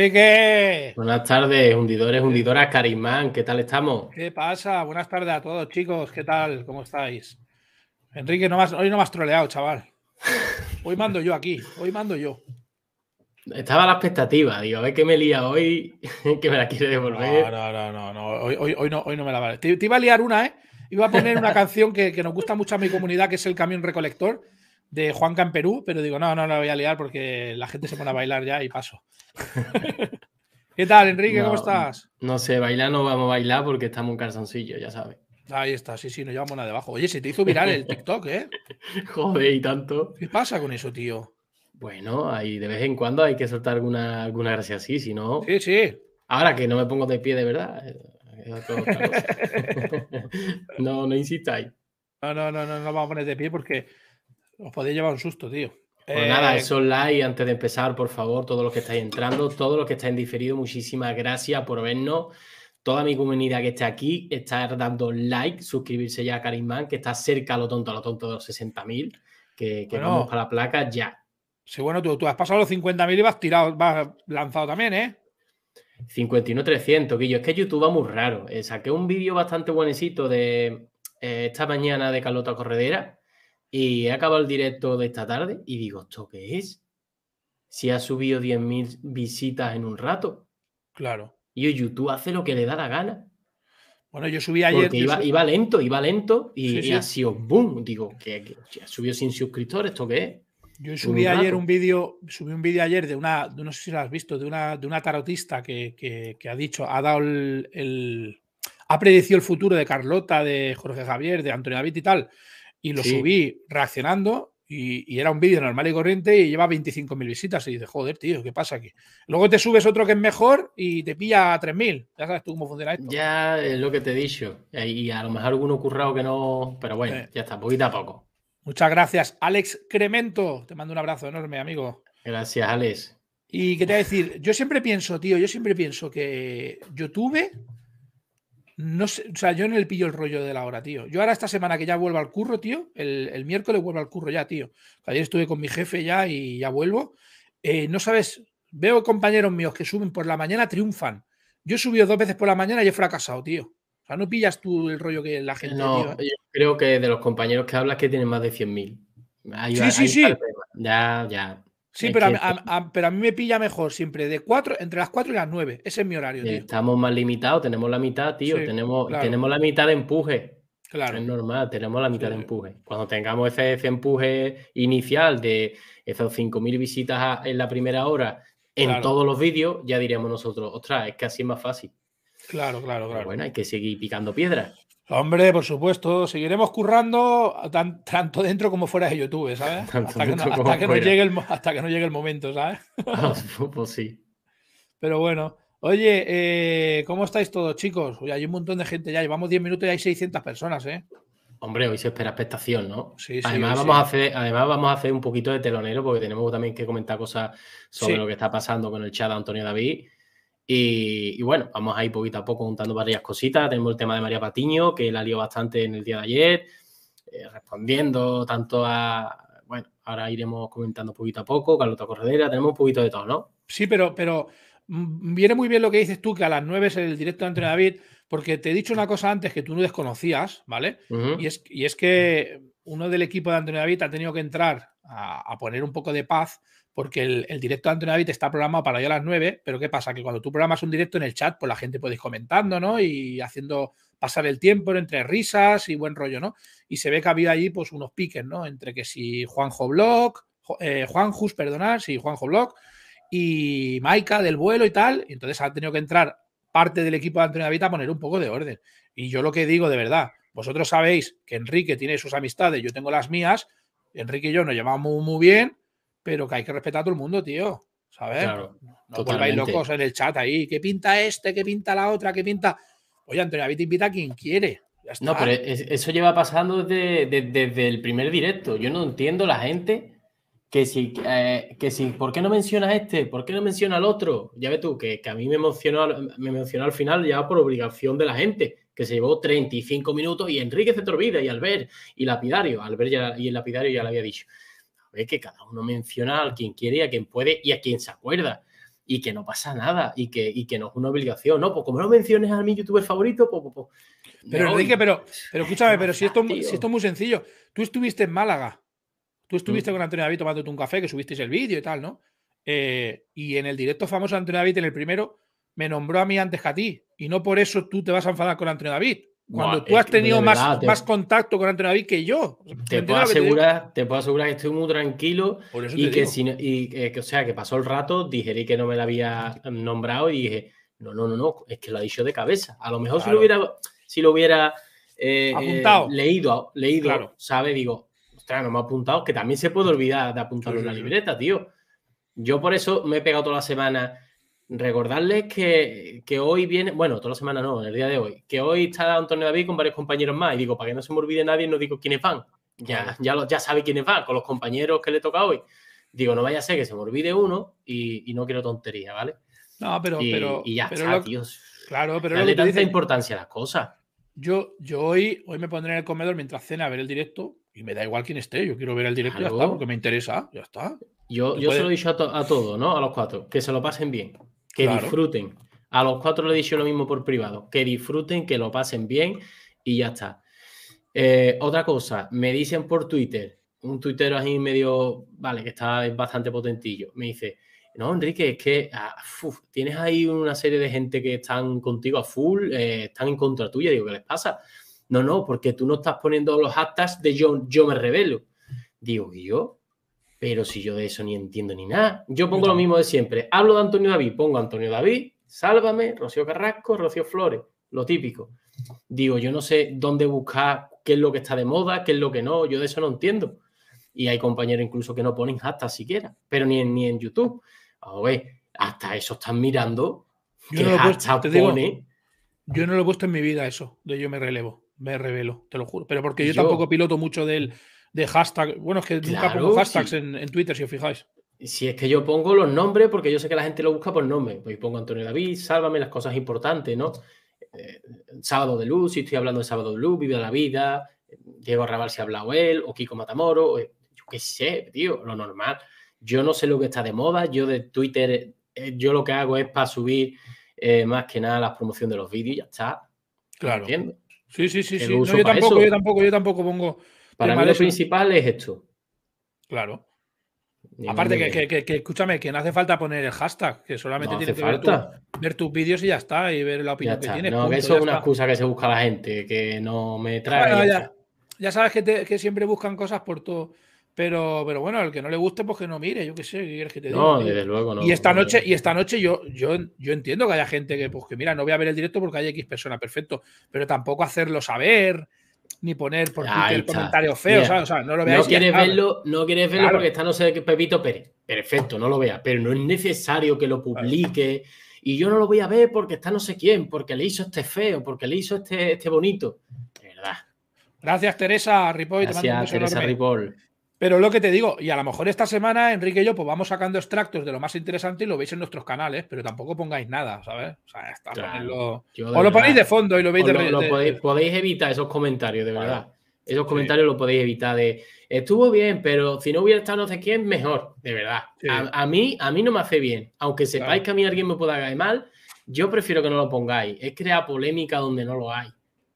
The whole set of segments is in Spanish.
Enrique. Buenas tardes, hundidores, hundidoras, Carismán, ¿qué tal estamos? ¿Qué pasa? Buenas tardes a todos, chicos, ¿qué tal? ¿Cómo estáis? Enrique, no más, hoy no me has troleado, chaval. Hoy mando yo aquí, hoy mando yo. Estaba a la expectativa, digo, a ver qué me lía hoy, que me la quiere devolver. No, no, no, no, Hoy, hoy, no, hoy no me la vale. Te, iba a liar una, ¿eh? Iba a poner una canción que, que, nos gusta mucho a mi comunidad, que es el Camión Recolector de Juanca en Perú, pero digo, no, no la voy a liar porque la gente se pone a bailar ya y paso. ¿Qué tal, Enrique? ¿Cómo estás? No sé, bailar no vamos a bailar porque estamos en calzoncillo, ya sabes. Ahí está, sí, sí, nos llevamos una debajo. Oye, se te hizo viral el TikTok, ¿eh? Joder, y tanto. ¿Qué pasa con eso, tío? Bueno, ahí de vez en cuando hay que soltar alguna, alguna gracia así, si no. Sí, sí. Ahora que no me pongo de pie de verdad. no, no insistáis. No, no, no, no, no vamos a poner de pie porque os podéis llevar un susto, tío. Pues nada, esos likes antes de empezar, por favor, todos los que estáis entrando, todos los que estáis en diferido, muchísimas gracias por vernos. Toda mi comunidad que está aquí, estar dando like, suscribirse ya a Carisman, que está cerca a lo tonto, a lo tonto de los 60.000, que, que vamos para la placa ya. Sí, bueno, tú, tú has pasado los 50.000 y vas tirado, vas lanzado también, ¿eh? 51.300, Guillo. Es que YouTube va muy raro. Eh, saqué un vídeo bastante buenecito de eh, esta mañana de Carlota Corredera y he acabado el directo de esta tarde y digo, ¿esto qué es? Si ha subido 10.000 visitas en un rato. Claro. Y YouTube hace lo que le da la gana. Bueno, yo subí ayer. Porque iba, iba lento, iba lento y, ha sido boom. Digo, que, ha subido sin suscriptores, ¿esto qué es? Yo subí ayer un vídeo, subí un vídeo ayer de una, no sé si lo has visto, de una, de una tarotista que, que, ha dicho, ha dado el, ha predecido el futuro de Carlota, de Jorge Javier, de Antonio David y tal y lo subí reaccionando y, era un vídeo normal y corriente y lleva 25.000 visitas y dices, joder, tío, ¿qué pasa aquí? Luego te subes otro que es mejor y te pilla a 3.000. Ya sabes tú cómo funciona esto. Ya es lo que te he dicho. Y a lo mejor alguno currado que no, pero bueno, ya está, poquito a poco. Muchas gracias, Alex Cremento. Te mando un abrazo enorme, amigo. Gracias, Alex. Y qué te voy a decir, yo siempre pienso, tío, yo siempre pienso que YouTube no sé, o sea, yo en el pillo el rollo de la hora, tío. Yo ahora esta semana que ya vuelvo al curro, tío, el, miércoles vuelvo al curro ya, tío. Ayer estuve con mi jefe ya y ya vuelvo. Eh, no sabes, veo compañeros míos que suben por la mañana, triunfan. Yo he subido dos veces por la mañana y he fracasado, tío. O sea, no pillas tú el rollo que la gente. No, yo creo que de los compañeros que hablas que tienen más de 100.000. Sí, sí, sí. Ya, ya. Sí, pero, a, pero a mí me pilla mejor siempre de cuatro, entre las 4 y las 9. Ese es mi horario, tío. Estamos más limitados, tenemos la mitad, tío. tenemos, tenemos la mitad de empuje. Claro. Es normal, tenemos la mitad de empuje. Cuando tengamos ese, empuje inicial de esos 5.000 visitas en la primera hora en todos los vídeos, ya diríamos nosotros, ostras, es que así es más fácil. Claro, claro, claro. bueno, hay que seguir picando piedras. Hombre, por supuesto, seguiremos currando tanto dentro como fuera de YouTube, ¿sabes? Hasta que, no, llegue el, hasta que no llegue el momento, ¿sabes? Ah, pues sí. Pero bueno, oye, eh, ¿cómo estáis todos, chicos? hay un montón de gente ya, llevamos 10 minutos y hay 600 personas, ¿eh? Hombre, hoy se espera expectación, ¿no? Sí, sí, además, vamos A hacer, además vamos a hacer un poquito de telonero porque tenemos también que comentar cosas sobre lo que está pasando con el chat de Antonio David y, bueno, vamos a ir poquito a poco juntando varias cositas. Tenemos el tema de María Patiño, que la lió bastante en el día de ayer, eh, respondiendo tanto a. Bueno, ahora iremos comentando poquito a poco. Carlota Corredera, tenemos un poquito de todo, ¿no? Sí, pero, pero mm, viene muy bien lo que dices tú, que a las 9 es el directo de Antonio David, porque te he dicho una cosa antes que tú no desconocías, ¿vale? y, es, y es que uno del equipo de Antonio David ha tenido que entrar a, a poner un poco de paz porque el, directo de Antonio David está programado para ir a las 9, pero ¿qué pasa? Que cuando tú programas un directo en el chat, pues la gente puede ir comentando, ¿no? Y haciendo pasar el tiempo entre risas y buen rollo, ¿no? Y se ve que había allí pues unos piques, ¿no? Entre que si Juanjo Block, eh, Juanjus, perdonad, si Juanjo Block y Maika del vuelo y tal, y entonces ha tenido que entrar parte del equipo de Antonio David a poner un poco de orden. Y yo lo que digo de verdad, vosotros sabéis que Enrique tiene sus amistades, yo tengo las mías, Enrique y yo nos llevamos muy bien, pero que hay que respetar a todo el mundo, tío. ¿Sabes? Claro, no volváis locos en el chat ahí. ¿Qué pinta este? ¿Qué pinta la otra? ¿Qué pinta? Oye, Antonio David invita a quien quiere. No, pero eso lleva pasando desde, el primer directo. Yo no entiendo la gente que si, eh, que si, ¿por qué no menciona este? ¿Por qué no menciona al otro? Ya ves tú, que, a mí me emocionó, me emocionó al final ya por obligación de la gente, que se llevó 35 minutos y Enrique olvida y Albert y Lapidario, Albert ya, y el Lapidario ya lo había dicho que cada uno menciona a quien quiere y a quien puede y a quien se acuerda. y que no pasa nada y que, y que no es una obligación, ¿no? Pues como no menciones a mi youtuber favorito, pues... pues, pues pero Enrique, pero, pero escúchame, pero si esto, si esto es muy sencillo, tú estuviste en Málaga, tú estuviste mm. con Antonio David tomándote un café, que subisteis el vídeo y tal, ¿no? Eh, y en el directo famoso de Antonio David, en el primero, me nombró a mí antes que a ti. Y no por eso tú te vas a enfadar con Antonio David. Cuando tú has tenido más, más contacto con Antonio David que yo. Te puedo, asegurar, te, puedo asegurar que estoy muy tranquilo y, que, y o sea, que pasó el rato, digerí que no me la había nombrado y dije, no, no, no, no, es que lo ha dicho de cabeza. A lo mejor si lo hubiera, si lo hubiera eh, apuntado. leído, leído claro. ¿sabe? Digo, ostras, no me ha apuntado, que también se puede olvidar de apuntarlo en la libreta, tío. Yo por eso me he pegado toda la semana recordarles que, hoy viene, bueno, toda la semana no, en el día de hoy, que hoy está Antonio David con varios compañeros más. Y digo, para que no se me olvide nadie, no digo quiénes van. Ya, ya, lo, ya sabe quiénes van, con los compañeros que le toca hoy. Digo, no vaya a ser que se me olvide uno y, no quiero tontería, ¿vale? No, pero. Y, pero, y ya está, tío. Claro, pero. Dale tanta importancia a las cosas. Yo, yo hoy, hoy me pondré en el comedor mientras cena a ver el directo y me da igual quién esté. Yo quiero ver el directo y ya está, porque me interesa. Ya está. Yo, yo se lo he dicho a, a todos, ¿no? A los cuatro, que se lo pasen bien que disfruten. A los cuatro le he dicho lo mismo por privado, que disfruten, que lo pasen bien y ya está. Eh, otra cosa, me dicen por Twitter, un tuitero ahí medio, vale, que está bastante potentillo, me dice, no, Enrique, es que ah, tienes ahí una serie de gente que están contigo a full, eh, están en contra tuya, digo, ¿qué les pasa? No, no, porque tú no estás poniendo los hashtags de yo, yo me revelo. Digo, ¿y yo? Pero si yo de eso ni entiendo ni nada, yo pongo lo mismo de siempre. Hablo de Antonio David, pongo Antonio David, Sálvame, Rocío Carrasco, Rocío Flores, lo típico. Digo, yo no sé dónde buscar qué es lo que está de moda, qué es lo que no, yo de eso no entiendo. Y hay compañeros incluso que no ponen hasta siquiera, pero ni en, ni en YouTube. A ver, hasta eso están mirando. Yo no, lo pone. yo no lo he puesto en mi vida eso, de yo me relevo, me revelo, te lo juro. Pero porque yo, yo tampoco piloto mucho del de hashtag. Bueno, es que nunca pongo hashtags en, Twitter, si os fijáis. Si es que yo pongo los nombres, porque yo sé que la gente lo busca por nombre. Pues pongo Antonio David, sálvame las cosas importantes, ¿no? Eh, sábado de luz, si estoy hablando de Sábado de luz, Vive la Vida, Diego Raval si ha hablado él, o Kiko Matamoro, yo qué sé, tío, lo normal. Yo no sé lo que está de moda, yo de Twitter, eh, yo lo que hago es para subir eh, más que nada la promoción de los vídeos y ya está. Claro. Sí, sí, sí, sí. yo tampoco, yo tampoco, yo tampoco pongo para mí lo principal es esto. Claro. Aparte que, escúchame, que no hace falta poner el hashtag, que solamente tienes que ver, tus vídeos y ya está, y ver la opinión que tienes. No, que eso es una excusa que se busca la gente, que no me trae. ya, sabes que, siempre buscan cosas por todo. Pero, pero bueno, al que no le guste, pues que no mire, yo qué sé, ¿qué quieres que te diga? No, desde luego no. Y esta noche, y esta noche yo, yo, yo entiendo que haya gente que, pues que mira, no voy a ver el directo porque hay X persona, perfecto. Pero tampoco hacerlo saber ni poner por Twitter comentarios feos, O sea, no lo veáis. No quieres verlo, no quieres verlo porque está no sé qué Pepito Pérez. Perfecto, no lo veas, pero no es necesario que lo publique. Y yo no lo voy a ver porque está no sé quién, porque le hizo este feo, porque le hizo este, este bonito. De verdad. Gracias, Teresa Ripoll. Gracias, Teresa Ripoll. Pero lo que te digo, y a lo mejor esta semana Enrique y yo pues vamos sacando extractos de lo más interesante y lo veis en nuestros canales, pero tampoco pongáis nada, ¿sabes? O sea, está, o lo ponéis de fondo y lo veis de, lo, podéis, evitar esos comentarios, de verdad. Esos comentarios lo podéis evitar de estuvo bien, pero si no hubiera estado no sé quién, mejor, de verdad. A, mí, a mí no me hace bien. Aunque sepáis que a mí alguien me pueda caer mal, yo prefiero que no lo pongáis. Es crear polémica donde no lo hay.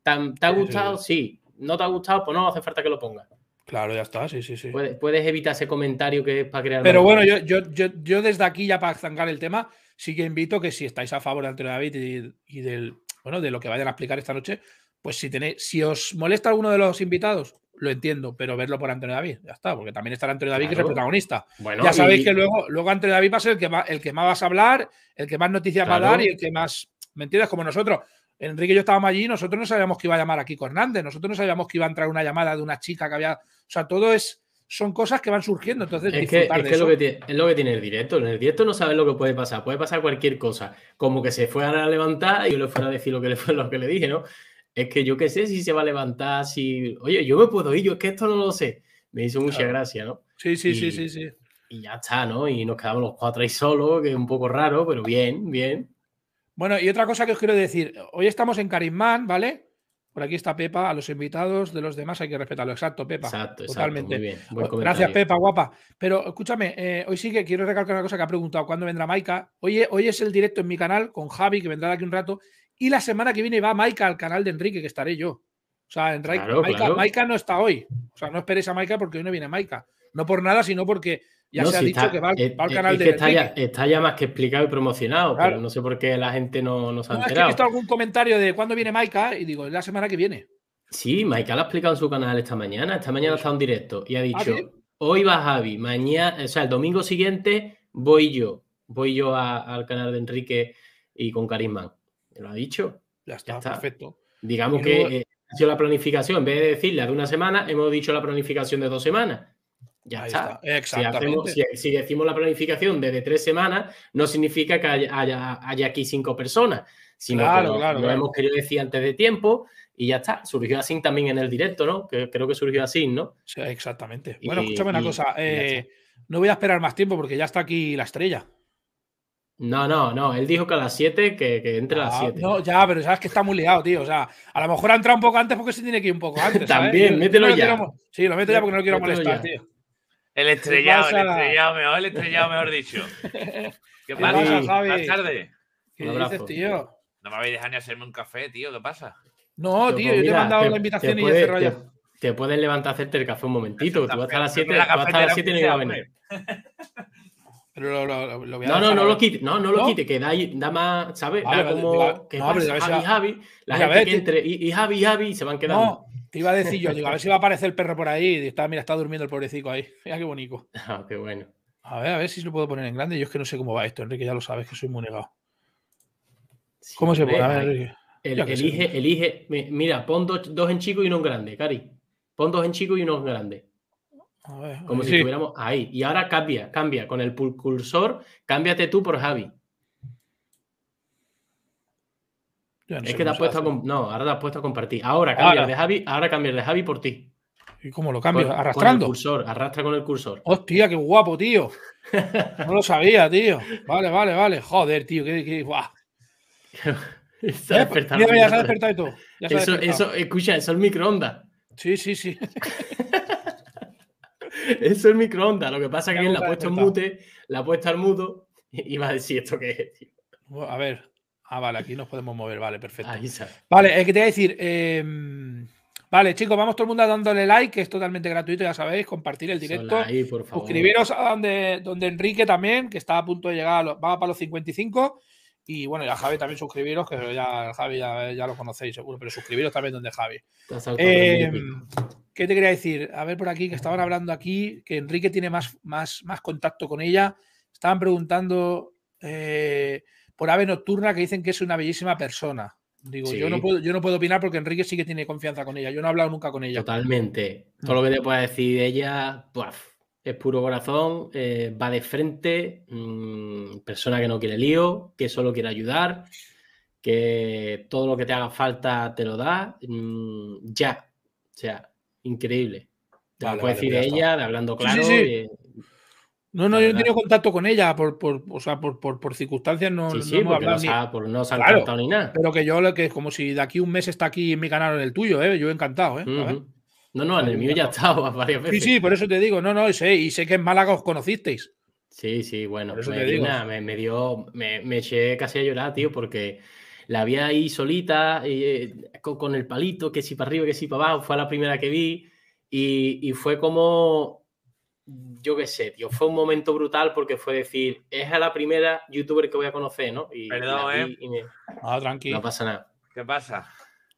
¿Te, ha gustado? Sí. ¿No te ha gustado? Pues no hace falta que lo pongas. Claro, ya está, sí, sí, sí. Puedes, evitar ese comentario que es para crear. Pero bueno, yo, yo, yo, desde aquí, ya para zangar el tema, sí que invito que si estáis a favor de Antonio David y, del, bueno, de lo que vayan a explicar esta noche, pues si tenéis, si os molesta alguno de los invitados, lo entiendo, pero verlo por Antonio David, ya está, porque también estará Antonio David, que es el protagonista. Bueno, ya sabéis que luego, luego Antonio David va a ser el que, el que más vas a hablar, el que más noticias va a dar y el que más. ¿Me entiendes? Como nosotros. Enrique y yo estábamos allí, nosotros no sabíamos que iba a llamar a Kiko Hernández, nosotros no sabíamos que iba a entrar una llamada de una chica que había o sea, todo es son cosas que van surgiendo. Entonces, es que, es, Lo que tiene, es lo que tiene el directo. En el directo no sabes lo que puede pasar. Puede pasar cualquier cosa. Como que se fuera a levantar y yo le fuera a decir lo que le, fue, lo que le dije, ¿no? Es que yo qué sé si se va a levantar, si. Oye, yo me puedo ir, yo es que esto no lo sé. Me hizo mucha gracia, ¿no? Sí, sí, sí, sí, sí. Y ya está, ¿no? Y nos quedamos los cuatro ahí solos, que es un poco raro, pero bien, bien. Bueno, y otra cosa que os quiero decir. Hoy estamos en Carismán, ¿vale? Por aquí está Pepa. A los invitados de los demás hay que respetarlo. Exacto, Pepa. Exacto, totalmente. Exacto, muy bien. Gracias, Pepa, guapa. Pero escúchame, eh, hoy sí que quiero recalcar una cosa que ha preguntado: ¿cuándo vendrá Maika? Hoy, hoy es el directo en mi canal con Javi, que vendrá de aquí un rato. Y la semana que viene va Maika al canal de Enrique, que estaré yo. O sea, Enrique, Maika, no está hoy. O sea, no esperéis a Maika porque hoy no viene Maika. No por nada, sino porque ya se ha dicho que va, al canal de está ya, está ya, más que explicado y promocionado, pero no sé por qué la gente no, nos ha enterado. he visto algún comentario de cuándo viene Maika y digo, es la semana que viene. Sí, Maika lo ha explicado en su canal esta mañana. Esta mañana está en directo y ha ¿Ah, dicho, hoy va Javi, mañana, o sea, el domingo siguiente voy yo. Voy yo al canal de Enrique y con Carisman. Lo ha dicho. Ya está, perfecto. Digamos que eh, ha sido la planificación. En vez de decirle de una semana, hemos dicho la planificación de dos semanas. Ya está. Exactamente. Si, decimos la planificación de, tres semanas, no significa que haya, aquí cinco personas, sino que lo, hemos querido decir antes de tiempo y ya está. Surgió así también en el directo, ¿no? Que, creo que surgió así, ¿no? Sí, exactamente. bueno, escúchame una cosa. Eh, no voy a esperar más tiempo porque ya está aquí la estrella. No, no, no. Él dijo que a las 7, que, entre a las 7. No, ya, pero sabes que está muy liado, tío. O sea, a lo mejor ha entrado un poco antes porque se tiene que ir un poco antes. También, mételo ya. sí, lo meto ya porque no lo quiero molestar, tío. El estrellado, el estrellado mejor, el estrellado mejor dicho. ¿Qué pasa, Javi? Buenas tardes. ¿Qué dices, tío? No me habéis dejado ni hacerme un café, tío. ¿Qué pasa? No, tío, yo te he mandado la invitación y ya cerrado ya. Te puedes levantar a hacerte el café un momentito. Tú vas a las 7 a las 7 y no iba a venir. Pero lo, lo, voy a no, no, no lo quite, no, no lo quite, que da, da más, ¿sabes? da como que no, Javi, Javi, la gente que entre y, y Javi, Javi se van quedando. Te iba a decir yo, digo, a ver si va a aparecer el perro por ahí. Y está, mira, está durmiendo el pobrecito ahí. Mira qué bonito. Ah, qué bueno. A ver, a ver si lo puedo poner en grande. Yo es que no sé cómo va esto, Enrique, ya lo sabes, que soy muy negado. ¿Cómo se pone? A ver, elige, elige. Mira, pon dos, en chico y uno en grande, Cari. Pon dos en chico y uno en grande. A ver, Como si estuviéramos ahí. Y ahora cambia, cambia. Con el cursor, cámbiate tú por Javi. Es que te has puesto a No, ahora te has puesto a compartir. Ahora cambia de Javi, ahora cambia de Javi por ti. ¿Y cómo lo cambio? ¿Arrastrando? Con el cursor, arrastra con el cursor. Hostia, qué guapo, tío. No lo sabía, tío. Vale, vale, vale. Joder, tío, qué, qué guau. Despertado. Mira, ya se ha despertado y todo. eso, eso, escucha, eso es el microondas. Sí, sí, sí. eso es el microondas. Lo que pasa es que él la ha puesto en mute, la ha puesto al mudo y va a decir esto que es, tío. A ver, Ah, vale, aquí nos podemos mover, vale, perfecto. Vale, es que te voy a decir, em, vale, chicos, vamos todo el mundo dándole like, que es totalmente gratuito, ya sabéis, compartir el directo. Ahí, por favor. Suscribiros a donde, donde Enrique también, que está a punto de llegar, va para los 55. Y bueno, ya Javi también suscribiros, que ya Javi ya, lo conocéis seguro, pero suscribiros también donde Javi. Em, ¿Qué te quería decir? A ver por aquí, que estaban hablando aquí, que Enrique tiene más, más, más contacto con ella. Estaban preguntando eh, por Ave Nocturna que dicen que es una bellísima persona. Digo, yo, no puedo, yo no puedo opinar porque Enrique sí que tiene confianza con ella. Yo no he hablado nunca con ella. Totalmente. Todo lo que te pueda decir de ella, es puro corazón, eh, va de frente, mm, persona que no quiere lío, que solo quiere ayudar, que todo lo que te haga falta te lo da, mm, ya. O sea, increíble. Te lo puedo decir de ella, de hablando claro. No, no, yo no he tenido contacto con ella por, por, o sea, por, por, circunstancias no, sí, sí, no hemos hablado por no se han ni nada. Pero que yo que es como si de aquí un mes está aquí en mi canal o en el tuyo, ¿eh? yo he encantado, ¿eh? No, no, en el mío ya ha estado varias veces. Sí, sí, por eso te digo, no, no, y sé, y sé que en Málaga os conocisteis. Sí, sí, bueno, pues me, dio, me, me, eché casi a llorar, tío, porque la vi ahí solita, eh, con, el palito, que si para arriba, que si para abajo, fue la primera que vi, y, y fue como yo qué sé, tío, fue un momento brutal porque fue decir, es a la primera youtuber que voy a conocer, ¿no? Y, Perdón, ¿eh? Ah, tranquilo. No pasa nada. ¿Qué pasa?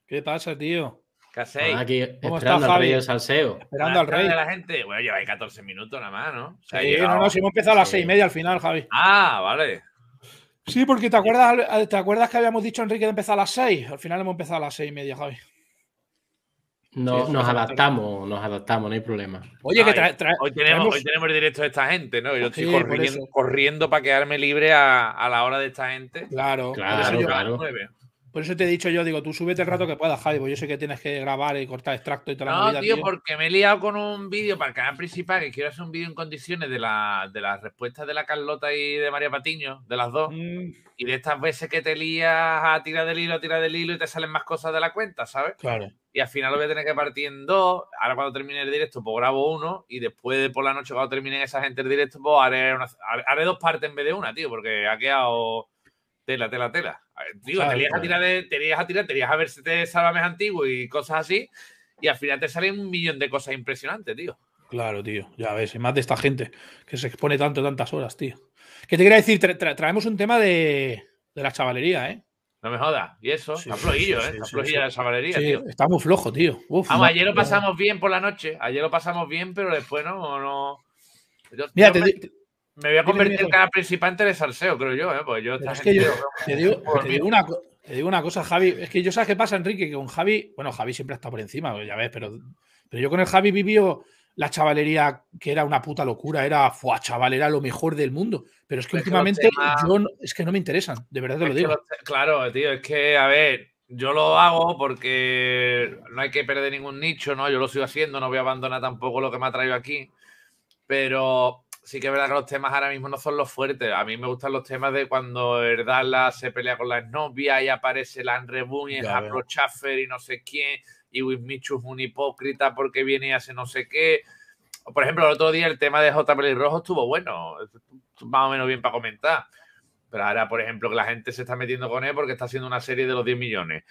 ¿Qué pasa, tío? ¿Qué hacéis? aquí esperando al rey del salseo. Esperando al rey. De la gente. Bueno, lleváis 14 minutos nada más, ¿no? sí, no, no, si hemos empezado a las 6 y media al final, Javi. Ah, vale. Sí, porque te acuerdas, ¿te acuerdas que habíamos dicho, Enrique, de empezar a las 6? Al final hemos empezado a las 6 y media, Javi. No, nos adaptamos, nos adaptamos, no hay problema. Oye, que hoy, tenemos, hoy tenemos el directo de esta gente, ¿no? Yo estoy corriendo, corriendo, para quedarme libre a, la hora de esta gente. Claro, claro, claro. Por eso te he dicho yo, digo, tú súbete el rato que puedas, Javi, porque yo sé que tienes que grabar y cortar extracto y toda la No, tío, porque me he liado con un vídeo para el canal principal, que quiero hacer un vídeo en condiciones de, la, de las respuestas de la Carlota y de María Patiño, de las dos. Mm. Y de estas veces que te lías a tirar del hilo, a tirar del hilo y te salen más cosas de la cuenta, ¿sabes? Claro. Y al final lo voy a tener que partir en dos. Ahora cuando termine el directo, pues grabo uno. Y después de por la noche, cuando termine esa gente el directo, pues haré, haré dos partes en vez de una, tío, porque ha quedado tela, tela, tela. Digo, te lías a tirar, de, te a tirar, te a ver si te salvames antiguo y cosas así. Y al final te salen un millón de cosas impresionantes, tío. Claro, tío. Ya ves, y más de esta gente que se expone tanto, tantas horas, tío. Que te quería decir, traemos un tema de, de la chavalería, ¿eh? No me jodas. Y eso, está flojillo, ¿eh? está flojilla la chavalería, tío. Está muy flojo, tío. ayer lo pasamos bien por la noche. Ayer lo pasamos bien, pero después no. no... Mira, me, voy a convertir en canal principal en salseo, creo yo, ¿eh? Pues yo, es que yo te, digo, te, digo una, te digo una cosa, Javi. Es que yo sabes qué pasa, Enrique, que con Javi, bueno, Javi siempre ha estado por encima, ya ves, pero, pero yo con el Javi vivió la chavalería que era una puta locura, era, fuá, chaval, era lo mejor del mundo. Pero es que últimamente yo es que no me interesan, de verdad te lo digo. claro, tío, es que, a ver, yo lo hago porque no hay que perder ningún nicho, ¿no? Yo lo sigo haciendo, no voy a abandonar tampoco lo que me ha traído aquí. Pero sí que es verdad que los temas ahora mismo no son los fuertes. A mí me gustan los temas de cuando Erdala se pelea con la novia y aparece la Boone y el Schaffer y no sé quién y Wismichu es un hipócrita porque viene y hace no sé qué. Por ejemplo, el otro día el tema de J. Rojo estuvo bueno, más o menos bien para comentar. Pero ahora, por ejemplo, que la gente se está metiendo con él porque está haciendo una serie de los 10 millones.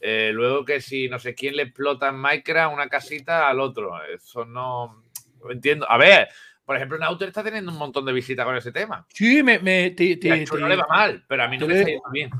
Eh, luego que si no sé quién le explota en Minecraft una casita al otro. Eso no entiendo. A ver, por ejemplo, Nauter está teniendo un montón de visitas con ese tema. Sí, me, me no le va mal, pero a mí no me está bien.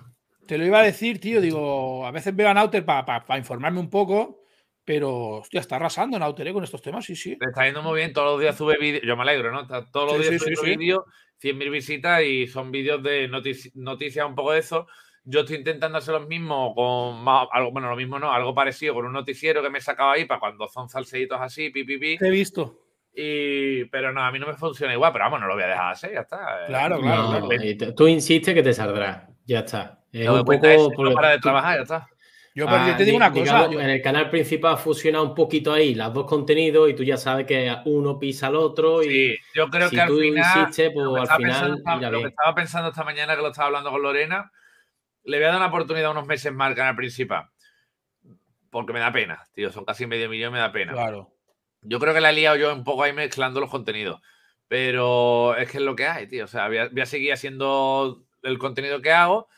Te lo iba a decir, tío. Digo, a veces veo a Nauter para informarme un poco, pero, hostia, está arrasando Nauter ¿eh? con estos temas, sí, sí. Le está yendo muy bien. Todos los días sube vídeos. Yo me alegro, ¿no? Todos los días sube vídeos, 100.000 visitas y son vídeos de noticias, un poco de eso. Yo estoy intentando hacer lo mismo con algo, bueno, lo mismo no, algo parecido con un noticiero que me he sacado ahí para cuando son salseitos así, pipipi. Te he visto. Y, pero no, a mí no me funciona igual, pero vamos, no lo voy a dejar así, ya está. Claro, claro. claro. Tú insistes que te saldrá, ya está. Es un poco para de trabajar, ya está. Yo, ah, te digo una cosa. en el canal principal fusiona un poquito ahí los dos contenidos y tú ya sabes que uno pisa al otro. Y sí, yo creo que al final. pues al final. lo que estaba pensando esta mañana que lo estaba hablando con Lorena, le voy a dar una oportunidad unos meses más al canal principal. Porque me da pena, tío. Son casi medio millón, me da pena. Claro. Yo creo que la he liado yo un poco ahí mezclando los contenidos. Pero es que es lo que hay, tío. O sea, voy a, voy a seguir haciendo el contenido que hago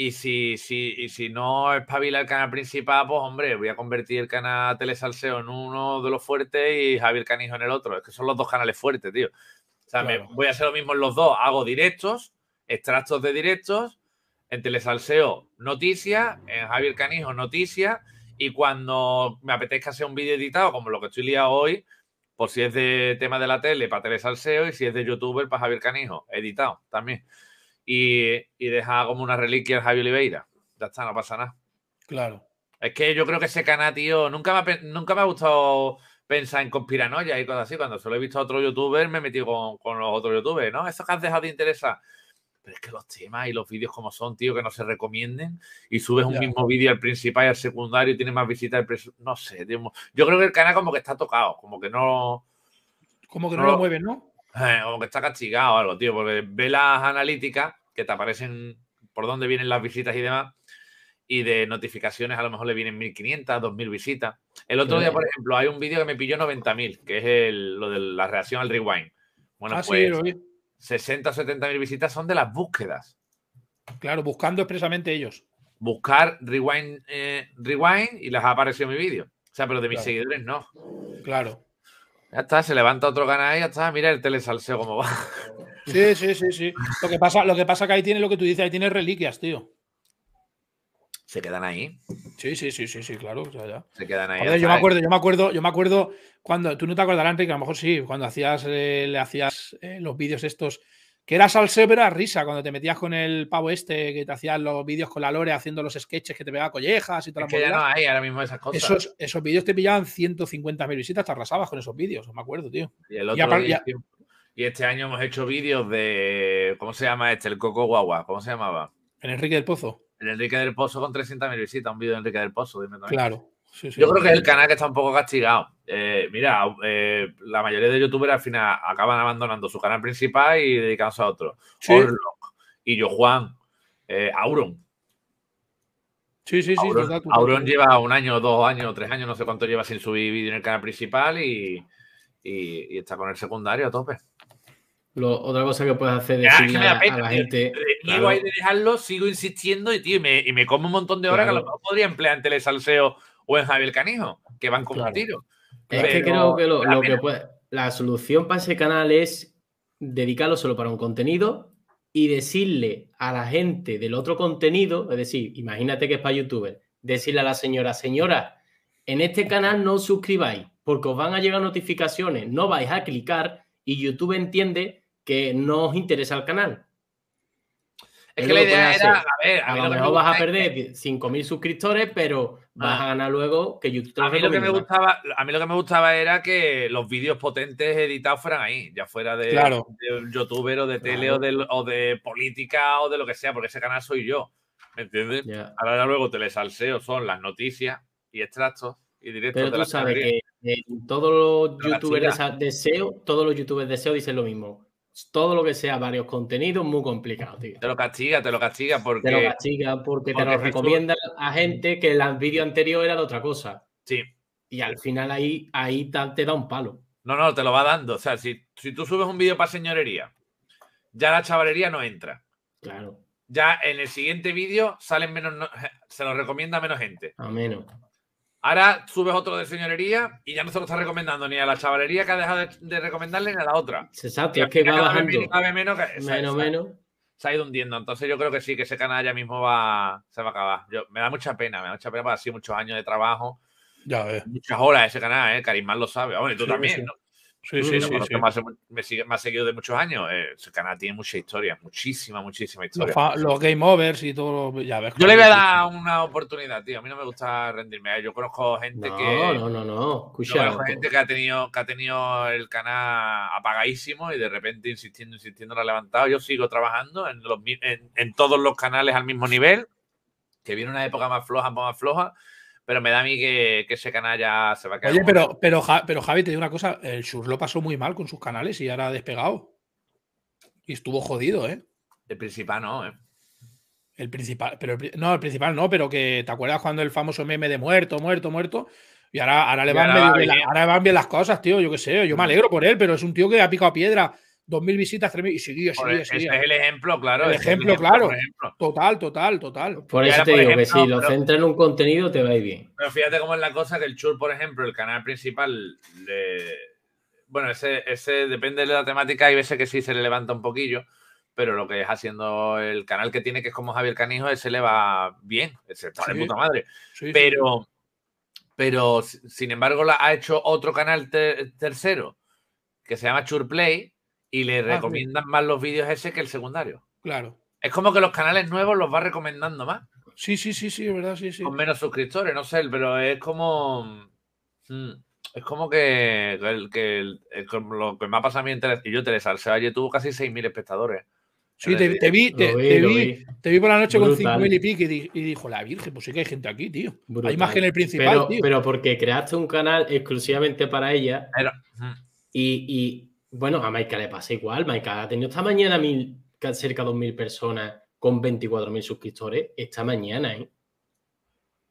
y si, si, y si no espabila el canal principal, pues hombre, voy a convertir el canal Telesalseo en uno de los fuertes y Javier Canijo en el otro. Es que son los dos canales fuertes, tío. O sea, me, voy a hacer lo mismo en los dos. Hago directos, extractos de directos. En Telesalseo, noticias. En Javier Canijo, noticias. Y cuando me apetezca hacer un vídeo editado, como lo que estoy liado hoy, por si es de tema de la tele, para Telesalseo. Y si es de youtuber, para Javier Canijo, editado también y, deja como una reliquia el Javi Oliveira. Ya está, no pasa nada. Claro. Es que yo creo que ese canal, tío, nunca me ha, nunca me ha gustado pensar en conspiranoia y cosas así. Cuando solo he visto a otro youtuber, me he metido con, los otros youtubers, ¿no? Eso que has dejado de interesar. Pero es que los temas y los vídeos como son, tío, que no se recomienden y subes un mismo vídeo al principal y al secundario y tienes más visitas. No sé, tío. Yo creo que el canal como que está tocado, como que no... Como que no, lo mueven, ¿no? Eh, como que está castigado o algo, tío, porque ve las analíticas que te aparecen por dónde vienen las visitas y demás. Y de notificaciones a lo mejor le vienen 1500, 2000 visitas. El otro día, por ejemplo, hay un vídeo que me pilló 90.000, que es lo de la reacción al rewind. Bueno, ah, pues 60 o 70 mil visitas son de las búsquedas. Claro, buscando expresamente ellos. Buscar rewind, eh, rewind y les ha aparecido mi vídeo. O sea, pero de mis seguidores no. Claro. Ya está, se levanta otro canal y ya está. Mira el telesalseo cómo va. Sí, sí, sí, sí. Lo que pasa, lo que pasa que ahí tiene lo que tú dices, ahí tiene reliquias, tío. Se quedan ahí. Sí, sí, sí, sí, sí, claro. Se quedan ahí. yo me acuerdo, yo me acuerdo, yo me acuerdo cuando, tú no te acordarás, Enrique, a lo mejor sí, cuando hacías, eh, le hacías eh, los vídeos estos, que era salseo, pero era risa, cuando te metías con el pavo este, que te hacías los vídeos con la Lore haciendo los sketches que te pegaba collejas y todas las que ya no hay ahora mismo esas cosas. Esos, esos vídeos te pillaban 150.000 visitas, te arrasabas con esos vídeos, me acuerdo, tío. Y el otro día, y este año hemos hecho vídeos de. ¿Cómo se llama este? El Coco Guagua. ¿Cómo se llamaba? ¿En Enrique del Pozo? El Enrique del Pozo con 300.000 visitas, un vídeo de Enrique del Pozo, dime también. Claro. Yo creo que es el canal que está un poco castigado. Eh, mira, eh, la mayoría de youtubers al final acaban abandonando su canal principal y dedicándose a otro. Orlock, y yo Juan, eh, Auron. Sí, sí, sí. Auron, lleva un año, dos años, tres años, no sé cuánto lleva sin subir vídeo en el canal principal y, está con el secundario a tope. Otra cosa que puedes hacer es decirle a, la gente. Claro. de dejarlo, sigo insistiendo y, tío, y me, y me como un montón de horas que a lo mejor podría emplear en telesalseo o en Javier Canijo, que van como un tiro. Es que creo que lo, que puede, la solución para ese canal es dedicarlo solo para un contenido y decirle a la gente del otro contenido, es decir, imagínate que es para youtuber, decirle a la señora, señora, en este canal no os suscribáis porque os van a llegar notificaciones, no vais a clicar y YouTube entiende que no os interesa el canal. Es, que la idea era, a ver, a, lo mejor vas a perder 5.000 suscriptores, pero vas a ganar luego que YouTube a mí lo que me gustaba A mí lo que me gustaba era que los vídeos potentes editados fueran ahí, ya fuera de, youtuber o de tele o, de, política o de lo que sea, porque ese canal soy yo. ¿Me entiendes? Ahora luego telesalseo son las noticias y extractos y Pero tú sabes que todos los youtubers de SEO, todos los youtubers de SEO dicen lo mismo todo lo que sea varios contenidos muy complicado, tío. Te lo castiga, te lo castiga porque. Te lo castiga porque, te lo recomienda a gente que el vídeo anterior era de otra cosa. Sí. Y al final ahí, ahí te da un palo. No, no, te lo va dando. O sea, si, si tú subes un vídeo para señorería, ya la chavalería no entra. Claro. Ya en el siguiente vídeo salen menos, se lo recomienda menos gente. A menos. Ahora subes otro de señorería y ya no se lo está recomendando ni a la chavalería que ha dejado de, recomendarle ni a la otra. Exacto, es que va bajando. Menos, menos, menos, Se ha ido hundiendo. Entonces yo creo que sí, que ese canal ya mismo va, se va a acabar. Yo, me da mucha pena, me da mucha pena para así muchos años de trabajo. Ya ves. Muchas horas ese canal, ¿eh? Carismán lo sabe. Bueno, y tú también, ¿no? Sí, sí, sí. me, sigue, más seguido de muchos años. Eh, canal tiene mucha historia, muchísima, muchísima historia. Los, game overs y todo. Ya ves, yo le voy a dar una oportunidad, tío. A mí no me gusta rendirme. Yo conozco gente que. No, no, no. conozco gente que ha, tenido, que ha tenido el canal apagadísimo y de repente insistiendo, insistiendo lo ha levantado. Yo sigo trabajando en, los, en, en todos los canales al mismo nivel. Que viene una época más floja, más floja pero me da a mí que, ese canal ya se va a quedar. Oye, pero, pero, pero Javi, te digo una cosa, el Sur lo pasó muy mal con sus canales y ahora ha despegado. Y estuvo jodido, ¿eh? El principal no, ¿eh? El principal, pero no, el principal no, pero que te acuerdas cuando el famoso meme de muerto, muerto, muerto. Y ahora, ahora le van, bien, ahora van bien las cosas, tío. Yo qué sé, yo me alegro por él, pero es un tío que ha picado piedra 2.000 visitas, 3.000 y seguía, seguía, seguía. Ese es el ejemplo, claro. El ejemplo, claro. Total, total, total. Por eso te digo que si lo centras en un contenido te va a ir bien. Pero fíjate cómo es la cosa que el Chur, por ejemplo, el canal principal, de... bueno, ese, ese depende de la temática, hay veces que sí se le levanta un poquillo, pero lo que es haciendo el canal que tiene, que es como Javier Canijo, ese le va bien, ese está de puta madre. pero, pero, sin embargo, la, ha hecho otro canal tercero que se llama Chur Play y le ah, recomiendan más los vídeos ese que el secundario. Claro. Es como que los canales nuevos los va recomendando más. Sí, sí, sí, sí, es verdad, sí, sí. Con menos suscriptores, no sé, pero es como. Mm, es como que, el, que lo que me ha pasado a mí en y yo Telesalseo ayer tuvo casi 6.000 espectadores. Sí, te, vi, te, vi, te, vi, por la noche con 5.000 y pico y, dijo, la Virgen, pues sí que hay gente aquí, tío. Hay más que en el principal, pero, tío. Pero porque creaste un canal exclusivamente para ella y bueno, a Maika le pasa igual. Maika ha tenido esta mañana mil, cerca de 2.000 personas con 24.000 suscriptores. Esta mañana, ¿eh?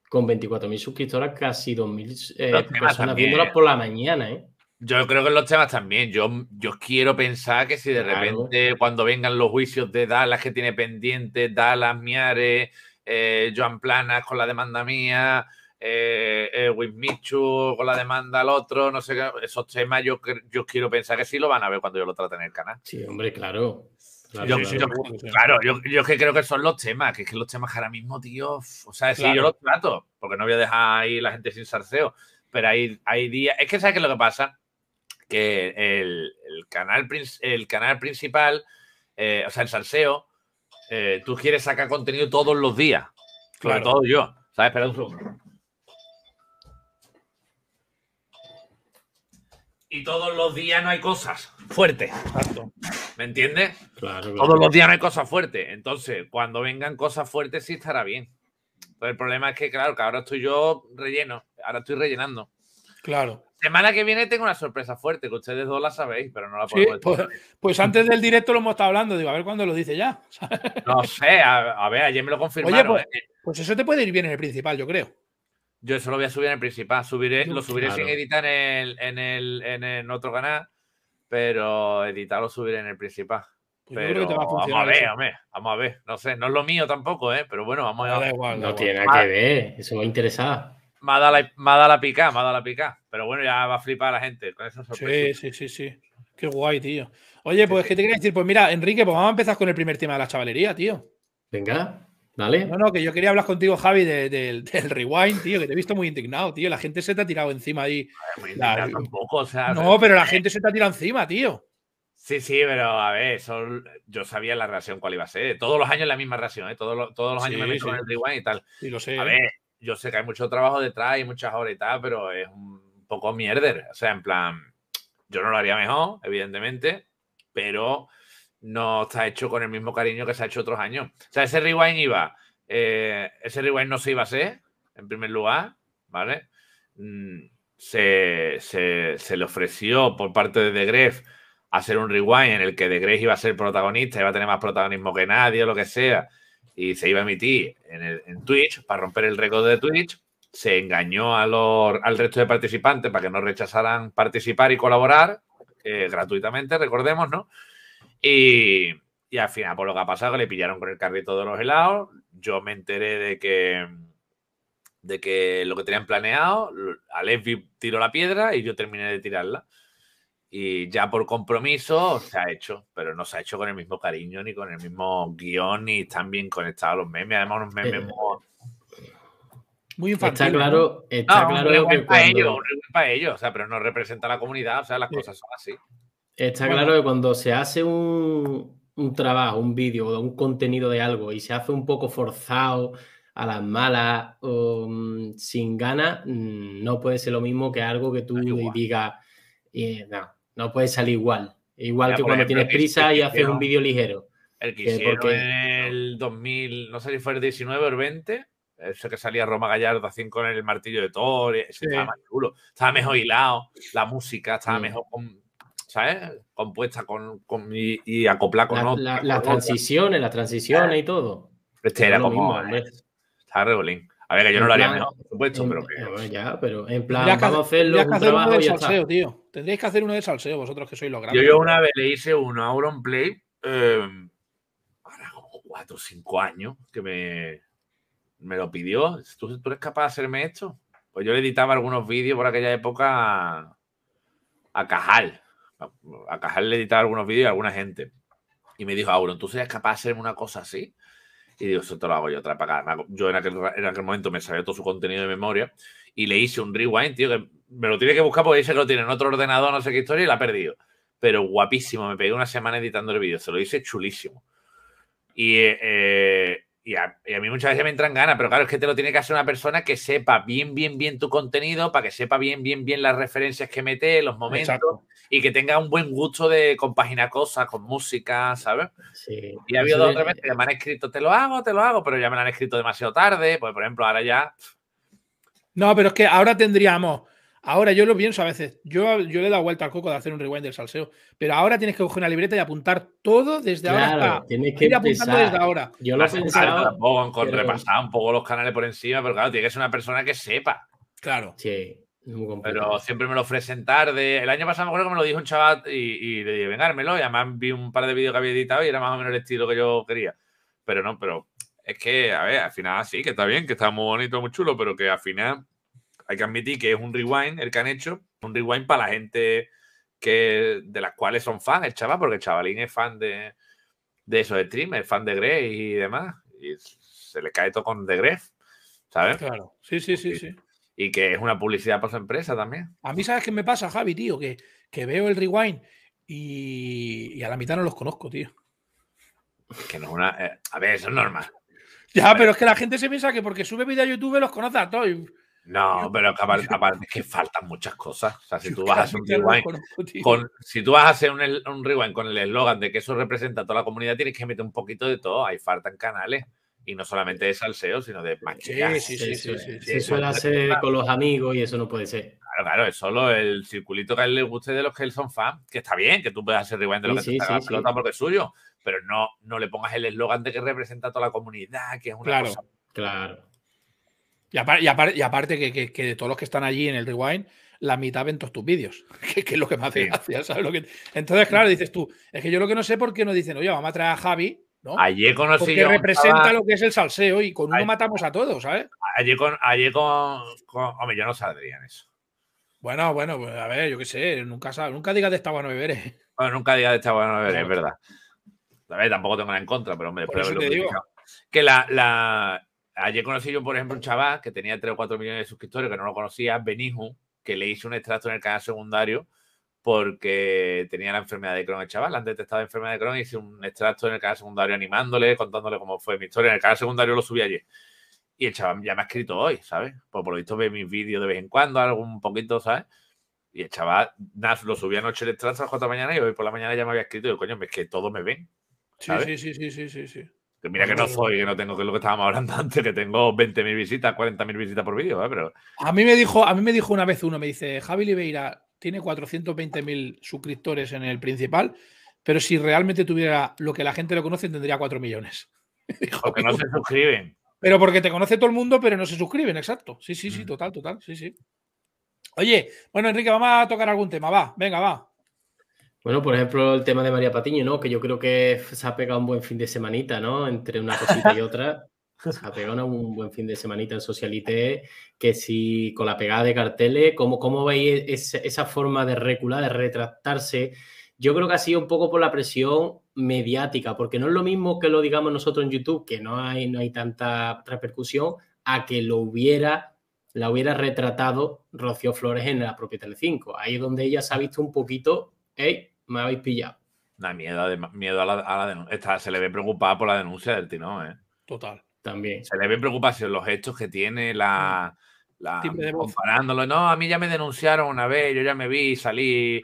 Con 24.000 suscriptores, casi 2.000 eh, personas viéndolas por la mañana, ¿eh? Yo creo que en los temas también. Yo, yo quiero pensar que si de repente cuando vengan los juicios de Dallas que tiene pendientes, Dallas, Miare, eh, Joan Planas con la demanda mía, eh, eh Michu con la demanda al otro, no sé qué, esos temas yo, yo quiero pensar que sí lo van a ver cuando yo lo trate en el canal. Sí, hombre, claro. Claro, yo, yo, que creo que son los temas, que es que los temas ahora mismo, tío, o sea, sí, yo los trato, porque no voy a dejar ahí la gente sin sarceo, pero hay, hay días, es que sabes qué es lo que pasa, que el, canal, el canal principal, eh, o sea, el salseo, eh, tú quieres sacar contenido todos los días, sobre todo yo, ¿sabes? Espera un segundo. Y todos los días no hay cosas fuertes. Exacto. ¿Me entiendes? Claro, Todos los días no hay cosas fuertes. Entonces, cuando vengan cosas fuertes, sí estará bien. Pero el problema es que, claro, que ahora estoy yo relleno. Ahora estoy rellenando. Claro. Semana que viene tengo una sorpresa fuerte, que ustedes dos la sabéis, pero no la Sí, puedo pues, pues antes del directo lo hemos estado hablando. Digo, a ver cuándo lo dice ya. No sé, a, a ver, ayer me lo confirmaron. pues- ¿eh? Pues eso te puede ir bien en el principal, yo creo. Yo eso lo voy a subir en el principal. Subiré, lo subiré Claro. sin editar en el, en el, en el otro canal, pero editar lo subiré en el principal. Pues yo Pero creo que te va a vamos a ver, hombre, vamos a ver. No sé, no es lo mío tampoco, ¿eh? Pero bueno, vamos a ver. igual, No tiene nada que ver. Eso va a interesar. Me ha dado la, me ha dado la pica, me ha dado la pica. Pero bueno, ya va a flipar la gente con esa sorpresa. Sí, sí, sí, sí. Qué guay, tío. Oye, pues, ¿qué te quería decir? Pues mira, Enrique, pues vamos a empezar con el primer tema de la chavalería, tío. Venga, No, no, que yo quería hablar contigo, Javi, de- del- del rewind, tío, que te he visto muy indignado, tío. La gente se te ha tirado encima ahí. Muy La- indignado tampoco, o sea, No, pero la gente se te ha tirado encima, tío. Sí, sí, pero a ver, eso, yo sabía la reacción cuál iba a ser. Todos los años la misma reacción, ¿eh? Todos los, todos los años Sí, me meto sí. con el rewind y tal. Sí, lo sé. A ver, yo sé que hay mucho trabajo detrás y muchas horas y tal, pero es un poco mierder. O sea, en plan, yo no lo haría mejor, evidentemente, pero no está hecho con el mismo cariño que se ha hecho otros años. O sea, ese rewind iba, eh, ese rewind no se iba a hacer, en primer lugar, ¿vale? Mm, Se, se- le ofreció por parte de The Gref hacer un rewind en el que The Gref iba a ser protagonista, iba a tener más protagonismo que nadie o lo que sea, y se iba a emitir en, el- en Twitch para romper el récord de Twitch. Se engañó a los- al resto de participantes para que no rechazaran participar y colaborar eh, gratuitamente, recordemos, ¿no? Y, y al final, por lo que ha pasado, que le pillaron con el carrito de los helados. Yo me enteré de que, de que lo que tenían planeado, Alevi tiró la piedra y yo terminé de tirarla. Y ya por compromiso se ha hecho, pero no se ha hecho con el mismo cariño, ni con el mismo guion, ni están bien conectados los memes. Además, unos memes Eh, muy- Muy infantil. Está ¿no? claro, está No, un claro rewind que para ellos, cuando, un para ellos, o sea, pero no representa a la comunidad, o sea, las Sí. cosas son así. Está Bueno. claro que cuando se hace un, un trabajo, un vídeo o un contenido de algo y se hace un poco forzado a las malas o mm, sin ganas, mm, no puede ser lo mismo que algo que tú digas, eh, no, no puede salir igual. Igual Ya, que cuando ejemplo, tienes prisa y haces un vídeo ligero. El que Que porque- en el 2000, no sé si fue el 19 o el 20, ese que salía Roma Gallardo así con el martillo de Thor, Sí. estaba más chulo, estaba mejor hilado, la música estaba Mm. mejor, con- ¿sabes? Compuesta con, con- y, y acoplada con La- otra, la- con las otra. transiciones, las transiciones y todo. Este era lo como, mismo, eh, estaba regulín. A ver, que yo no lo haría plan- mejor, por supuesto, En- pero que... eh, ya, pero en plan, que, vamos a hacer, hacerlo que hacer uno de salseo, tío. Tendríais que hacer uno de salseo, vosotros que sois los grandes. yo una vez le hice uno a Auronplay, eh, ahora como cuatro o cinco años, que me, me lo pidió. ¿Tú, ¿Tú eres capaz de hacerme esto? Pues yo le editaba algunos vídeos por aquella época a, a Cajal. A, Cajal le editaba algunos vídeos a alguna gente. Y me dijo, Auron, ¿tú serías capaz de hacerme una cosa así? Y digo, eso te lo hago yo otra para acá. Yo en aquel, en aquel momento me sabía todo su contenido de memoria y le hice un rewind, tío, que me lo tiene que buscar porque dice que lo tiene en otro ordenador, no sé qué historia, y la ha perdido. Pero guapísimo, me pegué una semana editando el vídeo, se lo hice chulísimo. Y, eh, y, a, y a mí muchas veces me entran ganas, pero claro, es que te lo tiene que hacer una persona que sepa bien, bien, bien tu contenido, para que sepa bien, bien, bien las referencias que mete, los momentos, Exacto. y que tenga un buen gusto de compaginar cosas con música, ¿sabes? Sí. Y ha habido Eso dos o de- tres veces que me han escrito, te lo hago, te lo hago, pero ya me lo han escrito demasiado tarde. Pues, por ejemplo, ahora ya. No, pero es que ahora tendríamos. Ahora yo lo pienso a veces. Yo, yo le he dado vuelta al coco de hacer un rewind del salseo. Pero ahora tienes que coger una libreta y apuntar todo desde ahora hasta. tienes que Ir apuntando desde ahora. Yo lo falta pensaba. tampoco con pero- repasar un poco los canales por encima, pero claro, tiene que ser una persona que sepa. Claro. Sí, es muy complicado. Pero siempre me lo ofrecen tarde. El año pasado me acuerdo que me lo dijo un chaval y, y le dije, vengármelo. Y además vi un par de vídeos que había editado y era más o menos el estilo que yo quería. Pero no, pero es que, a ver, al final sí, que está bien, que está muy bonito, muy chulo, pero que al final hay que admitir que es un rewind el que han hecho, un rewind para la gente que de las cuales son fan, el chaval, porque el chavalín es fan de, de esos streamers, es fan de Grey y demás. Y se le cae todo con The Gref, ¿sabes? Claro. Sí, sí, sí, sí. Y que es una publicidad para su empresa también. A mí, ¿sabes qué me pasa, Javi, tío? Que, que veo el rewind y, y a la mitad no los conozco, tío. Que no es una. eh, a ver, eso es normal. Ya, pero es que la gente se piensa que porque sube vídeo a YouTube los conoce a todos. No, pero aparte, es que faltan muchas cosas. O sea, si tú vas a hacer un rewind con, si tú vas a hacer un, un rewind con el eslogan de que eso representa a toda la comunidad, tienes que meter un poquito de todo. Ahí faltan canales. Y no solamente de salseo, sino de maquillaje. Sí, sí, sí. sí, sí, suele hacer con los amigos y eso no puede ser. Claro, claro, es solo el circulito que a él le guste de los que él son fan, que está bien, que tú puedas hacer rewind de lo que te está la pelota porque es suyo, pero no, no le pongas el eslogan de que representa a toda la comunidad, que es una claro, cosa. Claro. Y, aparte, que, de todos los que están allí en el rewind, la mitad ven todos tus vídeos, que, es lo que me hace gracia, ¿sabes? Lo que... Entonces, claro, dices tú, es que yo lo que no sé por qué no dicen, oye, vamos a traer a Javi, ¿no? Ayer conocí Porque representa lo que es el salseo y con uno matamos a todos, ¿sabes? Ayer con, ayer con, Hombre, yo no saldría en eso. Bueno, bueno, pues a ver, yo qué sé, nunca, nunca digas de esta bueno beber. Bueno, nunca digas de esta bueno beber, es verdad. A ver, tampoco tengo nada en contra, pero hombre, eso te digo. Que la, la, Ayer conocí yo, por ejemplo, un chaval que tenía 3 o 4 millones de suscriptores, que no lo conocía, Benihu, que le hice un extracto en el canal secundario porque tenía la enfermedad de Crohn el chaval, han detectado la enfermedad de Crohn, hice un extracto en el canal secundario animándole, contándole cómo fue mi historia. En el canal secundario lo subí ayer. Y el chaval ya me ha escrito hoy, ¿sabes? Pues por lo visto ve mis vídeos de vez en cuando, algún poquito, ¿sabes? Y el chaval, nada, lo subí anoche el extracto a las 4 de la mañana y hoy por la mañana ya me había escrito. Y yo, coño, es que todos me ven. Sí, sí, sí, sí, sí, sí, sí. Que mira que no soy, que no tengo, que es lo que estábamos hablando antes, que tengo 20.000 visitas, 40.000 visitas por vídeo, ¿eh? pero... A mí, me dijo, a mí me dijo una vez uno, me dice, Javi Oliveira tiene 420.000 suscriptores en el principal, pero si realmente tuviera lo que la gente lo conoce, tendría 4 millones. Porque no se suscriben. Pero porque te conoce todo el mundo, pero no se suscriben, exacto. Sí, sí, sí, mm. total, total, sí, sí. Oye, bueno, Enrique, vamos a tocar algún tema, va, venga, va. Bueno, por ejemplo, el tema de María Patiño, ¿no? Que yo creo que se ha pegado un buen fin de semanita, ¿no? Entre una cosita y otra. Se ha pegado un buen fin de semanita en Socialité, que si con la pegada de carteles, ¿cómo, cómo veis esa forma de recular, de retractarse? Yo creo que ha sido un poco por la presión mediática, porque no es lo mismo que lo digamos nosotros en YouTube, que no hay, no hay tanta repercusión, a que lo hubiera, la hubiera retratado Rocío Flores en la propia Telecinco. Ahí es donde ella se ha visto un poquito, hey, me habéis pillado. Da miedo, miedo a la, denuncia. se le ve preocupada por la denuncia del Tino, ¿eh? Total. También. Se le ve preocupación los hechos que tiene la. la comparándolo. No, a mí ya me denunciaron una vez, yo ya me vi, salí.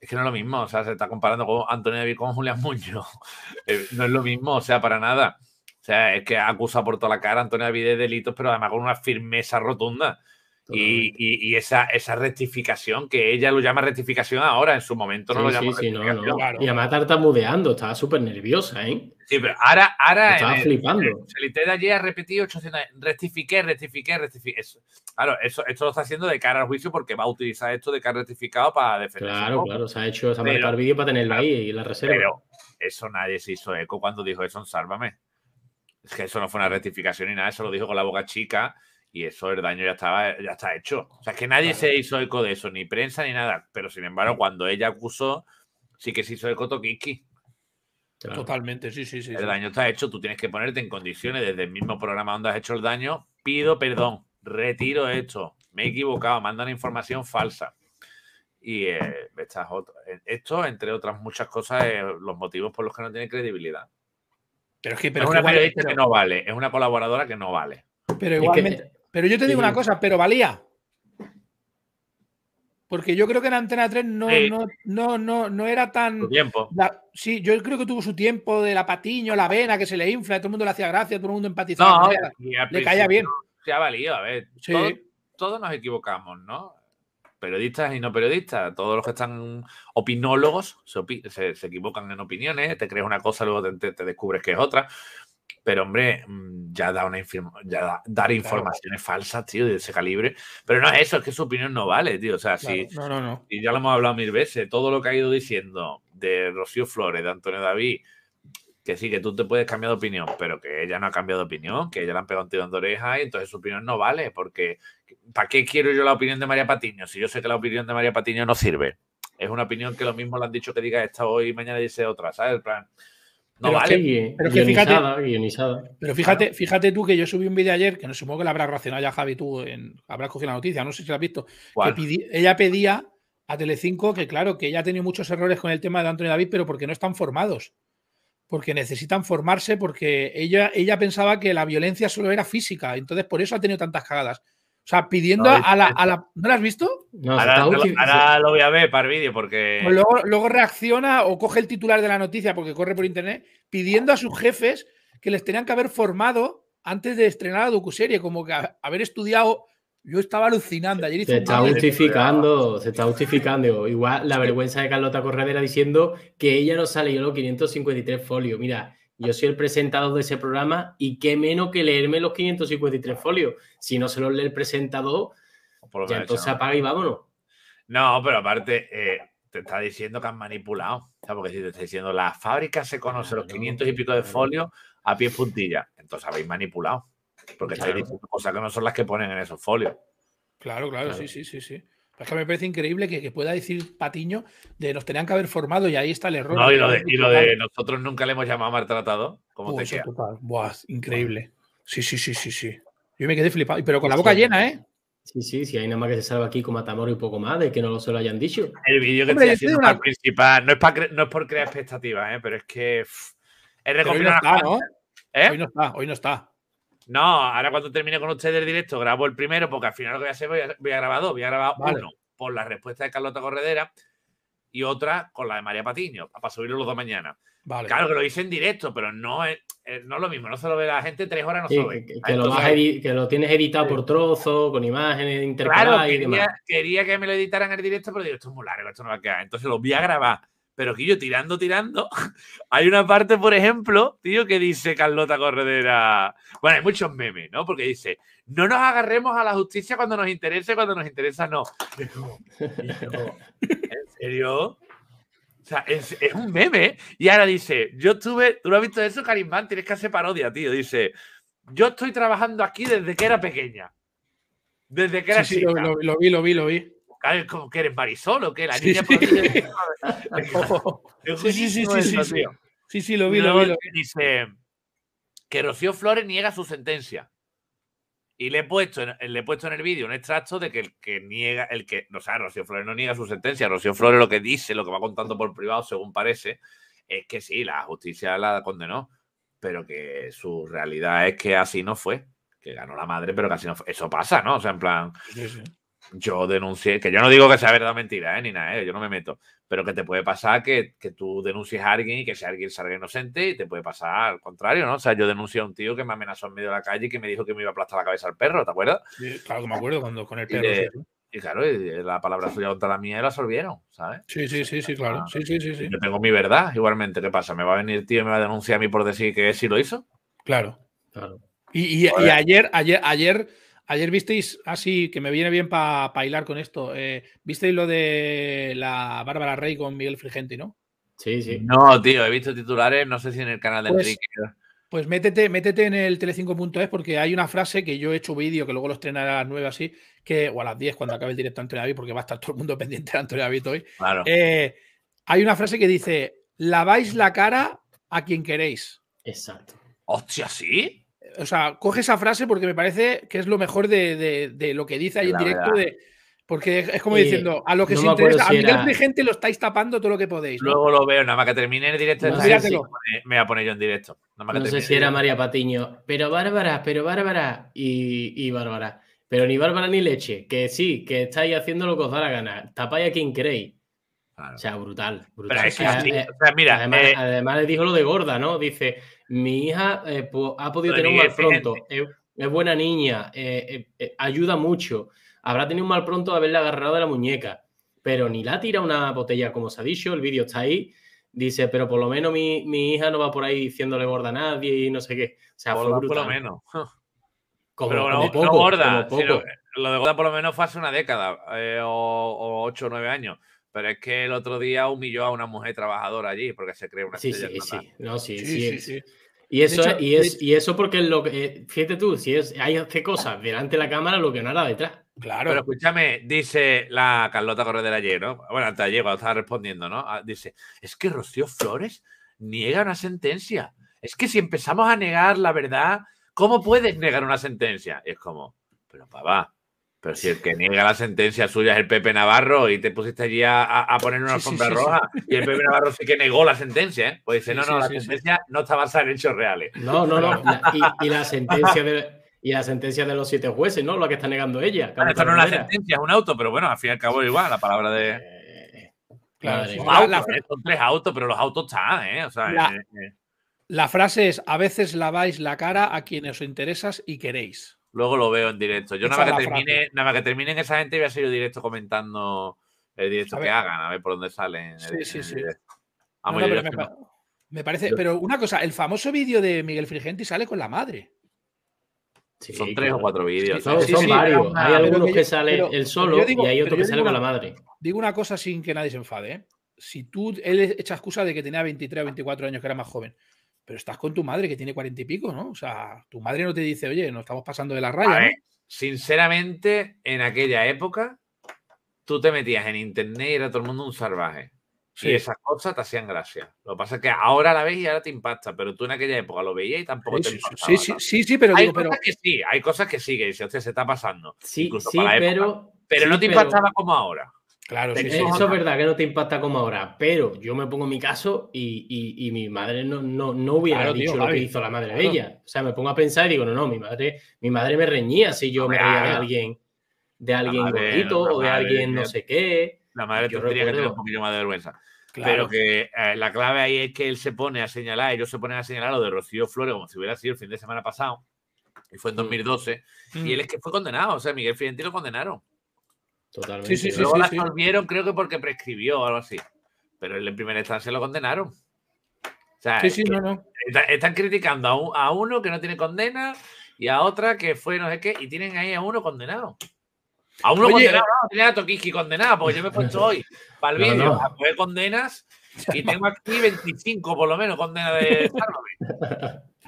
Es que no es lo mismo, o sea, se está comparando con Antonio David con Julián Muñoz. Eh, no es lo mismo, o sea, para nada. O sea, es que acusa por toda la cara a Antonio David de delitos, pero además con una firmeza rotunda. Y, esa, esa, rectificación, que ella lo llama rectificación ahora, en su momento no lo llama sí, no, no. Y además tartamudeando, estaba súper nerviosa, ¿eh? Sí, pero ahora... ahora estaba flipando. El, de ayer ha repetido 800 rectifiqué, rectifiqué, rectifiqué. Eso, claro, eso, esto lo está haciendo de cara al juicio porque va a utilizar esto de cara rectificado para defender. Claro, claro, se ha hecho, se ha el vídeo para tenerlo ahí y la reserva. Pero eso nadie se hizo eco cuando dijo eso en Sálvame. Es que eso no fue una rectificación ni nada, eso lo dijo con la boca chica y eso, el daño ya estaba, ya está hecho. O sea, es que nadie se hizo eco de eso, ni prensa ni nada. Pero sin embargo, cuando ella acusó, sí que se hizo eco Tokiski. Totalmente, sí, sí, sí. El daño está hecho, tú tienes que ponerte en condiciones desde el mismo programa donde has hecho el daño. Pido perdón, retiro esto, me he equivocado, manda una información falsa. Y eh, esto, entre otras muchas cosas, los motivos por los que no tiene credibilidad. Pero es que pero es una periodista que no vale, es una colaboradora que no vale. Pero igualmente, pero yo te digo una cosa, pero valía. Porque yo creo que en Antena 3 no, no, no, no, era tan. Su tiempo. sí, yo creo que tuvo su tiempo de la patiño, la vena, que se le infla, todo el mundo le hacía gracia, todo el mundo empatizaba. le caía bien. Se ha valido, a ver. Todos, nos equivocamos, ¿no? Periodistas y no periodistas, todos los que están opinólogos se, se, equivocan en opiniones, te crees una cosa, luego te, te descubres que es otra. Pero, hombre, mm, ya da una ya dar informaciones falsas, tío, de ese calibre. Pero no es eso, es que su opinión no vale, tío. O sea, si, no, no, no. y ya lo hemos hablado mil veces, todo lo que ha ido diciendo de Rocío Flores, de Antonio David, que sí, que tú te puedes cambiar de opinión, pero que ella no ha cambiado de opinión, que ella le han pegado un tirón de oreja y entonces su opinión no vale, porque ¿para qué quiero yo la opinión de María Patiño si yo sé que la opinión de María Patiño no sirve? Es una opinión que lo mismo le han dicho que diga esta hoy y mañana dice otra, ¿sabes? El plan, no pero vale. pero fíjate, Pero fíjate, fíjate tú que yo subí un vídeo ayer, que no supongo que la habrá reaccionado ya Javi tú, en, habrás cogido la noticia, no sé si la has visto. ella pedía a Telecinco que, claro, que ella ha tenido muchos errores con el tema de Antonio David, pero porque no están formados. Porque necesitan formarse, porque ella, ella pensaba que la violencia solo era física, entonces por eso ha tenido tantas cagadas. O sea, pidiendo a, la, a, la, ¿No lo has visto? No, ahora, lo voy a ver para el vídeo porque. Luego, luego, reacciona o coge el titular de la noticia porque corre por internet pidiendo a sus jefes que les tenían que haber formado antes de estrenar la docuserie, como que haber estudiado. Yo estaba alucinando. Ayer se está justificando, se está justificando. Igual la vergüenza de Carlota Corredera diciendo que ella no salió los 553 folios. Mira, yo soy el presentador de ese programa y qué menos que leerme los 553 folios. Si no se los lee el presentador, ya entonces apaga y vámonos. No, pero aparte, eh, te está diciendo que han manipulado. porque si te está diciendo la fábrica se conoce los 500 y pico de folios a pie puntilla, entonces habéis manipulado. Porque estáis diciendo cosas que no son las que ponen en esos folios. Claro, claro, sí, sí, sí, sí. Es que me parece increíble que, pueda decir Patiño de nos tenían que haber formado y ahí está el error. No, y lo de, nosotros nunca le hemos llamado maltratado. ¿Cómo te queda? Buah, increíble. Sí, sí, sí, sí, sí. Yo me quedé flipado, pero con la boca llena, ¿eh? Sí, sí, sí, hay nada más que se salva aquí con Matamoros y poco más de que no se lo hayan dicho. El vídeo que estoy haciendo una... principal, no es, no es por crear expectativas, ¿eh? pero es que es hoy no está, ¿no? ¿Eh? Hoy no está, hoy no está. No, ahora cuando termine con ustedes el directo, grabo el primero, porque al final lo que voy a hacer, voy a, voy a grabar dos. Voy a grabar uno por la respuesta de Carlota Corredera y otra con la de María Patiño, para subirlo los dos mañana. Claro que lo hice en directo, pero no es, no lo mismo, no se lo ve la gente tres horas, no se lo ve. Que, lo, tienes editado por trozo, con imágenes intercaladas y demás. Quería que me lo editaran en el directo, pero digo, esto es muy largo, esto no va a quedar. Entonces lo voy a grabar. Pero que yo tirando, tirando, hay una parte, por ejemplo, tío, que dice Carlota Corredera. Bueno, hay muchos memes, ¿no? Porque dice, no nos agarremos a la justicia cuando nos interese, cuando nos interesa, no. ¿En serio? O sea, es, un meme. Y ahora dice, yo estuve, tú lo has visto eso, Carimán, tienes que hacer parodia, tío. Dice, yo estoy trabajando aquí desde que era pequeña. Desde que era sí, sí, lo, vi, lo vi, lo vi. Como que eres Marisol o que la niña sí. sí, sí, sí, sí, sí, sí, sí, lo vi, lo vi. Dice que Rocío Flores niega su sentencia. Y le he puesto, en, le he puesto en el vídeo un extracto de que el que niega, el que, o sea, Rocío Flores no niega su sentencia. Rocío Flores lo que dice, lo que va contando por privado, según parece, es que sí, la justicia la condenó, pero que su realidad es que así no fue. Que ganó la madre, pero que así no fue. Eso pasa, ¿no? O sea, en plan, yo denuncié, que yo no digo que sea verdad o mentira, ¿eh? ni nada, ¿eh? yo no me meto, pero que te puede pasar que, que, tú denuncies a alguien y que ese alguien salga inocente y te puede pasar al contrario, ¿no? O sea, yo denuncié a un tío que me amenazó en medio de la calle y que me dijo que me iba a aplastar la cabeza al perro, ¿te acuerdas? Sí, claro que me acuerdo cuando con el perro. Y, claro, la absolvieron suya contra la mía y la absolvieron, ¿sabes? Sí, sí, sí, sí, claro. Sí, sí, sí, sí. Yo tengo mi verdad, igualmente. ¿Qué pasa? ¿Me va a venir el tío y me va a denunciar a mí por decir que sí lo hizo? Claro, claro. Y, y, y ayer, ayer, ayer Ayer visteis, así que me viene bien para bailar con esto, eh, visteis lo de la Bárbara Rey con Miguel Frigenti, ¿no? Sí, sí. No, tío, he visto titulares, no sé si en el canal de pues, Enrique. Pues métete, métete en el tele5.es porque hay una frase que yo he hecho vídeo, que luego lo estrenaré a las 9 así, que, o a las 10 cuando acabe el directo de Antonio David, porque va a estar todo el mundo pendiente de Antonio David hoy. Claro. Eh, hay una frase que dice: laváis la cara a quien queréis. Exacto. Hostia, ¿sí? O sea, coge esa frase porque me parece que es lo mejor de, lo que dice ahí en directo. De, porque es como diciendo, a lo que se interesa, a Miguel gente lo estáis tapando todo lo que podéis. Luego lo veo, nada más que termine el directo. me voy a poner yo en directo. no sé si era María Patiño, pero Bárbara, pero Bárbara y, y Bárbara. Pero ni Bárbara ni leche, que sí, que estáis haciendo lo que os da la gana. Tapáis a quien queréis. O sea, brutal. brutal. Eh, mira, además, eh, además, le dijo lo de gorda, ¿no? Dice, mi hija eh, ha podido tener un mal pronto, es, buena niña, eh, eh, ayuda mucho. Habrá tenido un mal pronto de haberle agarrado de la muñeca, pero ni la tira una botella, como se ha dicho, el vídeo está ahí. Dice, pero por lo menos mi, hija no va por ahí diciéndole gorda a nadie y no sé qué. O sea, por, por lo menos. pero no, gorda. lo de gorda por lo menos fue hace una década, o, ocho o nueve años. Pero es que el otro día humilló a una mujer trabajadora allí porque se cree una sí, sí, sí. No, sí, sí, sí, y eso, y, es, y eso porque lo que, eh, fíjate tú, si es, hay hace cosas delante de la cámara lo que no hará detrás. Claro. Pero escúchame, dice la Carlota Corredera ayer, ¿no? Bueno, antes ayer cuando estaba respondiendo, ¿no? Ah, dice, es que Rocío Flores niega una sentencia. Es que si empezamos a negar la verdad, ¿cómo puedes negar una sentencia? Y es como, pero papá, pero si el que niega la sentencia suya es el Pepe Navarro y te pusiste allí a, poner una alfombra roja y el Pepe Navarro sí que negó la sentencia, ¿eh? Pues dice, no, no, la sentencia no está basada en hechos reales. No, no, no. y, la sentencia de, y la sentencia de los siete jueces, ¿no? Lo que está negando ella. Bueno, esto no es una sentencia, es un auto, pero bueno, al fin y al cabo igual, la palabra de. Eh, claro, son, tres autos, pero los autos están, ¿eh? O sea, la, eh, la, frase es: a veces laváis la cara a quienes os interesas y queréis. Luego lo veo en directo. Yo nada más, que termine, nada más que terminen esa gente voy a seguir directo comentando el directo que hagan, a ver por dónde salen. Sí, sí, sí. me, parece, pero una cosa, el famoso vídeo de Miguel Frigenti sale con la madre. son tres o cuatro vídeos. son, varios. hay algunos que sale el solo y hay otro que sale con la madre. Digo una cosa sin que nadie se enfade. ¿eh? Si tú, él echa excusa de que tenía 23 o 24 años, que era más joven pero estás con tu madre que tiene cuarenta y pico, ¿no? O sea, tu madre no te dice, oye, nos estamos pasando de la raya. Sinceramente, en aquella época, tú te metías en internet y era todo el mundo un salvaje. Y esas cosas te hacían gracia. Lo que pasa es que ahora la ves y ahora te impacta, pero tú en aquella época lo veías y tampoco te impactaba. Sí, sí, sí, sí, pero hay cosas pero... que sí, hay cosas que sí, que dice, hostia, se está pasando. Sí, sí, pero. pero no te impactaba como ahora. Claro, sí, Eso es verdad que no te impacta como ahora, pero yo me pongo en mi caso y, mi madre no, no, no hubiera dicho lo que hizo la madre de ella. O sea, me pongo a pensar y digo, no, no, mi madre, mi madre me reñía si yo me reía de alguien, de alguien gordito o de alguien no sé qué. La madre tendría que tener un poquito más de vergüenza. Pero que eh, la clave ahí es que él se pone a señalar, ellos se ponen a señalar lo de Rocío Flores como si hubiera sido el fin de semana pasado, y fue en 2012, mm. y él mm. es que fue condenado, o sea, Miguel Fidenti lo condenaron. Totalmente. Sí, sí, Luego la absolvieron, creo que porque prescribió o algo así. Pero en primera instancia lo condenaron. O sea, no, no. Están criticando a, uno que no tiene condena y a otra que fue no sé qué, y tienen ahí a uno condenado. A uno condenado, no, tiene a Tokiski condenado, porque yo me he puesto hoy para el vídeo a condenas y tengo aquí 25 por lo menos condenas de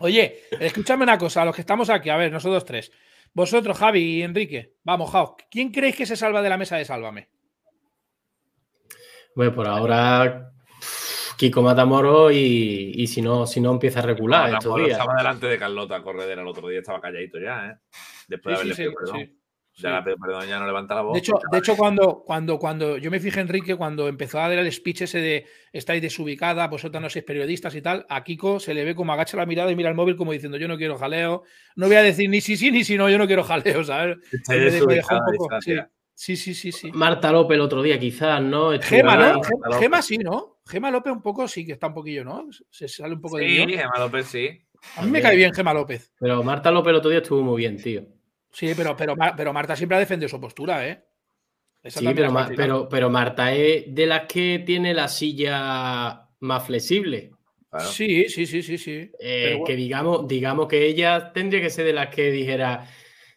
Oye, escúchame una cosa, a los que estamos aquí, a ver, nosotros tres. Vosotros, Javi y Enrique, vamos, Jao, ¿quién creéis que se salva de la mesa de Sálvame? Bueno, por ahora Kiko Matamoro y, y si no si no empieza a recular estos días. Estaba delante de Carlota Corredera el otro día, estaba calladito ya, ¿eh? Después de haberle sí, sí, ya, perdón, ya no levanta la voz. De hecho, de hecho cuando, cuando, cuando yo me fijé, Enrique, cuando empezó a dar el speech ese de estáis desubicada, vosotros no sois periodistas y tal, a Kiko se le ve como agacha la mirada y mira el móvil como diciendo yo no quiero jaleo. No voy a decir ni sí, sí, ni si no, yo no quiero jaleo, ¿sabes? Sí, sí, sí, sí, Marta López el otro día, quizás, ¿no? Gema, ¿no? Gema sí, ¿no? Gema López un poco sí que está un poquillo, ¿no? Se sale un poco de. Sí, Gema López sí. A mí me cae bien Gema López. Pero Marta López el otro día estuvo muy bien, tío. Sí, pero, pero, pero Marta siempre ha defendido su postura, ¿eh? sí, pero, pero, Marta es de las que tiene la silla más flexible. Sí, sí, sí, sí, sí. Eh, que digamos, digamos que ella tendría que ser de las que dijera,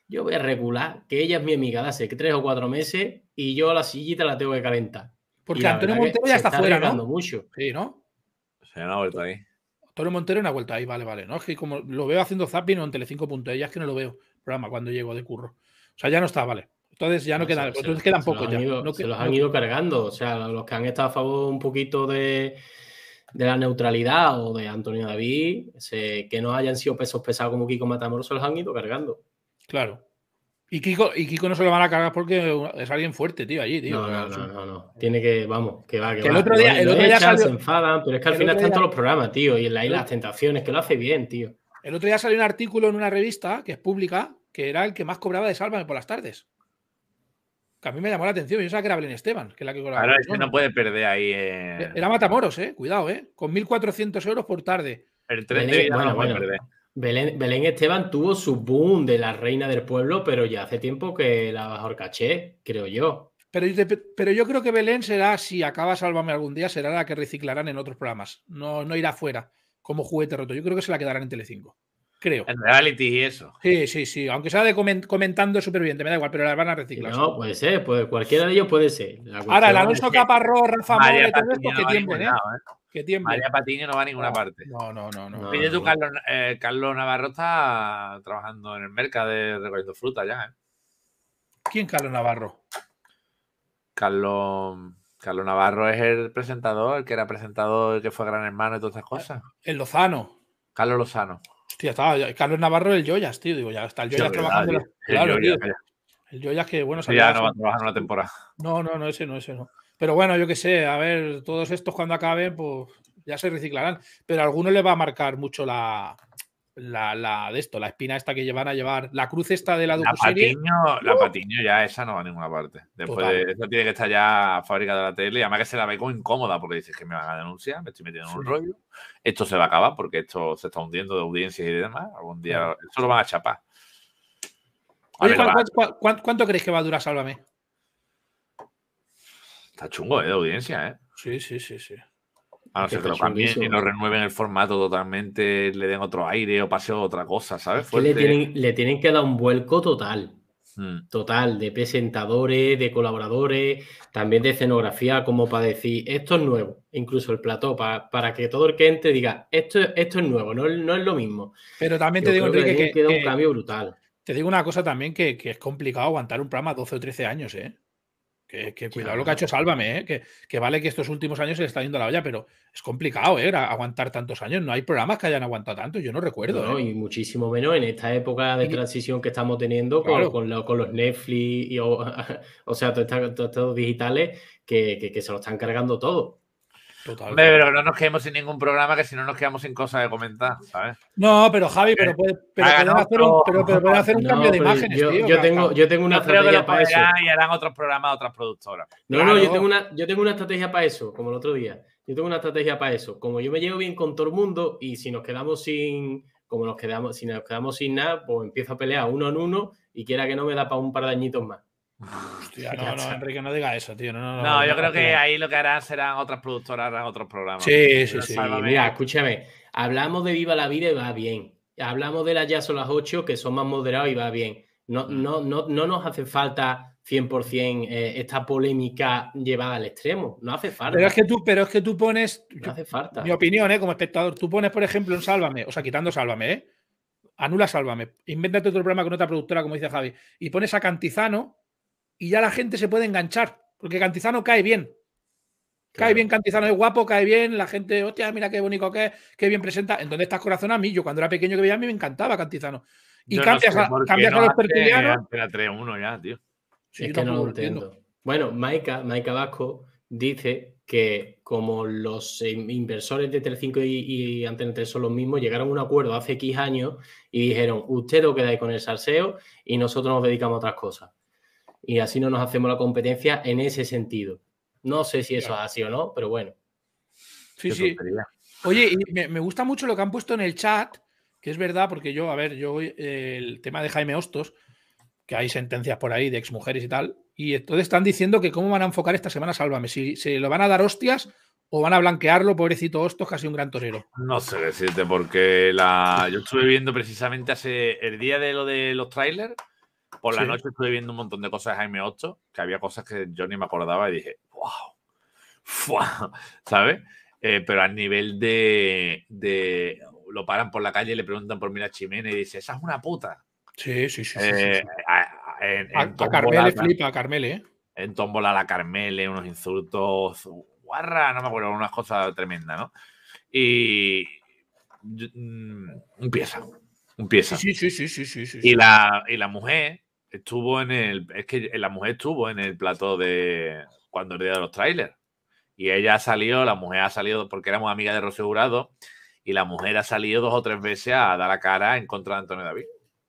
yo voy a regular, que ella es mi amiga de hace tres o cuatro meses y yo la sillita la tengo que calentar. Porque Antonio Montero ya está, fuera, ¿no? mucho. Sí, ¿no? Se ha vuelto ahí. Antonio Montero una vuelta ahí, vale, vale. No, es que como lo veo haciendo zapping en Telecinco.ella, es que no lo veo programa cuando llego de curro. O sea, ya no está, vale. Entonces ya no, queda, entonces quedan pocos ya. se los han ido cargando. O sea, los que han estado a favor un poquito de, de la neutralidad o de Antonio David, que no hayan sido pesos pesados como Kiko Matamoros, se los han ido cargando. Claro. Y Kiko, y Kiko no se lo van a cargar porque es alguien fuerte, tío, allí, tío. No, no, no, no, Tiene que, vamos, que va, que, El otro día, el otro día salió... se enfadan, pero es que al final están todos los programas, tío, y en la las tentaciones, que lo hace bien, tío. El otro día salió un artículo en una revista que es pública, que era el que más cobraba de Sálvame por las tardes. Que a mí me llamó la atención. Yo sabía que era Belén Esteban, que es la que cobraba. Claro, es que no puede perder ahí. Eh. Era Matamoros, eh. Cuidado, eh. Con 1.400 euros por tarde. El tren de vida no puede perder. Belén, Esteban tuvo su boom de la reina del pueblo, pero ya hace tiempo que la bajó el caché, creo yo. Pero, pero yo creo que Belén será, si acaba Sálvame algún día, será la que reciclarán en otros programas. No, no irá fuera como juguete roto. Yo creo que se la quedarán en Telecinco. Creo. En reality y eso. Sí, sí, sí. Aunque sea de comentando superviviente, me da igual, pero la van a reciclar. No, puede ser, puede, cualquiera de ellos puede ser. Ahora, el Alonso Caparrós, Rafa More, todo esto, que tiemble, ¿eh? Que tiemble. María Patiño no va a ninguna parte. No, no, no. no. Pide tú, Carlos, eh, Carlos Navarro está trabajando en el mercado de recogiendo fruta ya, ¿eh? ¿Quién Carlos Navarro? Carlos. Carlos Navarro es el presentador, el que era presentador, el que fue gran hermano y todas esas cosas. El Lozano. Carlos Lozano. Hostia, estaba Carlos Navarro el Joyas, tío. Digo, ya está el Joyas trabajando. claro, tío. El Joyas que, bueno, Ya no va a trabajar en una temporada. No, no, no, ese no, ese no. Pero bueno, yo qué sé, a ver, todos estos cuando acaben, pues ya se reciclarán. Pero a algunos les va a marcar mucho la, la, de esto, la espina esta que llevan a llevar, la cruz esta de la La patiño, la ¡Uh! patiño ya esa no va a ninguna parte. Después de eso tiene que estar ya fábrica de la tele y además que se la ve como incómoda porque dices que me van a denunciar, me estoy metiendo en un rollo. Esto se va a acabar porque esto se está hundiendo de audiencias y demás. Algún día eso lo van a chapar. ¿cuánto, crees que va a durar Sálvame? Está chungo, ¿eh? De audiencia, ¿eh? Sí, sí, sí, sí. A no ser que lo cambien y lo renueven el formato totalmente, le den otro aire o pase otra cosa, ¿sabes? le, tienen, que dar un vuelco total. Hmm. Total, de presentadores, de colaboradores, también de escenografía, como para decir, esto es nuevo, incluso el plató, para, que todo el que entre diga, esto, esto es nuevo, no, no es lo mismo. Pero también te digo, Enrique, que, queda un cambio brutal. Te digo una cosa también que, que es complicado aguantar un programa 12 o 13 años, ¿eh? Que, cuidado lo que ha hecho Sálvame, ¿eh? que, vale que estos últimos años se le está yendo la olla, pero es complicado ¿eh? aguantar tantos años. No hay programas que hayan aguantado tanto, yo no recuerdo. No, ¿eh? Y muchísimo menos en esta época de transición que estamos teniendo con, los Netflix, y, o, sea, todos estos digitales que, se lo están cargando todo. Pero no nos quedemos sin ningún programa, que si no nos quedamos sin cosas de comentar, ¿sabes? No, pero Javi, pero, puede, pero pueden hacer un, pero, hacer un cambio de imágenes. Yo, yo tengo, yo tengo una estrategia para eso. Y harán otros programas, otras productoras. No, no, yo tengo, una, yo tengo una estrategia para eso, como el otro día. Yo tengo una estrategia para eso. Como yo me llevo bien con todo el mundo y si nos quedamos sin, como nos quedamos, si nos quedamos sin nada, pues empiezo a pelear uno en uno y quiera que no me da para un par de añitos más. Hostia, no, no, Enrique, no diga eso, tío. No, no, no yo creo que ahí lo que harán serán otras productoras, harán otros programas. Sí, sí, sí. Mira, escúchame, hablamos de Viva la Vida y va bien. Hablamos de las ya son las 8, que son más moderados y va bien. No, mm. no, no, no nos hace falta 100% eh, esta polémica llevada al extremo. No hace falta. Pero es que tú, pero es que tú pones. No hace falta. Mi opinión, ¿eh? como espectador, tú pones, por ejemplo, un Sálvame, o sea, quitando Sálvame, ¿eh? Anula Sálvame. Invéntate otro programa con otra productora, como dice Javi. Y pones a Cantizano y ya la gente se puede enganchar. Porque Cantizano cae bien. Cae bien Cantizano, es guapo, cae bien, la gente, hostia, mira qué bonito que es, qué bien presenta. Entonces estás corazón a mí. Yo cuando era pequeño que veía a mí me encantaba Cantizano. Y cambias, a, cambias a, los tertulianos. Era 3-1 ya, tío. es que no lo entiendo. Bueno, Maika, Maika Vasco dice que como los inversores de Telecinco y, y Antena 3 son los mismos, llegaron a un acuerdo hace X años y dijeron, usted lo quedáis con el salseo y nosotros nos dedicamos a otras cosas y así no nos hacemos la competencia en ese sentido. No sé si eso es así o no, pero bueno. Sí, sí. Oye, y me, gusta mucho lo que han puesto en el chat, que es verdad, porque yo, a ver, yo el tema de Jaime Hostos, que hay sentencias por ahí de exmujeres y tal, y entonces están diciendo que cómo van a enfocar esta semana Sálvame, si se lo van a dar hostias o van a blanquearlo, pobrecito Hostos, casi un gran torero. No sé decirte, porque la... yo estuve viendo precisamente hace el día de lo de los trailers por la noche estuve viendo un montón de cosas de Jaime 8, que había cosas que yo ni me acordaba y dije, wow, ¿sabes? Eh, pero a nivel de, Lo paran por la calle y le preguntan por Mira Chimena y dice, esa es una puta. Sí, sí, sí. Eh, a, Carmele flipa, a Carmele. ¿eh? En tómbola la Carmele, unos insultos, guarra, no me acuerdo, unas cosas tremendas, ¿no? Y. Mm, empieza. Empieza. Sí, sí, sí, sí, sí, sí, Y, la, y la mujer estuvo en el. Es que la mujer estuvo en el plató de. Cuando el día de los trailers. Y ella ha salido, la mujer ha salido, porque éramos amigas de Rocío Jurado, y la mujer ha salido dos o tres veces a dar la cara en contra de Antonio David.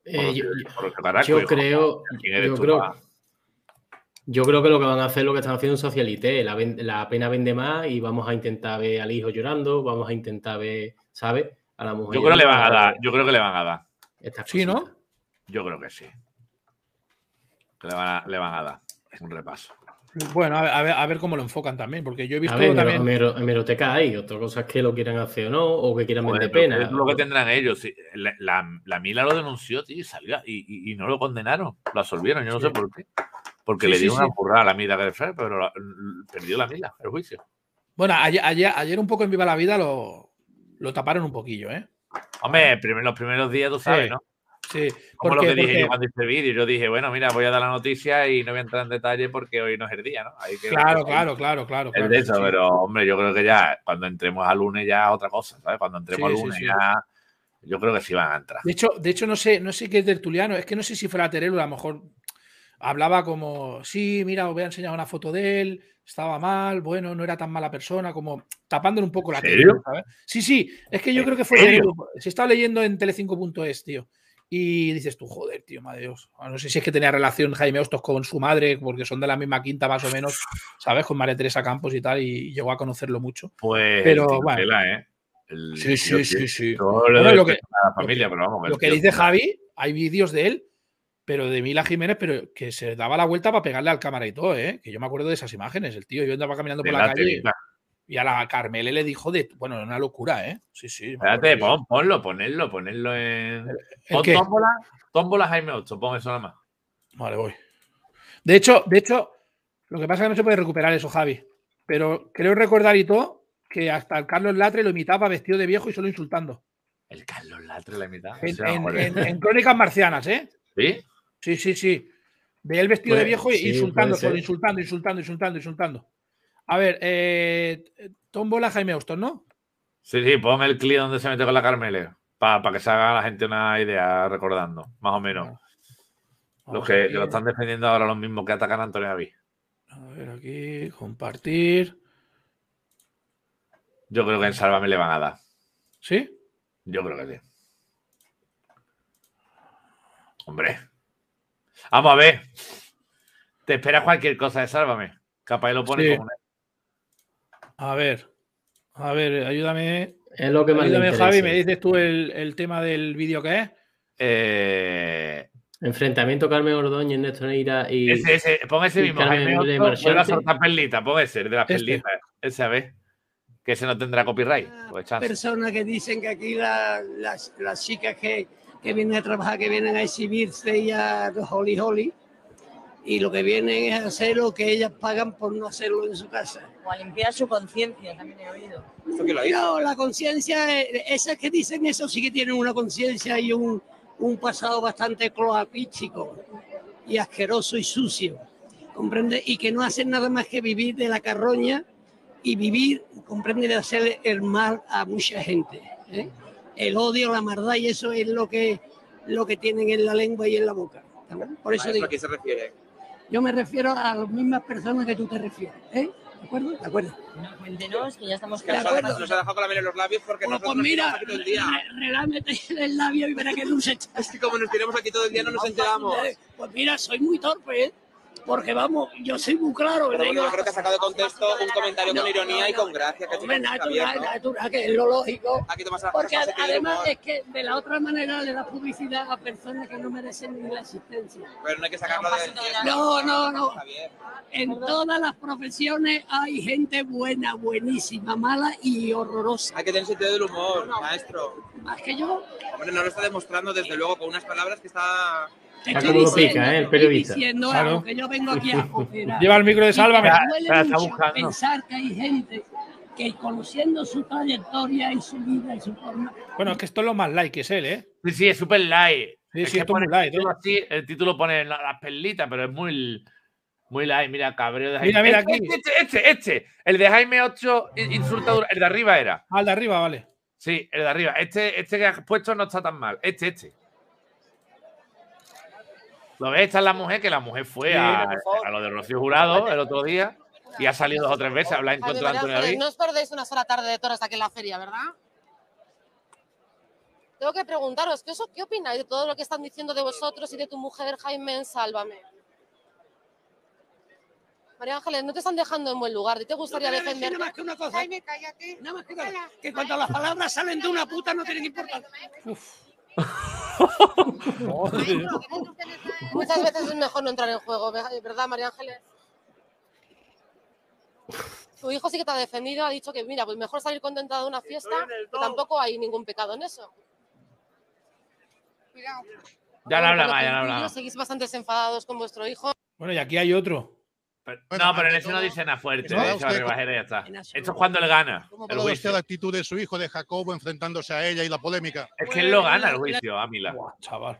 Eh, yo, creo. Yo creo, yo creo que lo que van a hacer es lo que están haciendo en Socialité. La, la, pena vende más y vamos a intentar ver al hijo llorando, vamos a intentar ver, ¿sabes? A la mujer. Yo creo, le van a dar, yo creo que le van a dar. Sí, ¿no? Yo creo que sí le van a, dar. un repaso. Bueno, a ver, a ver, cómo lo enfocan también, porque yo he visto ver, también. Hemeroteca hay, otra cosa es que lo quieran hacer o no, o que quieran vender pena. Es lo que tendrán ellos. La, la, Mila lo denunció, tío, y salió, y, no lo condenaron, lo absolvieron, yo no sé por qué. Porque le dio una burrada a la Mila Grefer, pero perdió la Mila, el juicio. Bueno, ayer, ayer, un poco en Viva la Vida lo, lo taparon un poquillo, ¿eh? Hombre, los primeros días, tú sabes, ¿no? Sí, como lo que dije yo cuando hice el vídeo. Yo dije, bueno, mira, voy a dar la noticia y no voy a entrar en detalle porque hoy no es el día, ¿no? claro, claro, claro, claro, Es de eso, pero hombre, yo creo que ya cuando entremos al lunes ya otra cosa, ¿sabes? Cuando entremos al lunes ya. Yo creo que sí van a entrar. De hecho, de hecho no sé, no sé qué es tertuliano, es que no sé si fuera Terelu, a lo mejor hablaba como, sí, mira, os voy a enseñar una foto de él, estaba mal, bueno, no era tan mala persona, como tapándole un poco la serio? ¿sabes? Sí, sí, es que yo creo que fue. Se está leyendo en tele5.es, tío. Y dices tú, joder, tío, madre Dios. No sé si es que tenía relación Jaime Hostos con su madre, porque son de la misma quinta más o menos, ¿sabes? Con María Teresa Campos y tal, y llegó a conocerlo mucho. Pues, pero bueno. ¿eh? sí, sí, sí, sí. lo que, la familia, pero vamos, lo que dice Javi, hay vídeos de él, pero de Mila Jiménez, pero que se daba la vuelta para pegarle al cámara y todo, ¿eh? Que yo me acuerdo de esas imágenes. El tío, yo andaba caminando por la, calle. Y a la Carmele le dijo de. Bueno, una locura, ¿eh? Sí, sí. Espérate, pon, ponlo, ponedlo, ponedlo en. Pon tómbola, Jaime 8, pon eso nada más. Vale, voy. De hecho, de hecho, lo que pasa es que no se puede recuperar eso, Javi. Pero creo recordar y todo que hasta el Carlos Latre lo imitaba vestido de viejo y solo insultando. El Carlos Latre lo imitaba. En, crónicas marcianas, ¿eh? Sí. Sí, sí, sí. Ve el vestido de viejo y insultando, solo insultando, insultando, insultando, insultando. A ver, eh, tómbola Jaime Auston, ¿no? Sí, sí, ponme el clip donde se mete con la Carmele. Para que se haga la gente una idea recordando, más o menos. Los que, lo están defendiendo ahora los mismos que atacan a Antonio David. A ver, aquí, compartir. Yo creo que en Sálvame le van a dar. ¿Sí? Yo creo que sí. Hombre. Vamos a ver. Te espera cualquier cosa de Sálvame. Capaz lo pone como A ver. A ver, ayúdame. Es lo que más ayúdame, Javi, me dices tú el, tema del vídeo que es. Eh... Enfrentamiento Carmen Ordóñez, Néstor Neira y. Ese, ese, pon ese mismo. Carmen de la perlita, pon ese, de las este. perlitas. Ese, a ver. Que ese no tendrá copyright. Pues personas que dicen que aquí las, las chicas que, que vienen a trabajar, que vienen a exhibirse y a Holly Holly, y lo que vienen es hacer lo que ellas pagan por no hacerlo en su casa. O a limpiar su conciencia, también he oído. No, la conciencia, eh, esas que dicen eso sí que tienen una conciencia y un, un pasado bastante cloacístico y asqueroso y sucio, ¿comprende? Y que no hacen nada más que vivir de la carroña y vivir, comprende, de hacer el mal a mucha gente. ¿eh? El odio, la maldad y eso es lo que, lo que tienen en la lengua y en la boca. Por eso digo, ¿A qué se refiere? Yo me refiero a las mismas personas que tú te refieres. ¿eh? ¿De acuerdo? De acuerdo. No, cuéntenos, que ya estamos acuerdo. Nos ha dejado con la miel en los labios porque pues, nosotros pues mira, aquí todo el día. relámete el labio y verá que dulce está. Es que como nos tiramos aquí todo el día no nos enteramos. Pues mira, soy muy torpe, ¿eh? Porque vamos, yo soy muy claro. Pero bueno, yo creo que ha sacado de contexto un comentario con ironía y con gracia. Que hombre, natural, natural, que es lo lógico. Aquí tomas las porque además es que de la otra manera le da publicidad a personas que no merecen ni la existencia. Pero no hay que sacarlo de... No, no, no. En todas las profesiones hay gente buena, buenísima, mala y horrorosa. Hay que tener sentido del humor, maestro. Más que yo. Hombre, no lo está demostrando desde luego con unas palabras que está te estoy diciendo, pica, ¿eh? El periodista. Diciendo claro. que yo vengo aquí a operar. Lleva el micro de Sálvame. Me está buscando. pensar que hay gente que conociendo su trayectoria y su vida y su forma. Bueno, es que esto es lo más like que es él, ¿eh? Sí, sí, es súper light. Sí, sí, esto es muy light. Así, el título pone las perlitas, pero es muy, muy light. Mira, cabreo de Jaime. Mira, mira este, aquí. Este, este, este, El de Jaime 8 insultador. El de arriba era. Ah, el de arriba, vale. Sí, el de arriba. Este, este que has puesto no está tan mal. Este, este. ¿Lo ves? Esta es la mujer, que la mujer fue a, lo de Rocío Jurado el otro día y ha salido dos o tres veces a hablar en contra de Antonio David. No os perdéis una sola tarde de toros aquí en la feria, ¿verdad? Tengo que preguntaros, ¿qué, ¿qué opináis de todo lo que están diciendo de vosotros y de tu mujer, Jaime, Sálvame? María Ángeles, no te están dejando en buen lugar. ¿Te gustaría defender? Nada más que una cosa. Jaime, cállate. Nada más que una cosa. Que cuando las palabras salen de una puta no tienen importancia. Uf. Muchas veces es mejor no entrar en juego, ¿verdad, María Ángeles? Tu hijo sí que te ha defendido, ha dicho que, mira, pues mejor salir contenta de una fiesta, que tampoco hay ningún pecado en eso. Ya no habla más, ya no habla más. Seguís bastante enfadados con vuestro hijo. Bueno, y aquí hay otro no, pero en ese no dice nada fuerte. ya está. Esto es cuando él gana. ¿Cómo puede usted la actitud de su hijo, de Jacobo, enfrentándose a ella y la polémica? Es que él lo gana el juicio a Mila. chaval.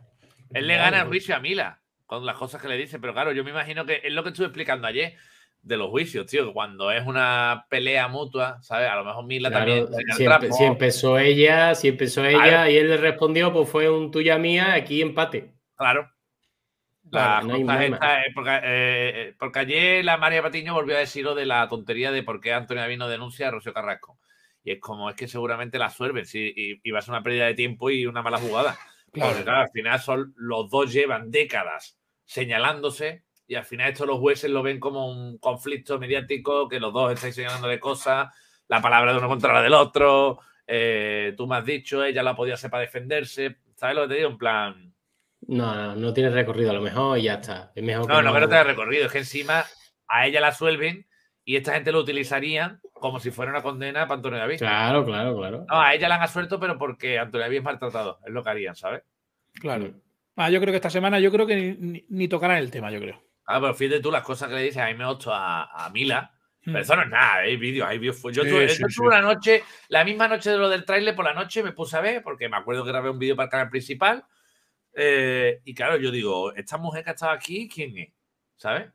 Él le gana el juicio a Mila con las cosas que le dice. Pero claro, yo me imagino que es lo que estuve explicando ayer de los juicios, tío. Cuando es una pelea mutua, ¿sabes? A lo mejor Mila también. Si, empezó ella, si empezó ella y él le respondió, pues fue un tuya mía, aquí empate. Claro. La no hay cosa más. esta es porque, eh, porque ayer la María Patiño volvió a decir lo de la tontería de por qué Antonio David no denuncia a Rocío Carrasco. Y es como, es que seguramente la suelven, sí, y, y va a ser una pérdida de tiempo y una mala jugada. Claro. Porque claro, al final son, los dos llevan décadas señalándose y al final esto los jueces lo ven como un conflicto mediático, que los dos estáis señalándole cosas, la palabra de uno contra la del otro, eh, tú me has dicho, ella la podía hacer para defenderse, ¿sabes lo que te digo? En plan, No, no, no tiene recorrido a lo mejor y ya está. Es mejor no, no que no tenga recorrido, es que encima a ella la suelven y esta gente lo utilizaría como si fuera una condena para Antonio David. Claro, claro, claro. No, a ella la han asuelto, pero porque Antonio David es maltratado, es lo que harían, ¿sabes? Claro. Ah, yo creo que esta semana, yo creo que ni, ni- ni tocarán el tema, yo creo. Ah, pero fíjate tú las cosas que le dices a me ocho a, a Mila. Mm. Pero eso no es nada, hay vídeos, hay vídeos. Yo, Sí, tuve, sí, yo sí. tuve una noche, la misma noche de lo del tráiler, por la noche me puse a ver, porque me acuerdo que grabé un vídeo para el canal principal. Eh, y claro, yo digo, esta mujer que ha estado aquí, ¿quién es? ¿Sabes?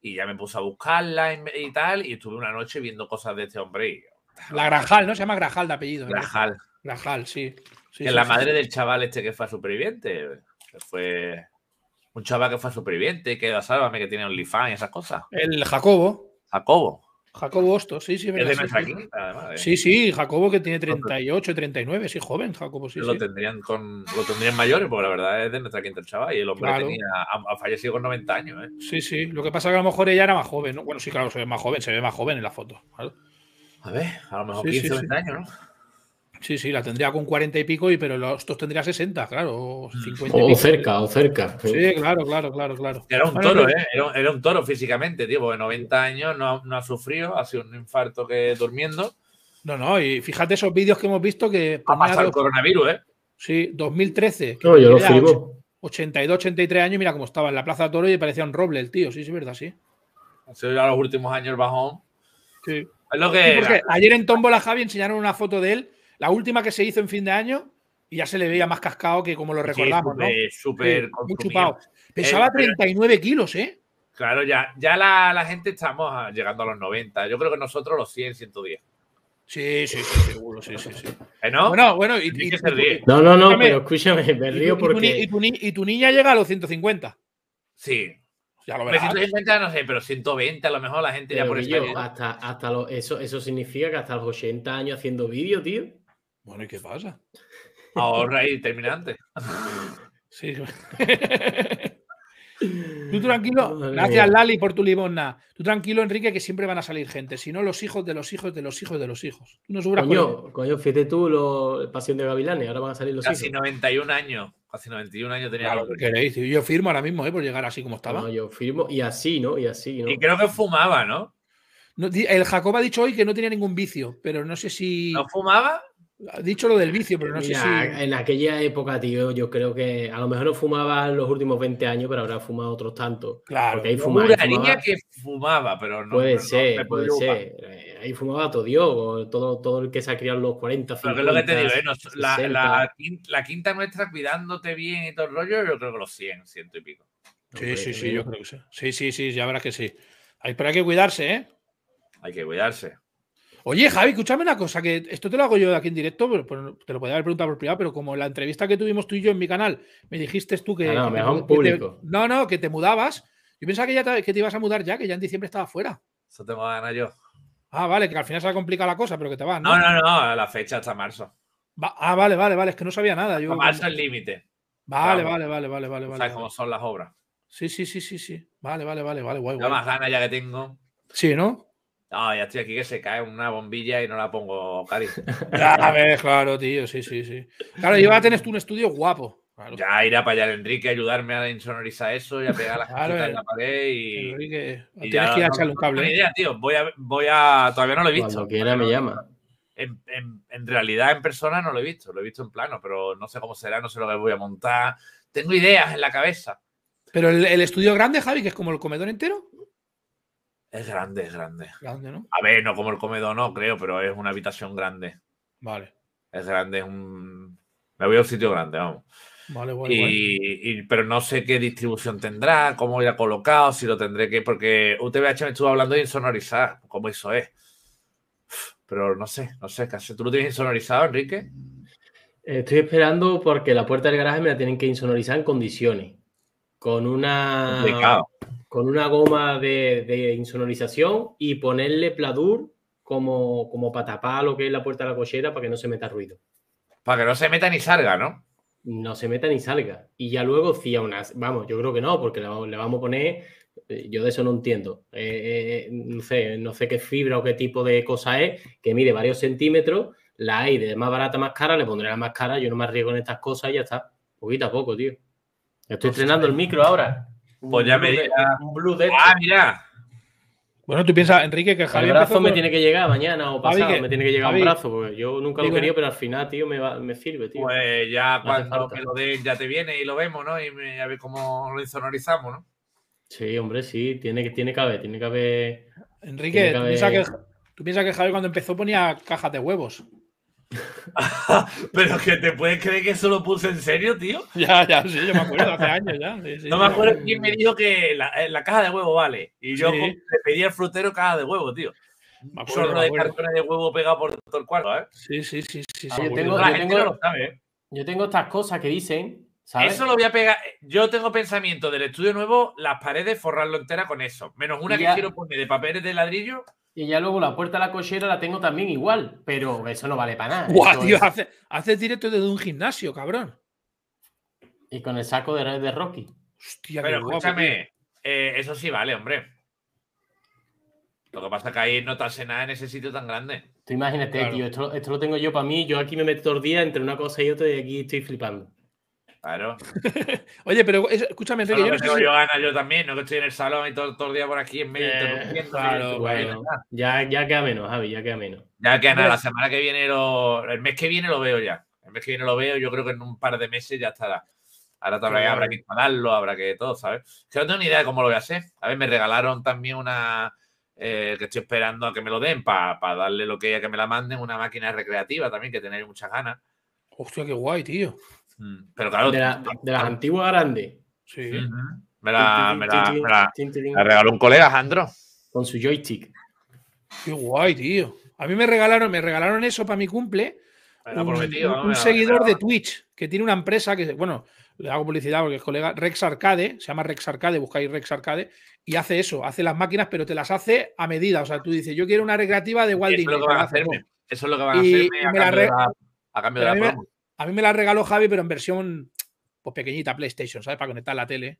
Y ya me puse a buscarla y, y tal, y estuve una noche viendo cosas de este hombre. Y, La Grajal, ¿no? Se llama Grajal de apellido. Grajal, Grajal, sí. Sí, que es sí, la sí, madre del chaval este que fue superviviente. Que fue un chaval que fue superviviente, que a Sálvame, que tiene OnlyFans y esas cosas. El Jacobo. Jacobo. Jacobo Hostos, sí, sí, Es de nuestra sí. quinta, además. ¿eh? Sí, sí, Jacobo que tiene 38, 39, sí, joven, Jacobo, sí, lo sí. tendrían con lo tendrían mayores, porque la verdad es de nuestra quinta el chaval. Y el hombre Claro. tenía, ha, ha fallecido con 90 años, ¿eh? Sí, sí. Lo que pasa es que a lo mejor ella era más joven, ¿no? Bueno, sí, claro, se ve más joven, se ve más joven en la foto. A ver, a lo mejor Sí, 15 sí, o sí. 20 años, ¿no? Sí, sí, la tendría con 40 y pico, y pero los estos tendría 60, claro, o 50 y O pico. cerca, o cerca. Sí, claro, claro, claro, claro. Era un toro, ¿eh? Era, un- era un toro físicamente, tío, porque 90 años no, no ha sufrido, ha sido un infarto que durmiendo. No, no, y fíjate esos vídeos que hemos visto que Ha pasado el dos- coronavirus, ¿eh? sí, 2013. que No, yo lo firmo. 82, 83 años, mira cómo estaba en la Plaza de Toro y parecía un roble el tío, sí, sí, verdad, sí. Ha sido ya los últimos años el bajón. Sí. Es lo Sí, que porque era. ayer en Tómbola Javi enseñaron una foto de él, la última que se hizo en fin de año, y ya se le veía más cascado que como lo Sí, recordamos, ¿no? súper- súper Sí, muy consumido. chupado. Pesaba Eh, pero- 39 kilos, ¿eh? Claro, ya, ya la, la gente estamos llegando a los 90. Yo creo que nosotros los 100, 110. Sí, sí, sí, seguro, sí, sí, sí. ¿Eh, no? Bueno, bueno, y, y- ríe. No, no, no, pero escúchame, me y río y y porque. tu y tu niña llega a los 150. Sí. Ya lo verás. 150 no sé, pero 120 a lo mejor la gente ya pero, por Guillo, experiencia. hasta, hasta lo- eso, eso significa que hasta los 80 años haciendo vídeo, tío. Bueno, ¿y qué pasa? Ahorra y termina antes. Sí. Tú tranquilo, gracias. Lali por tu limosna. Tú tranquilo, Enrique, que siempre van a salir gente. Si no, los hijos de los hijos de los hijos de los hijos. No. Coño, coño, fíjate tú, lo, Pasión de Gavilanes, ahora van a salir los Casi hijos. 91 años. Casi 91 años tenía. Claro, el ¿qué hombre. queréis? Yo firmo ahora mismo, ¿eh? Por llegar así como estaba. No, yo firmo, y así, ¿no? Y así, ¿no? Y creo que fumaba, ¿no? El Jacob ha dicho hoy que no tenía ningún vicio, pero no sé si. ¿No fumaba? Dicho lo del vicio, pero no Mira, sé si. en aquella época, tío, yo creo que a lo mejor no fumaba en los últimos 20 años, pero habrá fumado otros tantos. Claro. Porque ahí Yo fuma- ahí juraría fumaba- que fumaba, pero no. puede pero ser, puede ser. Eh, Ahí fumaba todo Dios, todo, todo el que se ha criado en los 40, Pero 50, que es lo que te digo, ¿eh? Nos- la, 60. la quin- la quinta nuestra cuidándote bien y todo el rollo, yo creo que los 100, ciento y pico. Sí, sí, sí, yo creo que sí. Sí, sí, sí, ya verás que sí. Hay, pero hay que cuidarse, ¿eh? Hay que cuidarse. Oye, Javi, escúchame una cosa, que esto te lo hago yo aquí en directo, pero, pero te lo podía haber preguntado por privado, pero como en la entrevista que tuvimos tú y yo en mi canal, me dijiste tú que. Ah, no, que te- mejor que te- público. no, no, que te mudabas. Yo pensaba que ya te, que te ibas a mudar ya, que ya en diciembre estaba fuera. Eso tengo ganas yo. Ah, vale, que al final se ha complicado la cosa, pero que te vas, ¿no? No, no, no, la fecha hasta marzo. Va- ah, vale, vale, vale, es que no sabía nada. Yo, marzo el límite. vale, vale, vale, vale, vale, vale. ¿Sabes cómo son las obras? Sí, sí, sí, sí, sí. Vale, vale, vale, vale, guay, guay. más ganas ya que tengo. Sí, ¿no? No, ya estoy aquí que se cae una bombilla y no la pongo, Cari. A ver, claro, tío, sí, sí, sí. Claro, y ahora tienes tú un estudio guapo. Claro. Ya irá para allá el Enrique a ayudarme a insonorizar eso y a pegar las Claro, en la pared y. Enrique, y tienes ya que ir a no- echarle un no cable. tengo ni ¿eh? idea, tío. Voy a, voy a. Todavía no lo he visto. Cuando quiera me llama. En, en- en realidad, en persona no lo he visto. Lo he visto en plano, pero no sé cómo será, no sé lo que voy a montar. Tengo ideas en la cabeza. Pero el, el estudio grande, Javi, que es como el comedor entero. Es grande, es grande. Grande, ¿no? A ver, no como el comedor, no creo, pero es una habitación grande. Vale, Es grande, es un. Me voy a un sitio grande, vamos. vale, guay. Y, y- pero no sé qué distribución tendrá, cómo irá colocado, si lo tendré que. Porque UTVH me estuvo hablando de insonorizar, cómo eso es. Pero no sé, no sé, casi. ¿Tú lo tienes insonorizado, Enrique? Estoy esperando porque la puerta del garaje me la tienen que insonorizar en condiciones. con una, Complicado. Con una goma de, de insonorización y ponerle pladur como, como para tapar lo que es la puerta de la cochera para que no se meta ruido. Para que no se meta ni salga, ¿no? No se meta ni salga. Y ya luego cía unas. Vamos, yo creo que no, porque le vamos, le vamos a poner. eh, Yo de eso no entiendo. Eh, eh, no sé, no sé qué fibra o qué tipo de cosa es, que mide varios centímetros. La hay de más barata, más cara, le pondré la más cara. Yo no me arriesgo en estas cosas y ya está. Poquito a poco, tío. Estoy estrenando el micro ahora. Pues ya me. Un blue de Ah, mira. Bueno, tú piensas, Enrique, que El Javi brazo empezó me tiene que llegar mañana o pasado, que- me tiene que llegar Javi, un brazo, porque yo nunca lo quería, pero al final, tío, me, va- me sirve, tío. Pues ya cuando me lo den ya te viene y lo vemos, ¿no? Y me- a ver cómo lo insonorizamos, ¿no? Sí, hombre, sí, tiene que, tiene que haber, tiene que haber. Enrique, Tiene que tú piensas, que, tú piensas que Javi cuando empezó ponía cajas de huevos. Pero que te puedes creer que eso lo puse en serio, tío. Ya, ya, sí, yo me acuerdo, hace años ya. sí, sí. No me acuerdo quién me dijo que la, eh, la caja de huevo vale. Y yo Sí. le pedí al frutero caja de huevo, tío. Me acuerdo, de cartones de huevo pegado por todo el cuarto, ¿eh? Sí, sí, sí, sí. Ah, sí, yo tengo- acuerdo. La yo gente tengo- no lo sabe, ¿eh? Yo tengo estas cosas que dicen, ¿sabes? Eso lo voy a pegar. Yo tengo pensamiento del estudio nuevo, las paredes forrarlo entera con eso. Menos una Y que ya- quiero poner de papeles de ladrillo. Y ya luego la puerta de la cochera la tengo también igual, pero eso no vale para nada. Guau, tío, es- hace, hace directo desde un gimnasio, cabrón. Y con el saco de, de Rocky. Hostia, Pero qué guapo, tío. escúchame, eh, eso sí vale, hombre. Lo que pasa es que ahí no te hace nada en ese sitio tan grande. Tú imagínate, Claro. tío, esto, esto lo tengo yo para mí. Yo aquí me meto todo el día entre una cosa y otra y aquí estoy flipando. Claro. Oye, pero es- escúchame, Enrique, yo no sé tengo si- yo ganas yo también, no que estoy en el salón y todo, todo el día por aquí en medio Eh, interrumpiendo. claro, Bueno, ya, ya queda menos, Javi, ya queda menos. Ya que nada, la semana que viene, lo, el mes que viene lo veo ya. El mes que viene lo veo, yo creo que en un par de meses ya estará. Ahora habrá, Claro. habrá que instalarlo, habrá que todo, ¿sabes? Que no tengo ni idea de cómo lo voy a hacer. A ver, me regalaron también una eh, que estoy esperando a que me lo den para darle lo que a que me la manden, una máquina recreativa también, que tenéis muchas ganas. Hostia, qué guay, tío. Mm, Pero claro, De, la- de las antiguas grandes. Sí. Me, la, me, la, me la- regaló un colega, Jandro. Con su joystick. Qué guay, tío. A mí me regalaron, me regalaron eso para mi cumple. Un, prometido, un- seguidor de Twitch que tiene una empresa que, bueno, le hago publicidad porque es colega, Rex Arcade, se llama Rex Arcade, buscáis Rex Arcade, y hace eso, hace las máquinas, pero te las hace a medida. O sea, tú dices, yo quiero una recreativa de Walt Eso es lo Disney. que van a hacerme. Eso es lo que van a hacerme a cambio, de la, a cambio de promo. A mí me la regaló Javi, pero en versión pues pequeñita, PlayStation, ¿sabes? Para conectar la tele.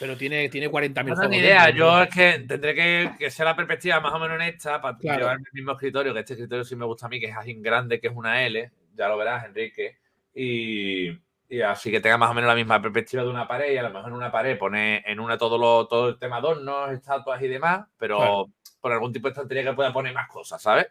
Pero tiene, tiene 40.000 No tengo ni idea, dentro, yo es que tendré que, que ser la perspectiva más o menos en esta para Claro. llevarme el mismo escritorio, que este escritorio sí me gusta a mí, que es así grande, que es una L, ya lo verás, Enrique. Y, y así que tenga más o menos la misma perspectiva de una pared, y a lo mejor en una pared pone en una todo, lo, todo el tema adornos, estatuas y demás, pero Claro. por algún tipo de estantería que pueda poner más cosas, ¿sabes?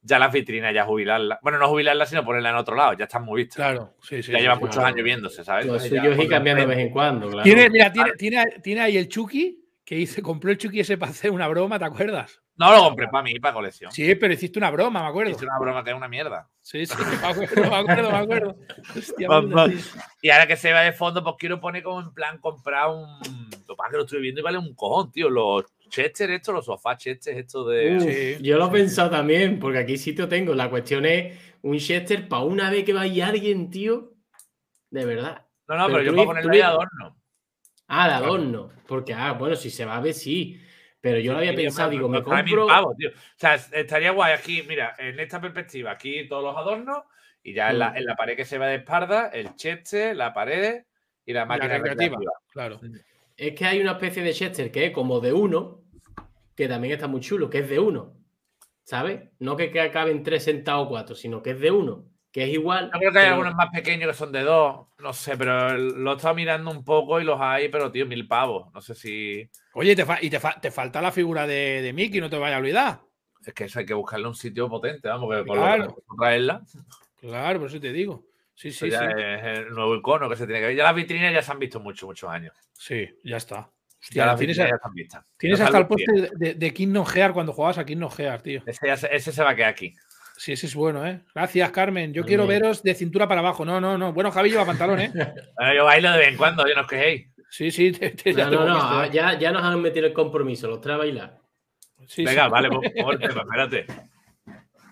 Ya las vitrinas, ya jubilarlas. Bueno, no jubilarlas, sino ponerlas en otro lado, ya están muy vistas. Claro, sí, sí. ya sí, llevan sí, muchos claro. años viéndose, ¿sabes? Lo Entonces ya suyo es ir por cambiando de vez en cuando, claro. Tiene, mira, tiene, tiene, tiene ahí el Chucky que hice, compró el Chucky ese para hacer una broma, ¿te acuerdas? No, lo compré para mí, para colección. Sí, pero hiciste una broma, me acuerdo. Es una broma que es una mierda. Sí, sí, me acuerdo, me acuerdo, me acuerdo. Hostia. Y ahora que se va de fondo, pues quiero poner como en plan comprar un. Lo que pasa es que lo estoy viendo y vale un cojón, tío. Los Chester, estos, los sofás Chester, estos de. Uf, Sí. yo lo he pensado también, porque aquí sitio tengo. La cuestión es un Chester para una vez que vaya alguien, tío. De verdad. No, no, Pero pero, yo para vi- de adorno. Ah, de adorno. Porque, ah, bueno, si se va a ver, sí. Pero yo lo había pensado, digo, me compro. pavos, tío. O sea, estaría guay aquí, mira, en esta perspectiva, aquí todos los adornos y ya en, la, Mm. en la pared que se va de espalda, el Chester, la pared y la máquina recreativa. recreativa. Claro. Es que hay una especie de Chester que es como de uno, que también está muy chulo, que es de uno. ¿Sabes? No que, que acaben tres sentados o cuatro, sino que es de uno, que es igual. Yo creo que hay pero- algunos más pequeños que son de dos, no sé, pero lo he estado mirando un poco y los hay, pero tío, mil pavos. No sé si. Oye, te fa- y te, fa- te falta la figura de, de Mickey, no te vayas a olvidar. Es que eso hay que buscarle un sitio potente, vamos, que con Claro. lo que traerla. Claro, por eso te digo. Sí, sí, ya sí. es el nuevo icono que se tiene que ver. Ya las vitrinas ya se han visto muchos, muchos años. Sí, ya está. Ya Hostia, tienes, vitrinas ya están vistas. tienes No hasta el un póster de, de Kingdom Hearts cuando jugabas a Kingdom Hearts, tío. Ese, ese se va a quedar aquí. Sí, ese es bueno, ¿eh? Gracias, Carmen. Yo Muy quiero bien. veros de cintura para abajo. No, no, no. Bueno, Javi lleva pantalón, ¿eh? Bueno, yo bailo de vez en cuando, yo no os quejéis. Sí, sí, te- te- ya No, ah, ¿eh? ya, ya nos han metido el compromiso, los trae a bailar. Sí, Venga, sí. vale, pues por el tema, espérate.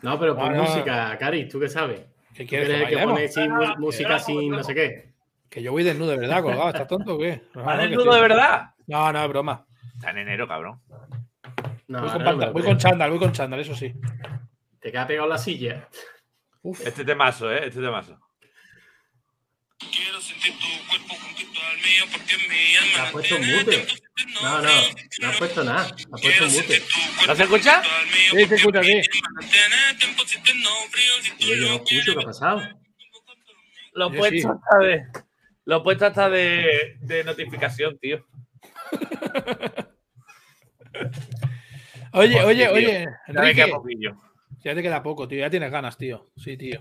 No, pero por no. música, Cari, ¿tú qué sabes? ¿Qué ¿Tú quieres que quieres que sí, mu- música sin no sé qué? Que yo voy desnudo de verdad, colgado. ¿Estás tonto o qué? No, ¿Vas desnudo de verdad? No, no, es broma. Está en enero, cabrón. No, voy, con ahora no me pantal- lo voy creo. con chándal, voy con chándal, eso sí. Te queda pegado la silla. Uf. Este temazo, ¿eh? Este temazo. Quiero sentir tu cuerpo juntito al mío porque mi alma ¿Te has puesto tiene mute? No, no, no has puesto nada. Has puesto en mute. ¿No se escucha? Sí, se escucha, sí. Yo no lo escucho, quieres. ¿qué ha pasado? Lo he puesto sí. hasta de. Lo he puesto hasta de, de notificación, tío. Oye, oye, tío. oye. Ya me Enrique, queda poquillo. ya te queda poco, tío. Ya tienes ganas, tío. Sí, tío.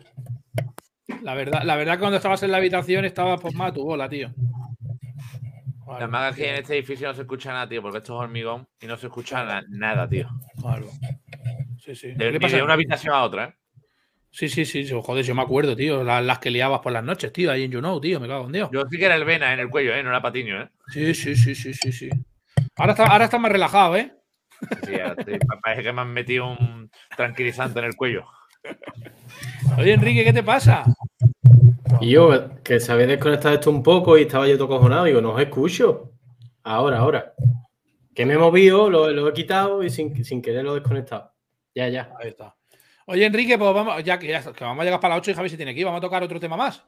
La verdad, la verdad que cuando estabas en la habitación estabas pues más a tu bola, tío. Vale, Además es que en este edificio no se escucha nada, tío, porque esto es hormigón y no se escucha na- nada, tío. Claro. Sí, sí. De, ¿Qué le ni pasa? de una habitación a otra, ¿eh? Sí, sí, sí, joder, yo me acuerdo, tío. Las, las que liabas por las noches, tío, ahí en You Know, tío, me cago en Dios. Yo sí que era el vena en el cuello, ¿eh? No era patiño, ¿eh? Sí, sí, sí, sí, sí, sí. Ahora está, ahora está más relajado, ¿eh? Sí, ahora estoy- parece que me han metido un tranquilizante en el cuello. Oye, Enrique, ¿qué te pasa? Y yo, que se había desconectado esto un poco y estaba yo todo cojonado, digo, no os escucho. Ahora, ahora. Que me he movido, lo, lo he quitado y sin, sin querer lo he desconectado. Ya, ya. Ahí está. Oye, Enrique, pues vamos, ya que, ya, que vamos a llegar para las 8 y Javi se tiene que ir, vamos a tocar otro tema más.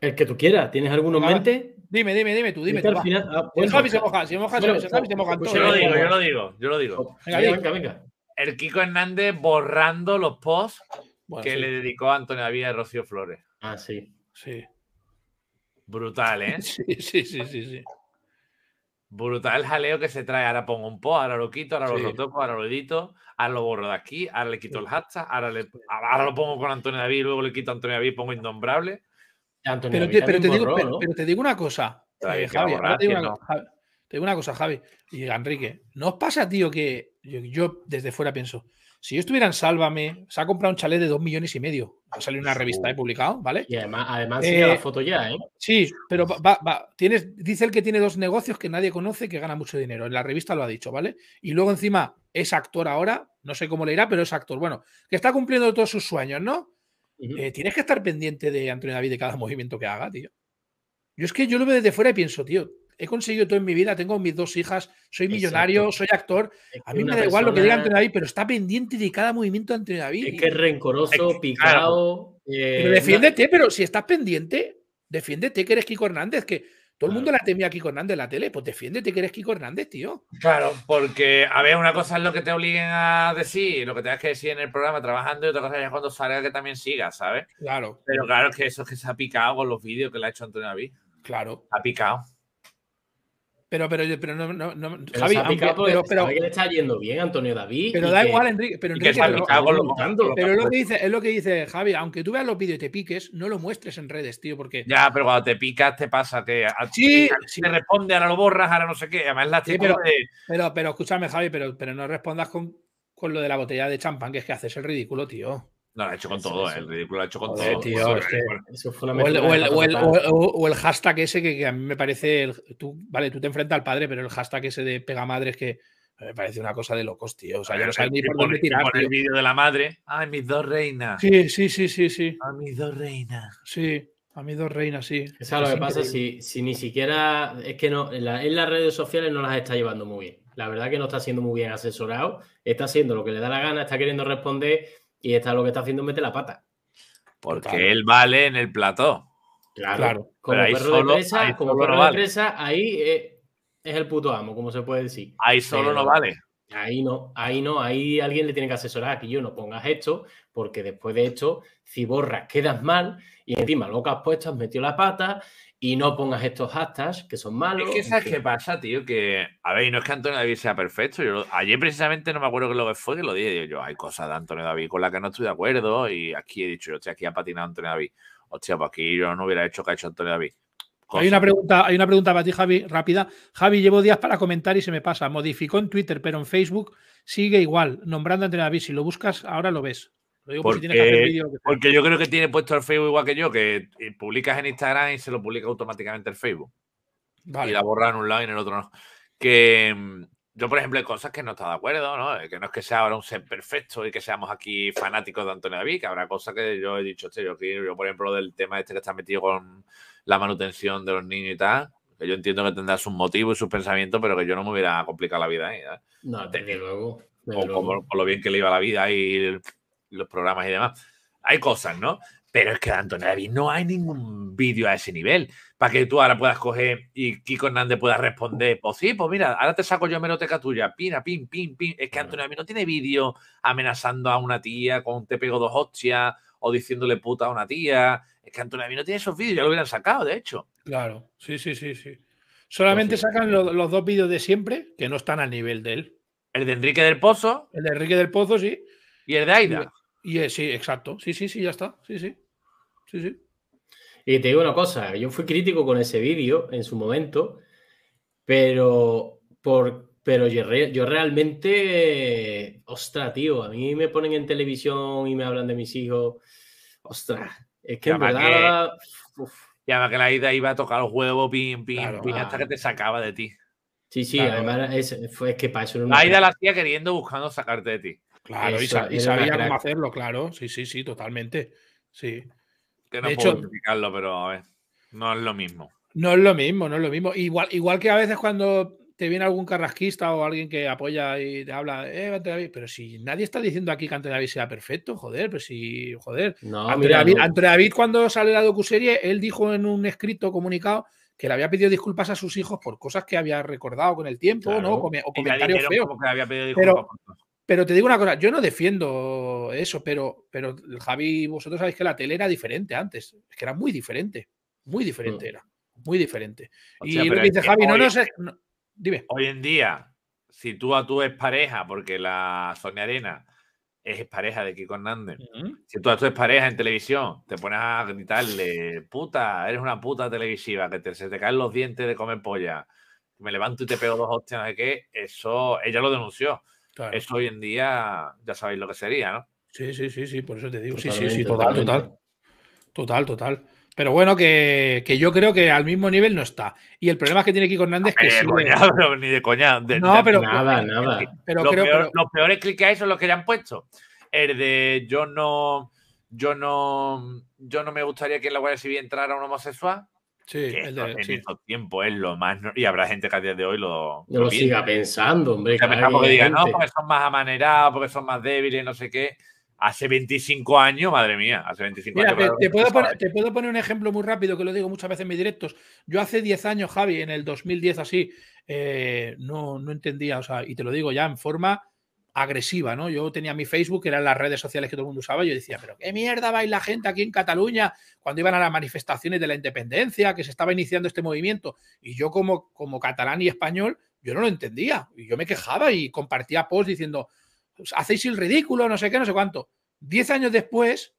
El que tú quieras, ¿tienes alguno en mente? Dime, dime, dime tú, dime tú. al final- ah, Si bueno, Javi se moja, si moja, bueno, si Javi se mojan pues. Yo lo Venga, digo, yo lo digo, yo lo digo. Venga, venga, venga, venga. El Kiko Hernández borrando los posts Bueno, que sí, le dedicó a Antonio David y a Rocío Flores. Ah, sí. sí. Brutal, ¿eh? Sí, sí, sí, sí, sí. Brutal el jaleo que se trae. Ahora pongo un post, ahora lo quito, ahora Sí. lo retoco, ahora lo edito, ahora lo borro de aquí, ahora le quito el hashtag, ahora, le, ahora lo pongo con Antonio David, luego le quito a Antonio David y pongo innombrable. Antonio Pero David te, pero, te también digo, borró, pero, ¿no? pero te digo una cosa, Javi, borrar, te digo una, ¿no? Javi, te digo una cosa, Javi y Enrique. ¿No os pasa, tío, que yo, yo desde fuera pienso, si yo estuviera en Sálvame, se ha comprado un chalet de dos millones y medio, ha salido una revista, he publicado, ¿vale? Y además, además Eh, la foto ya, ¿eh? Sí, pero va, va- tienes, dice el que tiene dos negocios que nadie conoce que gana mucho dinero. En la revista lo ha dicho, ¿vale? Y luego encima es actor ahora, no sé cómo le irá, pero es actor. Bueno, que está cumpliendo todos sus sueños, ¿no? Eh, tienes que estar pendiente de Antonio David de cada movimiento que haga, tío. Yo es que yo lo veo desde fuera y pienso, tío, he conseguido todo en mi vida, tengo mis dos hijas, soy millonario, Exacto. soy actor. Es A mí me da igual lo que diga Antonio David, pero está pendiente de cada movimiento de Antonio David. Es que es rencoroso, Es que, picado. eh, pero defiéndete, pero si estás pendiente, defiéndete que eres Kiko Hernández, que todo el mundo la temía a Kiko Hernández en la tele, pues defiéndete que eres Kiko Hernández, tío. Claro, porque, a ver, una cosa es lo que te obliguen a decir, lo que tengas que decir en el programa trabajando, y otra cosa es cuando salga que también sigas, ¿sabes? Claro, Pero claro, es que eso es que se ha picado con los vídeos que le ha hecho Antonio David. claro. Ha picado. Pero, pero, pero no, no, no- Pero Javi, aunque- pero, pero, que le está yendo bien Antonio David. pero da que- igual, Enrique, pero que Enrique, ha pero, lo que dice, es lo que dice Javi, aunque tú veas los vídeos y te piques, no lo muestres en redes, tío, porque Ya, pero cuando te picas te pasa que a- Sí, te sí. responde, ahora lo borras, ahora no sé qué. Además, la Sí, pero- de- pero, pero escúchame, Javi, pero, pero no respondas con, con lo de la botella de champán, que es que haces el ridículo, tío. No, lo ha hecho con todo, eso. el ridículo lo ha hecho con Joder, todo. tío, Eso fue una O el, o el- o o- o hashtag ese que, que a mí me parece. el- tú, vale, tú te enfrentas al padre, pero el hashtag ese de pega madres que me parece una cosa de locos, tío. O sea, ya no sabes ni por dónde tirar, tío. el vídeo de la madre. Ay, mis dos reinas. Sí, sí, sí, sí, sí. A mis dos reinas. Sí, a mí dos reinas, sí. ¿Sabes lo Es que pasa? Si, si ni siquiera. Es que no, en, la- en las redes sociales no las está llevando muy bien. La verdad que no está siendo muy bien asesorado. Está haciendo lo que le da la gana, está queriendo responder y está lo que está haciendo es meter la pata. Porque él vale en el plató. Claro. Claro. Como Pero ahí perro solo- de presa, ahí como perro no de vale. presa, ahí eh, es el puto amo, como se puede decir. Ahí solo Pero- no vale. Ahí no, ahí no, ahí alguien le tiene que asesorar que yo no pongas esto, porque después de esto, si borras, quedas mal y encima lo que has puesto has metido la pata y no pongas estos hashtags que son malos. Es que sabes qué pasa, tío, que a ver, y no es que Antonio David sea perfecto. Yo lo- ayer precisamente no me acuerdo qué lo que fue que lo dije. Digo yo, hay cosas de Antonio David con las que no estoy de acuerdo. Y aquí he dicho, yo, hostia, aquí ha patinado Antonio David. Hostia, pues aquí yo no hubiera hecho que ha hecho Antonio David. Hay una, pregunta, hay una pregunta para ti, Javi, rápida. Javi, llevo días para comentar y se me pasa. Modificó en Twitter, pero en Facebook sigue igual, nombrando a Antonio David. Si lo buscas, ahora lo ves. Lo digo por si tienes que hacer Porque, vídeo. yo creo que tiene puesto el Facebook igual que yo, que eh, publicas en Instagram y se lo publica automáticamente el Facebook. Vale. Y la borra en un lado y en el otro no. Que, mm, yo, por ejemplo, hay cosas que no estoy de acuerdo, ¿no? Que no es que sea ahora un ser perfecto y que seamos aquí fanáticos de Antonio David, que habrá cosas que yo he dicho, "Hostia, yo, yo, por ejemplo, del tema este que está metido con la manutención de los niños y tal, que yo entiendo que tendrá sus motivos y sus pensamientos, pero que yo no me hubiera complicado la vida ahí, ¿eh? No, desde luego. desde o luego. como- por lo bien que le iba la vida y los programas y demás. Hay cosas, ¿no? Pero es que de Antonio David no hay ningún vídeo a ese nivel. Para que tú ahora puedas coger y Kiko Hernández pueda responder, pues sí, pues mira, ahora te saco yo meroteca tuya, pina, pin, pin, pin. Es que Antonio David no tiene vídeo amenazando a una tía con te pego dos hostias o diciéndole puta a una tía. Es que Antonio David no tiene esos vídeos, ya lo hubieran sacado, de hecho. Claro, sí, sí, sí, sí. Solamente sí. sacan lo- los dos vídeos de siempre que no están al nivel de él. El de Enrique del Pozo El de Enrique del Pozo, sí. y el de Aida. Y eh, sí, exacto. Sí, sí, sí, ya está. Sí, sí. Sí, sí. Y te digo una cosa, yo fui crítico con ese vídeo en su momento, pero, por, pero yo, re- yo realmente, ostras, tío, a mí me ponen en televisión y me hablan de mis hijos, ostras, es que en Llama verdad, uf, Y además que la Aida iba a tocar los huevos, pin, pin, Claro, pin, hasta que te sacaba de ti. sí, sí, Claro. además es, fue, es que para eso era La Aida la hacía queriendo, buscando sacarte de ti. Claro, y, sa- sabía cómo hacerlo, claro. Sí, sí, sí, totalmente. Sí. Que no De puedo hecho- explicarlo, pero a ver, no es lo mismo. No es lo mismo, no es lo mismo. Igual, igual que a veces cuando te viene algún carrasquista o alguien que apoya y te habla, eh, Antonio David", pero si nadie está diciendo aquí que Antonio David sea perfecto, joder, pero si, joder. No, mira, David, no. Antonio David, cuando sale la docuserie, él dijo en un escrito comunicado que le había pedido disculpas a sus hijos por cosas que había recordado con el tiempo, Claro. ¿no? O ya comentarios feos. Pero- disculpas por todo. Pero te digo una cosa, yo no defiendo eso, pero, pero Javi, vosotros sabéis que la tele era diferente antes. Es que era muy diferente. Muy diferente Mm. era. Muy diferente. Y lo que es dice Javi, no, hoy- no sé. no- dime. Hoy en día, si tú a tu pareja, porque la Sonia Arena es pareja de Kiko Hernández, si tú a tu pareja en televisión te pones a gritarle, puta, eres una puta televisiva, que te- se te caen los dientes de comer polla, me levanto y te pego dos hostias, no sé qué, eso, ella lo denunció. Claro. Eso hoy en día ya sabéis lo que sería, ¿no? Sí, sí, sí, sí, por eso te digo. Sí, sí, sí, total, total. totalmente. Total, total. Pero bueno, que, que yo creo que al mismo nivel no está. Y el problema que tiene Kiko Hernández es que Ni de sí, coña, pero ni de coña. de- No, de- pero- Nada, nada. pero lo creo peor- pero- los peores clics que hay son los que ya han puesto. El de yo no, yo no, yo no me gustaría que en la Guardia Civil entrara un homosexual. Sí, el de- en sí. estos tiempos es lo más. Y habrá gente que a día de hoy lo. No lo piensa. siga pensando, hombre. Que claro pensamos que que hay digan, no, porque son más amanerados, porque son más débiles, no sé qué. Hace 25 años, madre mía, hace 25 Mira, años. puedo poner, te puedo poner un ejemplo muy rápido que lo digo muchas veces en mis directos. Yo hace 10 años, Javi, en el 2010 así, eh, no, no entendía, o sea, y te lo digo ya en forma agresiva, ¿no? Yo tenía mi Facebook, que eran las redes sociales que todo el mundo usaba, y yo decía, pero qué mierda va la gente aquí en Cataluña cuando iban a las manifestaciones de la independencia, que se estaba iniciando este movimiento. Y yo como, como catalán y español, yo no lo entendía. Y yo me quejaba y compartía posts diciendo, "Pues hacéis el ridículo, no sé qué, no sé cuánto. Diez años después,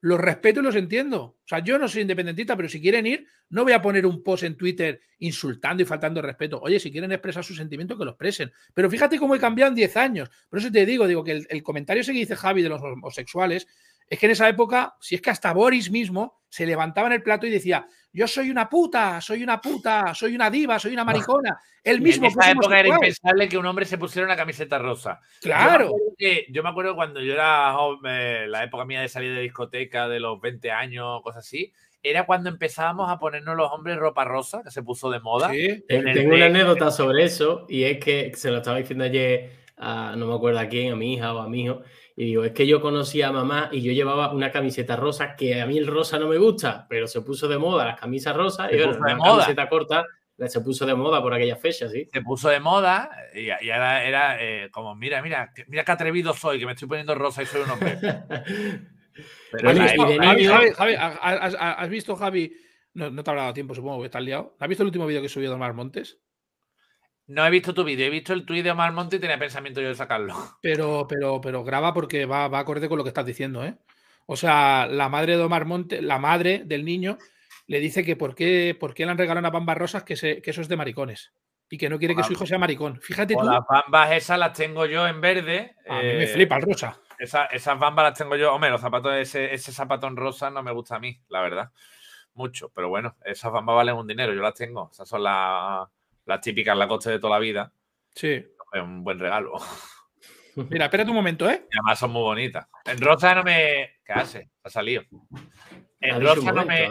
los respeto y los entiendo. O sea, yo no soy independentista, pero si quieren ir, no voy a poner un post en Twitter insultando y faltando respeto. Oye, si quieren expresar sus sentimientos, que lo expresen. Pero fíjate cómo he cambiado en 10 años. Por eso te digo, digo que el, el comentario ese que dice Javi de los homosexuales es que en esa época, si es que hasta Boris mismo se levantaba en el plato y decía, yo soy una puta, soy una puta, soy una diva, soy una maricona. Él mismo en fue esa época era impensable que un hombre se pusiera una camiseta rosa. Yo me Claro. acuerdo que- Yo me acuerdo cuando yo era joven, eh, la época mía de salir de discoteca, de los 20 años, cosas así, era cuando empezábamos a ponernos los hombres ropa rosa, que se puso de moda. Sí. En Tengo una de- anécdota sobre eso y es que se lo estaba diciendo ayer a no me acuerdo a quién, a mi hija o a mi hijo, y digo, es que yo conocí a mamá y yo llevaba una camiseta rosa que a mí el rosa no me gusta, pero se puso de moda las camisas rosas Se y bueno, puso de una moda. camiseta corta la- se puso de moda por aquella fecha, sí. Se puso de moda y, y ahora era eh, como, mira, mira, mira qué atrevido soy, que me estoy poniendo rosa y soy un hombre. Pero Bueno, en la y de época- Javi, niño- Javi, Javi, ¿has, has- has visto, Javi? No, no te habrá dado tiempo, supongo que estás liado. ¿Has visto el último vídeo que subió Don Mar Montes? No he visto tu vídeo, he visto el tuit de Omar Monte y tenía pensamiento yo de sacarlo. Pero, pero, pero graba porque va, va acorde con lo que estás diciendo, ¿eh? O sea, la madre de Omar Montes, la madre del niño, le dice que por qué, por qué le han regalado unas bambas rosas que, se- que eso es de maricones. Y que no quiere que su hijo sea maricón. Fíjate O tú, las bambas esas las tengo yo en verde. a mí me eh, flipa el rosa. esa- esas bambas las tengo yo. Hombre, los zapatos, ese, ese zapatón rosa no me gusta a mí, la verdad. Mucho. Pero bueno, esas bambas valen un dinero, yo las tengo. Esas son las, las típicas, la coste de toda la vida. Sí. es un buen regalo. Mira, espérate un momento, ¿eh? Y además son muy bonitas. En rosa no me. ¿Qué hace? Ha salido. En rosa, no me,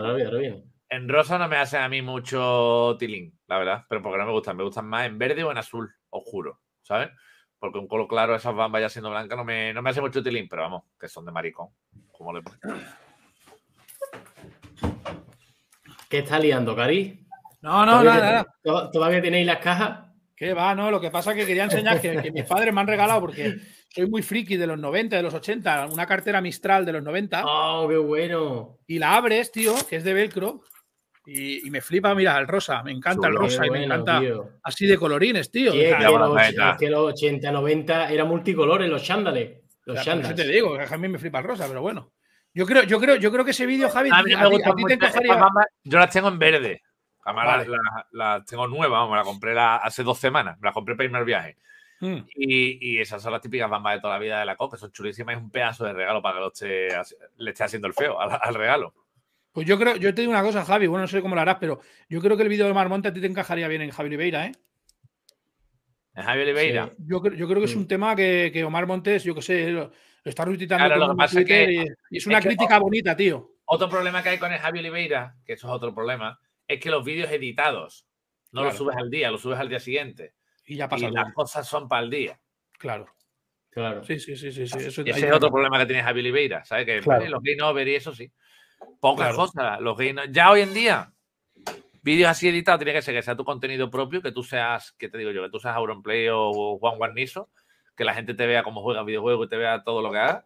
en rosa no me hacen a mí mucho tilín, la verdad. Pero porque no me gustan. Me gustan más en verde o en azul oscuro, ¿sabes? Porque un color claro, esas bambas ya siendo blancas, no me, no me hace mucho tilín. Pero vamos, que son de maricón. Como le ¿Qué está liando, Cari? No, no, ¿Todavía nada, nada. to- ¿Todavía tenéis las cajas? ¿Qué va? No, lo que pasa es que quería enseñar que, que mis padres me han regalado, porque soy muy friki de los 90, de los 80, una cartera Mistral de los 90, ¡Oh, qué bueno! y la abres, tío, que es de velcro, y, y me flipa, mira, el rosa, me encanta el rosa me encanta tío. así de colorines, tío. Sí, es, que los, es que los 80, 90 era multicolores, los chándales. Los o sea, chándales. te digo, que a mí me flipa el rosa, pero bueno. Yo creo, yo creo, yo creo que ese vídeo, Javi, A mí a me ti- gustan a ti te encajaría. Yo las tengo en verde. Además, Vale. las tengo nuevas, vamos, me las compré la- hace dos semanas. Me las compré para irme al viaje. Mm. Y, y esas son las típicas bambas de toda la vida de la COP, que son chulísimas. Es un pedazo de regalo para que lo esté le esté haciendo el feo al, al regalo. Pues yo creo, yo te digo una cosa, Javi, bueno, no sé cómo lo harás, pero yo creo que el vídeo de Omar Monte a ti te encajaría bien en Javi Oliveira, ¿eh? En Javi Oliveira. Sí. Yo, creo- yo creo que es Mm. un tema que, que Omar Montes, yo que sé, lo, lo está retuitando Claro, lo que que- y, y es una crítica bonita, tío. Otro problema que hay con el Javi Oliveira, que eso es otro problema, es que los vídeos editados no Claro. los subes al día, los subes al día siguiente. Y ya pasa Y las cosas son para el día. Claro. Claro. Sí, sí, sí, sí. sí, eso- Y ese es otro problema que tiene Javi Oliveira, ¿sabes? Que Claro. pues, los game over y eso sí. Pocas Claro. cosas. Los game Ya hoy en día, vídeos así editados tiene que ser que sea tu contenido propio, que tú seas, ¿qué te digo yo? Que tú seas Auronplay o Juan Guarnizo, que la gente te vea cómo juega videojuegos y te vea todo lo que hagas.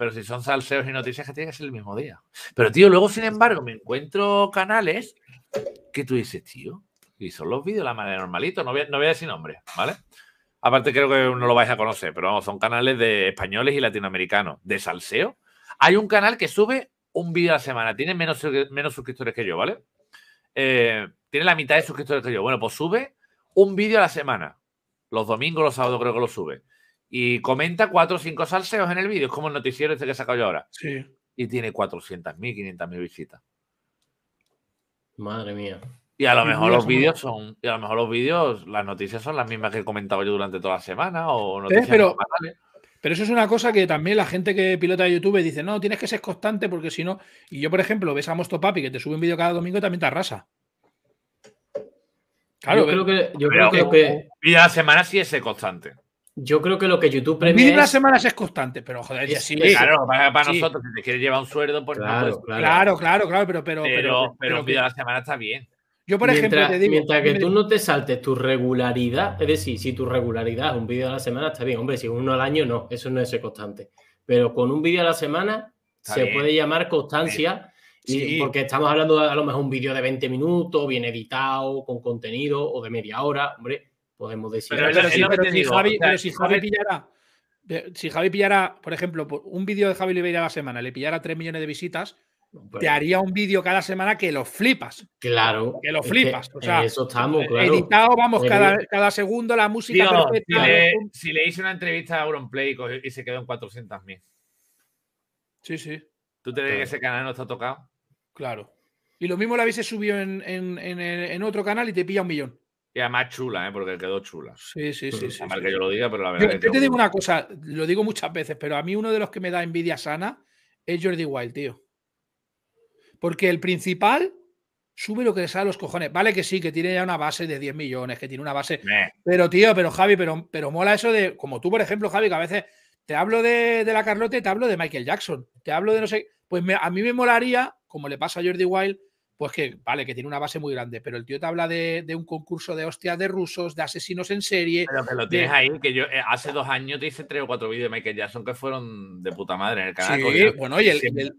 Pero si son salseos y noticias, que tiene que ser el mismo día. Pero, tío, luego, sin embargo, me encuentro canales que tú dices, tío, y son los vídeos de la manera normalito, no voy, a- no voy a decir nombres, ¿vale? Aparte, creo que no lo vais a conocer, pero vamos, son canales de españoles y latinoamericanos de salseo. Hay un canal que sube un vídeo a la semana, tiene menos, menos suscriptores que yo, ¿vale? Eh, tiene la mitad de suscriptores que yo. Bueno, pues sube un vídeo a la semana. Los domingos, los sábados creo que lo sube. Y comenta cuatro o cinco salseos en el vídeo. Es como el noticiero este que he sacado yo ahora. Sí. Y tiene 400.000, 500.000 visitas. Madre mía. Y a lo Y mejor los vídeos son, y a lo mejor los vídeos, las noticias son las mismas que he comentado yo durante toda la semana o noticias pero- normales. Pero eso es una cosa que también la gente que pilota de YouTube dice, no, tienes que ser constante porque si no. Y yo, por ejemplo, ves a Mosto Papi que te sube un vídeo cada domingo y también te arrasa. Claro, yo creo que, yo Pero creo que, vídeo a la semana sí es constante. Yo creo que lo que YouTube un premia vídeo a la es- semana es constante, pero joder, Es- sí, es- Claro, para, para Sí. nosotros, si te quieres llevar un sueldo, pues Claro, no puedes. claro. Claro, claro, claro, pero, pero, Pero, pero, pero, pero un vídeo a la semana está bien. yo, por ejemplo, mientras, te digo. mientras que tú no te saltes tu regularidad, es decir, si tu regularidad es un vídeo a la semana, está bien. Hombre, si uno al año, no, eso no es constante. Pero con un vídeo a la semana Está se bien. puede llamar constancia, y- Sí. porque estamos hablando de a lo mejor un vídeo de 20 minutos, bien editado, con contenido, o de media hora, hombre, podemos decir. Pero Pero, es es si, pero si Javi, pero si Javi pillara, si Javi pillara, por ejemplo, por un vídeo de Javi Oliveira a la semana, le pillara 3 millones de visitas, Pues, te haría un vídeo cada semana que lo flipas. Claro. que lo es flipas, o sea, en eso estamos, claro. Editado, vamos, cada, cada segundo la música si, perfecta. le, si le hice una entrevista a Auronplay y se quedó en 400.000, Sí, sí, ¿tú te crees que ese canal no está tocado? claro. Y lo mismo lo habéis subido en, en- en- en otro canal y te pilla un millón. Y además chula, ¿eh? porque quedó chula. Sí, sí, sí. Sí, mal sí. que yo lo diga, pero la Yo, verdad yo es que te digo una cosa, lo digo muchas veces, pero a mí uno de los que me da envidia sana es Jordi Wild, tío. Porque el principal sube lo que le sale a los cojones. Vale que sí, que tiene ya una base de 10 millones, que tiene una base. Meh. Pero, tío, pero Javi, pero, pero mola eso de. Como tú, por ejemplo, Javi, que a veces te hablo de, de la Carlote te hablo de Michael Jackson. Te hablo de no sé. Pues me- a mí me molaría, como le pasa a Jordi Wild, pues que, vale, que tiene una base muy grande, pero el tío te habla de, de un concurso de hostias de rusos, de asesinos en serie. Pero que lo tienes ahí, que yo eh, hace dos años te hice tres o cuatro vídeos de Michael Jackson que fueron de puta madre en el canal. Sí, coño. bueno, y el, y el-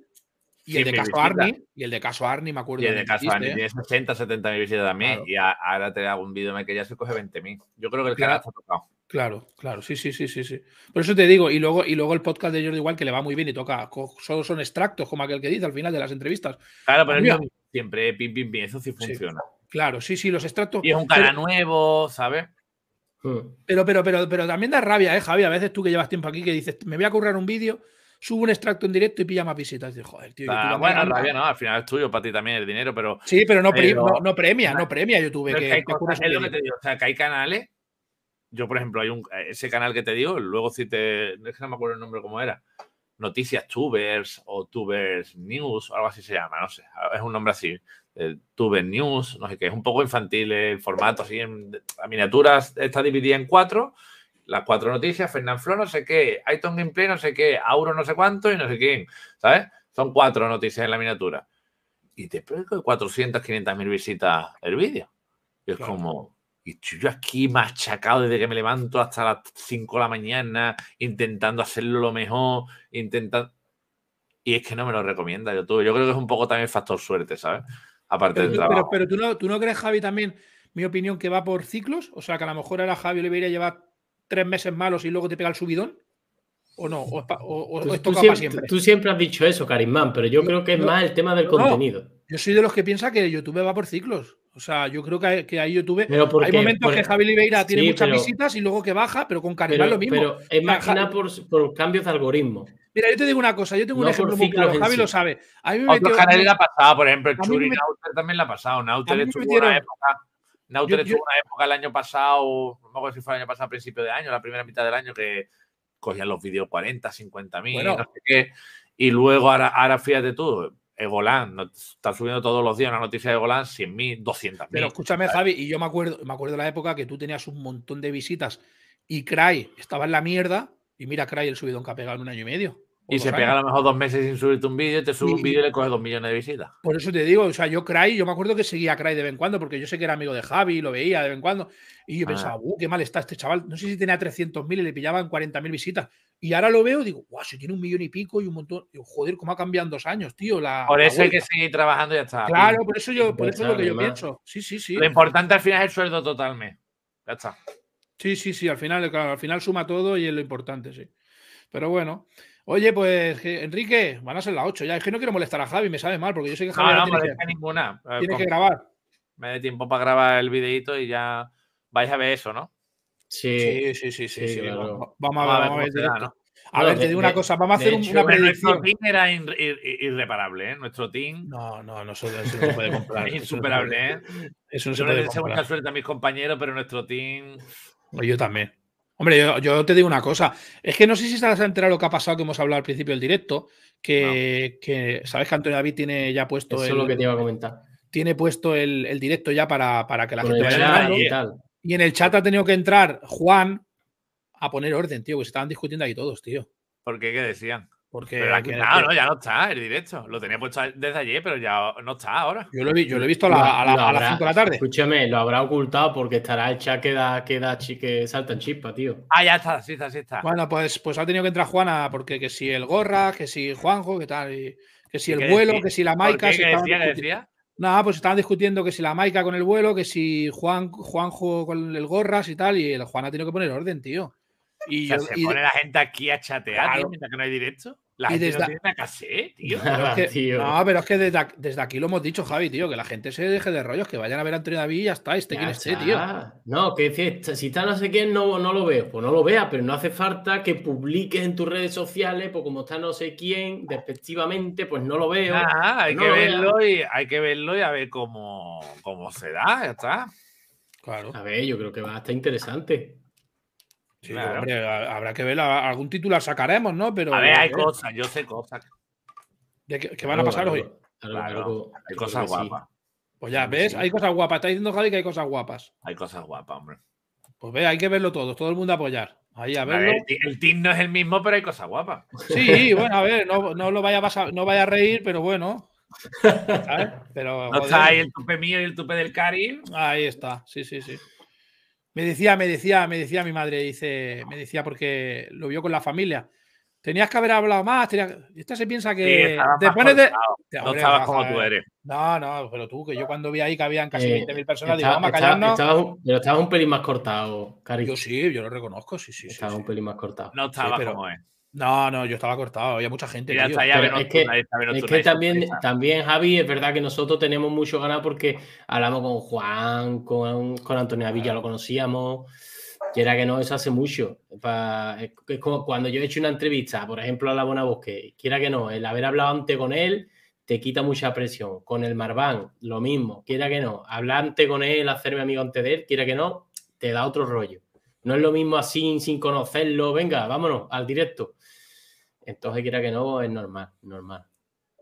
y el de caso visita. Arnie, y el de caso Arnie, me acuerdo. Y el de que caso Andy ¿eh? tiene 60, 70 mil visitas también. Claro. Y a- ahora te hago un vídeo de Michael Jackson y coge 20 mil. Yo creo que el Claro. canal está tocado. Claro, claro, sí, sí, sí, sí, sí. Por eso te digo, y luego, y luego el podcast de Jordi igual que le va muy bien y toca, solo son extractos, como aquel que dice al final de las entrevistas. Claro, pero siempre, pim, pim, pim, eso sí funciona. Claro, sí, sí, los extractos. Y es un pero- canal nuevo, ¿sabes? Hmm. Pero, pero, pero, pero también da rabia, ¿eh, Javi? A veces tú que llevas tiempo aquí que dices, me voy a currar un vídeo, subo un extracto en directo y pilla más visitas. Y dices, joder, tío. YouTube, bueno, rabia no, al final es tuyo, para ti también el dinero, pero, Sí, pero no, Pero- no, no premia, no premia YouTube. que, que hay que cosas- es lo que te digo. O sea, que hay canales yo, por ejemplo, hay un ese canal que te digo, luego si te. Es que no me acuerdo el nombre cómo era. Noticias Tubers o Tubers News, o algo así se llama, no sé. Es un nombre así. eh, Tubers News, no sé qué. Es un poco infantil el formato, así en la miniatura está dividida en cuatro. Las cuatro noticias, Fernán Flo, no sé qué, Aiton Gameplay, no sé qué, Auro, no sé cuánto y no sé quién, ¿sabes? Son cuatro noticias en la miniatura. Y te pego 400, 500 mil visitas el vídeo. Y es Claro. como, y estoy yo aquí machacado desde que me levanto hasta las 5 de la mañana, intentando hacerlo lo mejor, intentando. Y es que no me lo recomienda YouTube. Yo creo que es un poco también factor suerte, ¿sabes? Aparte Pero, del tú- pero- trabajo. pero tú, no, tú no crees, Javi, también, mi opinión, que va por ciclos. O sea, que a lo mejor ahora Javi Oliveira lleva tres meses malos y luego te pega el subidón. ¿O no? ¿O, o- o- Tú, es tú tocado para siempre, siempre? tú siempre has dicho eso, Carismán, pero yo creo que es no, más el tema del no. contenido. Yo soy de los que piensa que YouTube va por ciclos. O sea, yo creo que, hay- que hay YouTube. Pero porque, hay momentos por- que Javi Oliveira tiene Sí, muchas pero- visitas y luego que baja, pero con pero, lo mismo. pero es más O que sea, nada por, por cambios de algoritmo. Mira, yo te digo una cosa, yo tengo un No ejemplo muy claro, Javi sí. lo sabe. A mí me metió- la ha pasado, por ejemplo, Churi me Nauter también la ha pasado. Nauter estuvo metieron- una época. Nauter Yo- yo- estuvo una época el año pasado, no me acuerdo si fue el año pasado, a principio de año, la primera mitad del año, que cogían los vídeos 40, 50 mil, Bueno. no sé qué. Y luego ahora, ahora fíjate tú, Egolán, no- está subiendo todos los días una noticia de Egolán, 100 mil, 200 Pero escúchame, Javi, y yo me acuerdo, me acuerdo de la época que tú tenías un montón de visitas y Cry estaba en la mierda. Y mira, Cry el subidón que ha pegado en un año y medio. Y se pega a lo mejor dos meses sin subirte un vídeo, te sube Y- un vídeo y le coge dos millones de visitas. Por eso te digo, o sea, yo Cry, yo me acuerdo que seguía a Cry de vez en cuando, porque yo sé que era amigo de Javi, lo veía de vez en cuando. Y yo Ah. pensaba, uh, qué mal está este chaval. No sé si tenía 300.000 y le pillaban 40.000 visitas. Y ahora lo veo y digo, guau, si tiene un millón y pico y un montón. Digo, joder, cómo ha cambiado en dos años, tío. La, Por la eso hay que vuelta". seguir trabajando y ya está. Claro, por eso yo, por eso es lo que yo pienso. Sí, sí, sí. Lo importante al final es el sueldo total mes. Ya está. Sí, sí, sí, al final, claro, al final suma todo y es lo importante, sí. Pero bueno. Oye, pues que- Enrique, van a ser las 8 ya. Es que no quiero molestar a Javi, me sabe mal, porque yo sé que Javi No, no, que, ninguna. Eh, tiene con- que grabar. Me dé tiempo para grabar el videito y ya vais a ver eso, ¿no? Sí, Sí, sí, sí, sí. claro. Vamos a ver, vamos a ver se da, directo. ¿no? A Bueno, ver, te de- digo una cosa, vamos a hacer hecho, una Pero nuestro predicción. team era ir- ir- irreparable, ¿eh? Nuestro team No, no, no, eso, eso no se puede comprar. es insuperable, ¿eh? Eso no se Yo le puede deseo mucha suerte a mis compañeros, pero nuestro team. Yo también. Hombre, yo, yo te digo una cosa. Es que no sé si se has enterado lo que ha pasado que hemos hablado al principio del directo. Que, que sabes que Antonio David tiene ya puesto eso el, es lo que te iba a comentar. tiene puesto el, el directo ya para, para que la gente vaya y tal. Y en el chat ha tenido que entrar Juan a poner orden, tío, que se estaban discutiendo ahí todos, tío. ¿Por qué? ¿Qué decían? Porque Pero quitado, que- ¿no? Ya no está el directo. Lo tenía puesto desde ayer, pero ya no está ahora. yo, lo yo lo he visto a, la- a la- Lo a las habrá- 5 de la tarde. Escúchame, lo habrá ocultado porque estará el chat que da, que da chi- que salta en chispa, tío. Ah, ya está, sí está, sí está. Bueno, pues, pues ha tenido que entrar Juana, porque que si el Gorra, que si Juanjo, que tal, y- que si ¿Y el vuelo, decía? que si la ¿Por Maica. qué? se ¿Qué decía? ¿Qué discutiendo. decía? Nada, pues estaban discutiendo que si la Maica con el vuelo, que si Juan, Juanjo con el Gorras y tal, y el Juan ha tenido que poner orden, tío. Y O sea, yo- se y- pone la gente aquí a chatear, Claro. mientras que no hay directo. La Y gente desde- no tiene nada que hacer, tío. pero es que- Tío. no, pero es que desde, aquí lo hemos dicho, Javi, tío, que la gente se deje de rollos, que vayan a ver a Antonio David y ya está, este Ya quien esté, tío. No, que si, si está no sé quién, no, no lo veo. Pues no lo veas, pero no hace falta que publiques en tus redes sociales, pues como está no sé quién, despectivamente, pues no lo veo. Hay No que verlo y hay que verlo y a ver cómo, cómo se da, ya está. Claro. A ver, yo creo que va a estar interesante. Sí, Claro. hombre, ha- habrá que ver, algún titular sacaremos, ¿no? Pero A ver, hay ¿eh? cosas, yo sé cosas. ¿De qué, qué van a pasar hoy? Claro, Claro, claro, hay cosas que sí. guapas. Pues ya, ¿ves? sí. Hay cosas guapas. Está diciendo Javi que hay cosas guapas. Hay cosas guapas, hombre. Pues ve, hay que verlo todo, todo el mundo a apoyar. Ahí a ver, el, team no es el mismo, pero hay cosas guapas. Sí, bueno, a ver, no, no lo vaya a pasar- no vaya a reír, pero bueno. ¿Sabes? Pero, No joder, está ahí el tupe mío y el tupe del Cari. ahí está, sí, sí, sí. Me decía, me decía, me decía mi madre, dice, me decía porque lo vio con la familia. Tenías que haber hablado más. tenías- Esta se piensa Sí, que estabas te pones de. No hombre, estabas como tú eh. eres. No, no, pero tú, que yo cuando vi ahí que habían casi Eh, 20.000 personas, está- digo, vamos a está- callarnos. estabas un- pero estabas un pelín más cortado, Cari. Yo sí, yo lo reconozco, sí, sí, sí. Estabas sí. un pelín más cortado. No estabas pero- como es. No, no, yo estaba cortado, había mucha gente. Ya está, ya es que- Es que también, también, Javi, es verdad que nosotros tenemos mucho ganas porque hablamos con Juan, con, con Antonio Avilla, lo conocíamos. Quiera que no, eso hace mucho. Es, es como cuando yo he hecho una entrevista, por ejemplo, a la Buena Bosque, quiera que no, el haber hablado antes con él te quita mucha presión. Con el Marván, lo mismo, quiera que no. Hablar antes con él, hacerme amigo antes de él, quiera que no, te da otro rollo. No es lo mismo así, sin conocerlo, venga, vámonos al directo. Entonces, quiera que no, es normal, normal.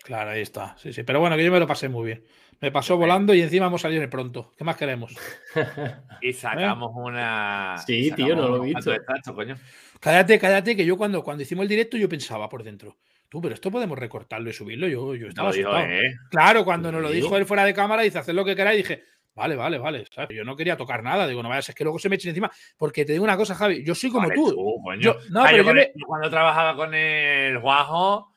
Claro, ahí está. Sí, sí. Pero bueno, que yo me lo pasé muy bien. Me pasó volando y encima hemos salido pronto. ¿Qué más queremos? Y sacamos una. Sí, sacamos tío, no lo he visto. extractos, coño. Cállate, cállate, que yo cuando, cuando hicimos el directo yo pensaba por dentro. Tú, pero esto podemos recortarlo y subirlo. Yo, yo estaba No, dijo, asustado. eh. Claro, cuando nos lo dijo él fuera de cámara, dice hacer lo que queráis, dije, vale, vale, vale. ¿sabes? Yo no quería tocar nada. Digo, no vayas, es que luego se me echen encima. Porque te digo una cosa, Javi, yo soy como Vale, tú. coño. Yo- no, Ah, pero yo yo con me- el- cuando trabajaba con el Guajo,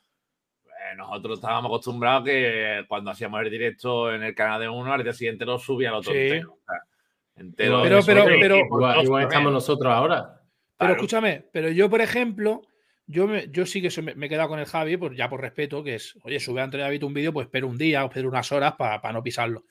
eh, nosotros estábamos acostumbrados que cuando hacíamos el directo en el canal de uno, al día siguiente lo subía al otro Sí. entero. o sea, entero. Pero- pero- pero- igual, igual estamos nosotros ahora. Pero Claro. escúchame, pero yo, por ejemplo, yo, me, yo sí que me he quedado con el Javi, pues ya por respeto, que es, oye, sube a Antonio David un vídeo, pues espero un día o espero unas horas para no pisarlo.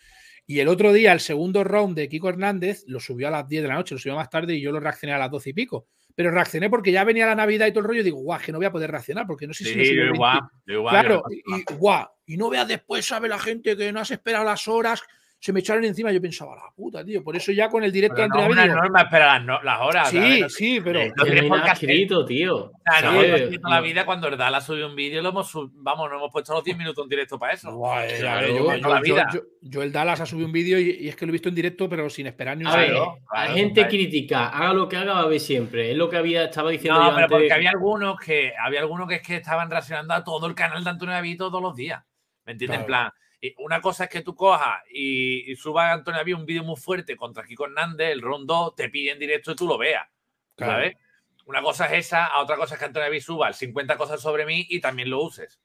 Y el otro día, el segundo round de Kiko Hernández, lo subió a las 10 de la noche, lo subió más tarde y yo lo reaccioné a las 12 y pico. Pero reaccioné porque ya venía la Navidad y todo el rollo y digo, guau, que no voy a poder reaccionar porque no sé si Sí, igual, 20. yo igual, Claro, y guau, y no veas después, sabe la gente que no has esperado las horas, se me echaron encima. Yo pensaba, la puta, tío. Por eso ya con el directo de Pero no una digo, norma esperar las, no- las horas. sí, ¿sabes? sí, pero. Eh, No No tiene tienes por escrito, tío. O sea, no la vida cuando Erdal ha subido un vídeo, lo hemos sub- vamos, no hemos puesto los 10 minutos en directo para eso. Guau, eh, Claro, ver, yo, yo- la vida. yo- yo el Dallas ha subido un vídeo y, y es que lo he visto en directo, pero sin esperar ni un A ver, segundo. claro, la gente claro. critica, haga lo que haga, va a ver siempre. Es lo que había, estaba diciendo No, yo pero antes. porque había algunos que había algunos que es que estaban reaccionando a todo el canal de Antonio David todos los días. ¿Me entiendes? En plan, una cosa es que tú cojas y, y subas a Antonio David un vídeo muy fuerte contra Kiko Hernández, el round 2, te pille en directo y tú lo veas. Claro. ¿Sabes? Una cosa es esa, a otra cosa es que Antonio David suba 50 cosas sobre mí y también lo uses.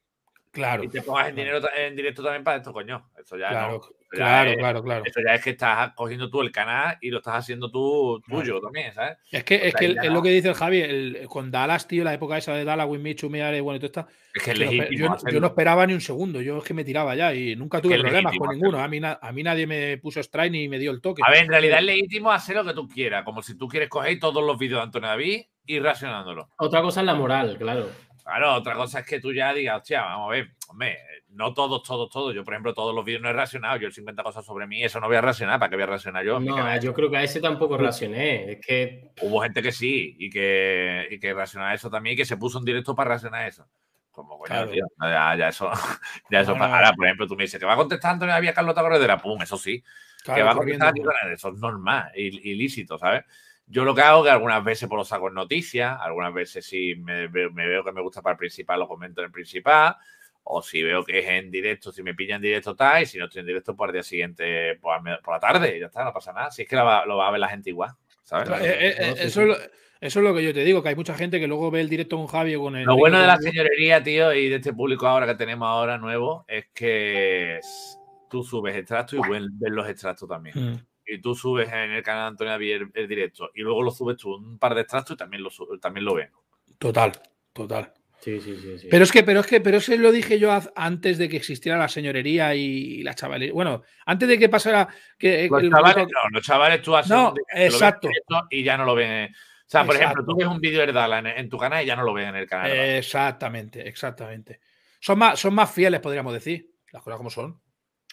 Claro. Y te pongas en, dinero, en directo también para esto, coño. Eso ya Claro, no. Claro, es- claro, claro. Eso ya es que estás cogiendo tú el canal y lo estás haciendo tú tuyo también, ¿sabes? Es que, es, que es lo que dice el Javi, el- con Dallas, tío, la época esa de Dallas, Winmichu, Miare, bueno, y todo esto. Es que es legítimo. yo, no- hacerlo. yo no esperaba ni un segundo, yo es que me tiraba ya y nunca tuve es problemas con ninguno. A mí, na- a mí nadie me puso strike ni me dio el toque. A ver, en realidad es legítimo hacer lo que tú quieras, como si tú quieres coger todos los vídeos de Antonio David y reaccionándolo. Otra cosa es la moral, claro. Claro, otra cosa es que tú ya digas, hostia, vamos a ver, hombre, no todos, todos, todos. Yo, por ejemplo, todos los vídeos no he reaccionado. Yo el 50 cosas sobre mí, eso no voy a reaccionar. ¿Para qué voy a reaccionar yo? No, yo creo que a ese tampoco reaccioné. Es que Hubo gente que sí y que, y que reaccionaba a eso también y que se puso en directo para reaccionar a eso. Como coño, Claro. tío. Ya, ya eso, ya eso No, para. no. Ahora, por ejemplo, tú me dices que va a contestar Antonio David a Carlota Corredera, pum, eso sí. Claro, que va a corriendo. contestar aquí con él, eso es normal, il- ilícito, ¿sabes? Yo lo que hago es que algunas veces por lo saco en noticias, algunas veces si me, veo- me veo que me gusta para el principal, lo comento en el principal, o si veo que es en directo, si me pilla en directo tal, y si no estoy en directo, por el día siguiente, por, la me- por la tarde, ya está, no pasa nada. Si es que va- lo va a ver la gente igual, ¿sabes? Claro, eh, eh, eso. Es lo, eso es lo que yo te digo, que hay mucha gente que luego ve el directo con Javi o con el. Lo bueno de la señorería, tío, y de este público ahora que tenemos ahora nuevo, es que tú subes extractos y ven, ven los extractos también. Mm. Y tú subes en el canal de Antonio David el, el directo y luego lo subes tú un par de extractos y también lo, también lo ven. Total, total. sí, sí, sí. sí. Pero es que, pero es que, pero eso lo dije yo antes de que existiera la señorería y la chavalería. Bueno, antes de que pasara que Los el chavales, no, los chavales tú haces No, exacto. y ya no lo ven. en- O sea, por ejemplo, tú ves un vídeo de en, en tu canal y ya no lo ven en el canal. Exactamente, exactamente. Son más, son más fieles, podríamos decir. Las cosas como son.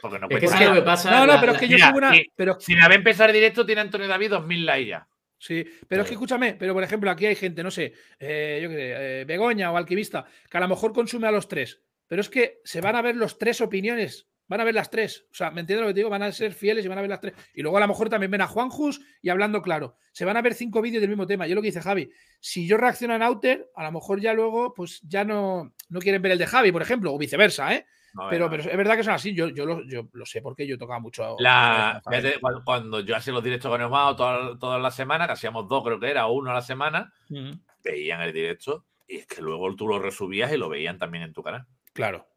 Porque no es que cuesta ¿sabes nada. lo que pasa? No, no, La- pero es la- que yo mira, subo una. Pero, Sin haber empezado el directo, tiene Antonio David 2000 likes ya. sí, pero es que escúchame, pero por ejemplo, aquí hay gente, no sé, eh, yo qué sé, eh, Begoña o Alquivista, que a lo mejor consume a los tres. Pero es que se van a ver los tres opiniones. Van a ver las tres. O sea, ¿me entiendes lo que te digo? Van a ser fieles y van a ver las tres. Y luego a lo mejor también ven a Juanjus y hablando claro. Se van a ver cinco vídeos del mismo tema. Yo lo que dice Javi, si yo reacciono en Outer, a lo mejor ya luego, pues ya no, no quieren ver el de Javi, por ejemplo, o viceversa, ¿eh? No, Pero, pero es verdad que son así. Yo, yo, lo, yo lo sé porque yo tocaba mucho. La, fíjate, cuando, cuando yo hacía los directos con Eumao todas todas las semanas, que hacíamos dos, creo que era, o uno a la semana, veían el directo y es que luego tú lo resubías y lo veían también en tu canal. Claro.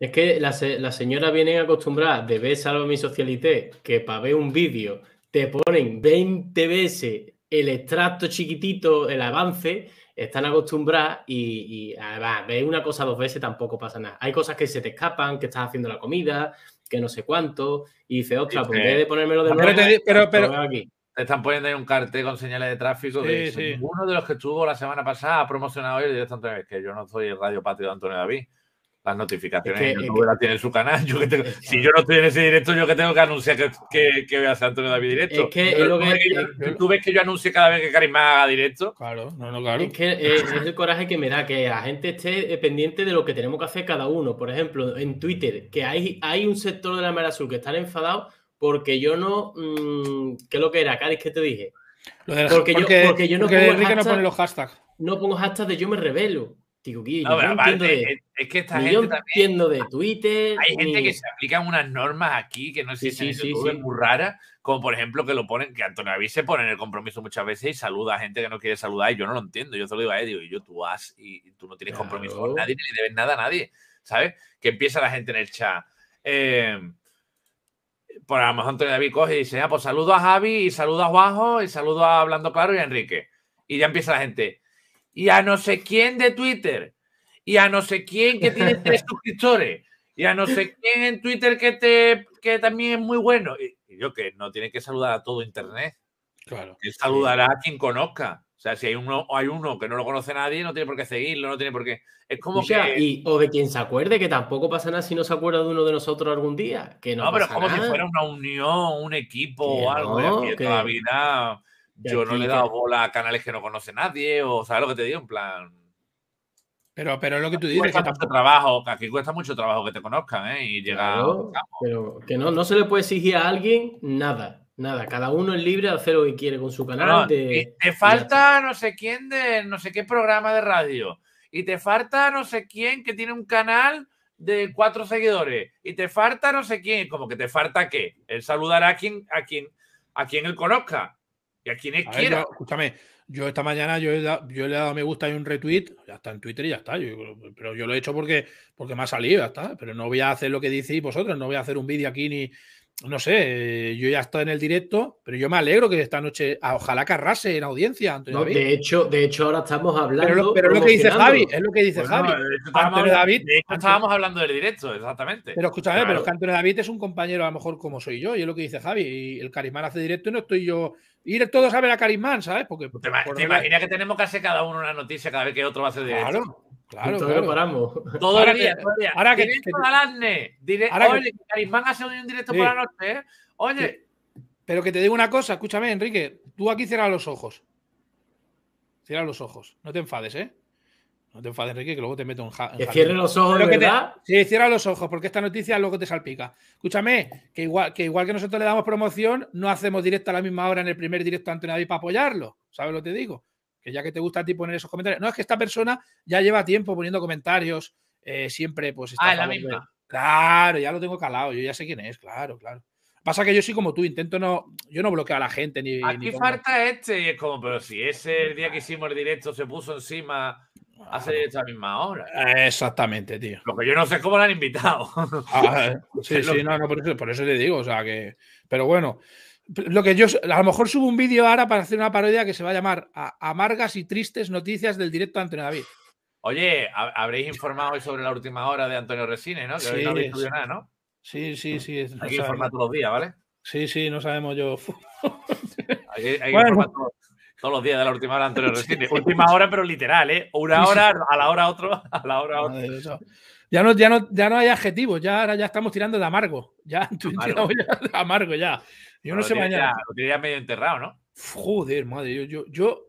Es que la, se- la señora vienen acostumbrada de ver Salvo mi socialité, que para ver un vídeo te ponen 20 veces el extracto chiquitito, el avance, están acostumbradas y, y además, ver una cosa dos veces tampoco pasa nada. Hay cosas que se te escapan, que estás haciendo la comida, que no sé cuánto, y dices, ostras, pues en Dice, vez de ponérmelo de Pero nuevo, pero- lo pero- veo aquí. Te están poniendo ahí un cartel con señales de tráfico de Sí, sí. uno de los que estuvo la semana pasada ha promocionado hoy el directo Antonio David, que yo no soy el Radio Patrio de Antonio David. Las notificaciones Es que- es YouTube que- las tiene en su canal. Yo que tengo- si yo no estoy en ese directo, yo que tengo que anunciar que, que, que voy a hacer Antonio David directo. Es que Yo- es lo ¿tú que- ves yo- es- ¿Tú ves que yo anuncie cada vez que Carisma haga directo? Claro, no, no, claro. Es que eh, es, el coraje que me da que la gente esté eh, pendiente de lo que tenemos que hacer cada uno. Por ejemplo, en Twitter, que hay, hay un sector de la Mera Azul que están enfadados porque yo no. mm, ¿Qué es lo que era, Cádiz? ¿Qué te dije? Lo Porque yo- porque, yo no porque pongo no hashtag- pone los hashtags. No pongo hashtag de yo me revelo. Digo, No, yo aparte, entiendo de, es, que esta gente yo también. entiendo de Twitter. Hay gente que se aplican unas normas aquí que no existen sí, en sí, YouTube, sí. muy raras, como por ejemplo que lo ponen, que Antonio David se pone en el compromiso muchas veces y saluda a gente que no quiere saludar y yo no lo entiendo. Yo te lo digo a él, digo, y yo tú has y tú no tienes compromiso con nadie ni le debes nada a nadie, ¿sabes? Que empieza la gente en el chat. Eh, por a lo mejor Antonio David coge y dice, ah, pues saludo a Javi y saludo a Juanjo y saludo a Hablando Claro y a Enrique. Y ya empieza la gente. Y a no sé quién de Twitter. Y a no sé quién que tiene tres suscriptores. Y a no sé quién en Twitter que, te, que también es muy bueno. Y, y yo que no tiene que saludar a todo Internet. Claro. Él saludará a quien conozca. O sea, si hay uno, hay uno que no lo conoce nadie, no tiene por qué seguirlo, no tiene por qué. Es como O sea, que. y- o de quien se acuerde, que tampoco pasa nada si no se acuerda de uno de nosotros algún día. Que no, No, pero es como si fuera una unión, un equipo Que o algo. no, que- toda la vida que yo no le he dado bola a canales que no conoce nadie, o sabes lo que te digo, en plan. Pero, pero es lo que tú dices, Cuesta que mucho trabajo, que aquí cuesta mucho trabajo que te conozcan, ¿eh? Y llega. Claro, pero que no, no se le puede exigir a alguien nada, nada. Cada uno es libre de hacer lo que quiere con su canal. No, de- y te falta no sé quién de no sé qué programa de radio. Y te falta no sé quién que tiene un canal de cuatro seguidores. Y te falta no sé quién. Como que te falta qué. Él saludará a quien, a quien, a quien él conozca. Y a quien él A ver, quiera. yo- escúchame, yo esta mañana yo, he da- yo le he dado me gusta y un retweet, ya está en Twitter y ya está. yo- pero yo lo he hecho porque, porque me ha salido, ya está. Pero no voy a hacer lo que decís vosotros, no voy a hacer un vídeo aquí ni. No sé, eh, yo ya estoy en el directo, pero yo me alegro que esta noche, ah, ojalá que arrase en audiencia, Antonio No, David. de, hecho, de hecho, ahora estamos hablando. Pero, lo, pero es lo que dice. Javi, es lo que dice Bueno, Javi. de hecho, estábamos Antonio hablando- David, de hecho, Antonio- estábamos hablando del directo, exactamente. Pero escúchame, Claro. pero es que Antonio David es un compañero a lo mejor como soy yo, y es lo que dice Javi. Y el Carismán hace directo y no estoy yo. Ir todos a ver a Carismán, ¿sabes? Porque. ¿Te, ima- por te imaginas que tenemos que hacer cada uno una noticia cada vez que otro va a hacer directo? Claro, claro. Todavía claro. paramos. Todo Ahora el día, todo el día. ahora que- Directo que- de Alasne. Dire- ahora Oye, que Carismán hace un directo Sí. por la noche, ¿eh? Oye, Pero que te digo una cosa, escúchame, Enrique, tú aquí cierra los ojos. Cierra los ojos. No te enfades, ¿eh? No te enfades, Enrique, que luego te meto un ja- en Que cierre los ojos, Pero que te- ¿verdad? Sí, cierra los ojos, porque esta noticia luego te salpica. Escúchame, que igual, que igual que nosotros le damos promoción, no hacemos directo a la misma hora en el primer directo ante nadie para apoyarlo. ¿Sabes lo que te digo? Que ya que te gusta a ti poner esos comentarios. No, es que esta persona ya lleva tiempo poniendo comentarios, eh, siempre pues está Ah, la de- misma. Claro, ya lo tengo calado, yo ya sé quién es, claro, claro. Pasa que yo soy como tú, intento no, yo no bloqueo a la gente ni. aquí ni falta este. Y es como, pero si ese el día que hicimos el directo se puso encima, hace directo a la misma hora. Exactamente, tío. Lo que yo no sé es cómo lo han invitado. Ah, sí, sí, no, no, por eso, por eso te digo, o sea que. Pero bueno, lo que yo a lo mejor subo un vídeo ahora para hacer una parodia que se va a llamar Amargas y Tristes Noticias del directo de Antonio David. Oye, ha- habréis informado hoy sobre la última hora de Antonio Resines, ¿no? Que hoy Sí, no habéis subido sí. nada, ¿no? Sí, sí, sí. no Hay que informar todos los días, ¿vale? Sí, sí, no sabemos yo. Hay que, hay que Bueno. informar todos, todos los días de la última hora de Antonio Resines. última hora, pero literal, ¿eh? Una hora, a la hora otro, a la hora otro. Ya no, ya, no, ya no hay adjetivos, ya ahora ya estamos tirando de amargo. Ya, tú Amargo. ya de amargo ya. Yo no Lo sé tiene mañana. ya- Lo tiene ya medio enterrado, ¿no? Joder, madre, yo, yo, yo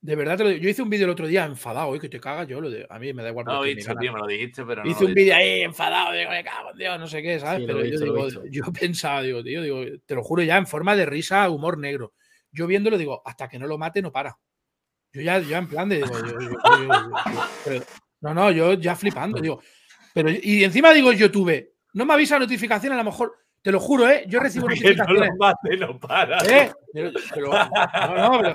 de verdad te lo digo. Yo hice un vídeo el otro día enfadado, ¿eh? que te cagas yo. Lo de, a mí me da igual. No lo he canal- tío, me lo dijiste, pero no. Hice un vídeo ahí enfadado, digo, me cago en Dios, no sé qué, ¿sabes? Sí, Pero yo, digo, yo pensaba, digo, tío, digo, te lo juro ya, en forma de risa, humor negro. Yo viéndolo, digo, hasta que no lo mate, no para. Yo ya, ya en plan de, digo, yo- yo- pero- no, no, yo ya flipando, digo. Pero, y encima digo, YouTube, no me avisa notificación, a lo mejor, te lo juro, ¿eh? Yo recibo Que no notificaciones. lo mate, no para. ¿Eh? Pero- pero- no, no, pero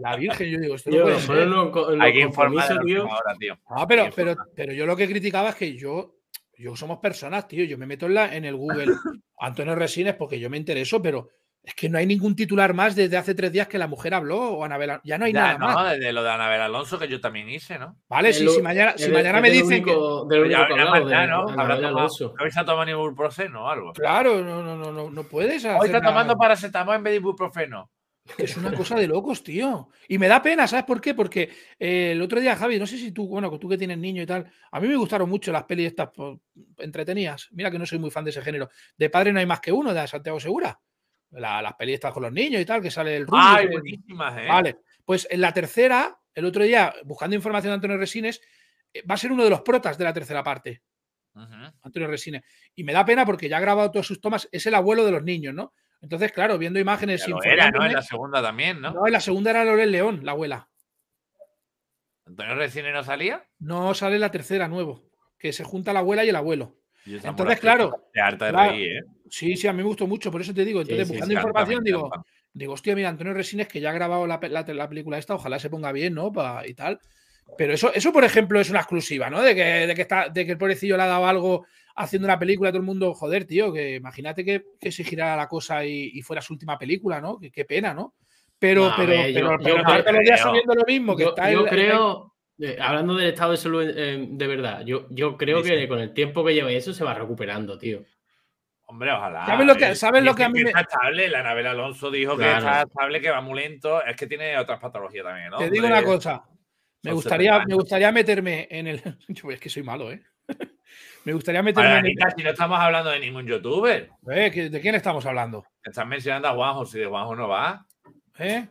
la Virgen, yo digo, esto no puede ser. los Hay que informar la tío. Ah, pero, pero, pero yo lo que criticaba es que yo, yo somos personas, tío. Yo me meto en, la, en el Google Antonio Resines porque yo me intereso, pero es que no hay ningún titular más desde hace tres días que la mujer habló o Anabel. Ya no hay Ya, nada no, más. desde lo de Anabel Alonso, que yo también hice, ¿no? Vale, sí, lo- si mañana, si mañana me dicen que. único- único Ya, que ya hablamos, mañana, de tomado- Alonso. ¿Habéis estado tomando ibuprofeno o algo? Claro, no, no, no, no, no puedes. Hoy está tomando paracetamol en vez de ibuprofeno. Es una cosa de locos, tío. Y me da pena, ¿sabes por qué? Porque eh, el otro día, Javi, no sé si tú, bueno, tú que tienes niño y tal, a mí me gustaron mucho las pelis estas pues, entretenidas. Mira que no soy muy fan de ese género. De padre no hay más que uno, de Santiago Segura. La- las pelis estas con los niños y tal, que sale el rubio. Ay, buenísimas, ¿eh? Vale, pues en la tercera, el otro día, buscando información de Antonio Resines, eh, va a ser uno de los protas de la tercera parte. Antonio Resines. Y me da pena porque ya ha grabado todas sus tomas, es el abuelo de los niños, ¿no? Entonces, claro, viendo imágenes... Lo era, ¿no? En la segunda también, ¿no? no, en la segunda era Lorel León, la abuela. ¿Antonio Resines no salía? No sale la tercera, nuevo. Que se junta la abuela y el abuelo. Entonces, claro, De harta de claro. reír, ¿eh? Sí, sí, a mí me gustó mucho, por eso te digo. Entonces, sí, buscando información, digo, digo, hostia, mira, Antonio Resines, que ya ha grabado la, la- la película esta, ojalá se ponga bien, ¿no? Pa- y tal. Pero eso, eso, por ejemplo, es una exclusiva, ¿no? De que, de que, está, de que el pobrecillo le ha dado algo haciendo una película, todo el mundo, joder, tío, que imagínate que, que se girara la cosa y, y fuera su última película, ¿no? Qué pena, ¿no? Pero, No, a pero, ver, yo- pero, yo pero creo- todos los días creo- subiendo lo mismo, que Yo, está yo el- creo, eh, hablando del estado de salud eh, de verdad, yo, yo creo Sí, que sí. con el tiempo que lleva eso se va recuperando, tío. Hombre, ojalá. ¿Sabes lo que- sabes lo que a mí me- Está estable, la Anabel Alonso dijo que está estable, que va muy lento. Es que tiene otras patologías también, ¿no? Te digo Hombre, una cosa. Me gustaría, 70 me gustaría meterme en el. Yo, es que soy malo, ¿eh? me gustaría meterme en el. Si no estamos hablando de ningún youtuber. Eh, ¿que- ¿De quién estamos hablando? Estás mencionando a Juanjo. Si de Juanjo no va, ¿Eh?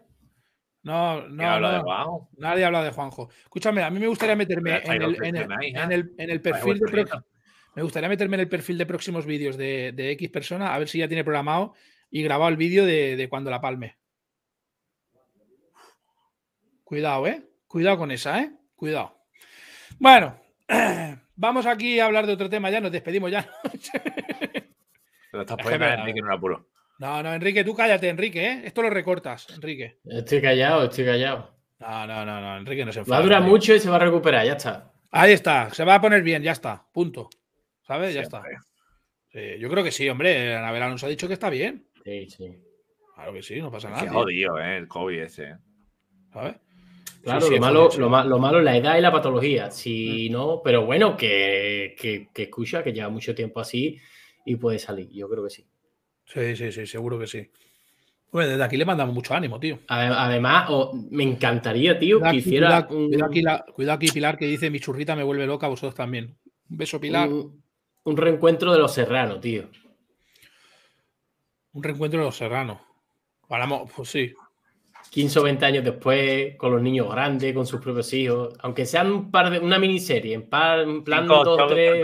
No, ¿quién no, habla de no. Juanjo? Nadie habla de Juanjo. Escúchame, a mí me gustaría meterme Pero en el, en el- ¿eh? en el- en el Estáis perfil de. Me gustaría meterme en el perfil de próximos vídeos de, de X persona, a ver si ya tiene programado y grabado el vídeo de, de cuando la palme. Cuidado, ¿eh? Cuidado con esa, ¿eh? Cuidado. Bueno, vamos aquí a hablar de otro tema ya, nos despedimos ya. Pero estás poniendo en un apuro. No, no, Enrique, tú cállate, Enrique, ¿eh? Esto lo recortas, Enrique. Estoy callado, estoy callado. No, no, no, no, Enrique no se Va enfada. a durar mucho y se va a recuperar, ya está. Ahí está, se va a poner bien, ya está, punto. ¿Sabes? Ya está. Sí, yo creo que sí, hombre. Anabel nos ha dicho que está bien. Sí, sí. Claro que sí, no pasa Qué nada. tío, jodido, ¿eh? El COVID ese. ¿sabes? Claro, Sí, sí, lo, malo, lo, ma- lo malo es la edad y la patología. Si no, pero bueno, que, que, que escucha, que lleva mucho tiempo así y puede salir. Yo creo que sí. Sí, sí, sí, seguro que sí. Bueno, desde aquí le mandamos mucho ánimo, tío. Ade- Además, me encantaría, tío, Cuidado que aquí, hiciera cuidado- un, cuidado aquí, la- cuidado aquí, Pilar, que dice mi churrita me vuelve loca, vosotros también. Un beso, Pilar. Un, un, un reencuentro de los serranos, tío. reencuentro de los serranos. Hablamos, pues sí. 15 o 20 años después, con los niños grandes, con sus propios hijos, aunque sean un par de, una miniserie, en, par- en plan Cinco, dos tres.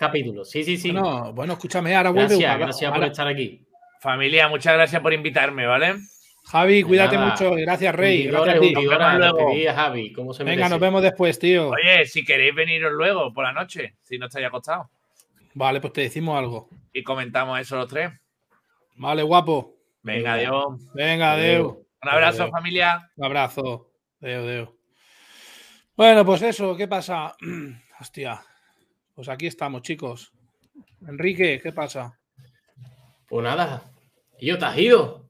Capítulos. Sí, sí, sí. Bueno, bueno, escúchame, ahora vuelve. gracias, ahora- gracias por estar aquí. Familia, muchas gracias por invitarme, ¿vale? Javi, cuídate nada. mucho. Gracias, Rey. Gracias a ti. luego. Javi, ¿cómo se Venga, merece? nos vemos después, tío. Oye, si queréis veniros luego por la noche, si no estáis acostados, Vale, pues te decimos algo. y comentamos eso los tres. Vale, guapo. Venga, adiós. Venga, adeu. Un abrazo, Adeu. familia. Un abrazo. Deo, deo. Bueno, pues eso, ¿qué pasa? Hostia. Pues aquí estamos, chicos. Enrique, ¿qué pasa? Pues nada. ¿Y yo te has ido?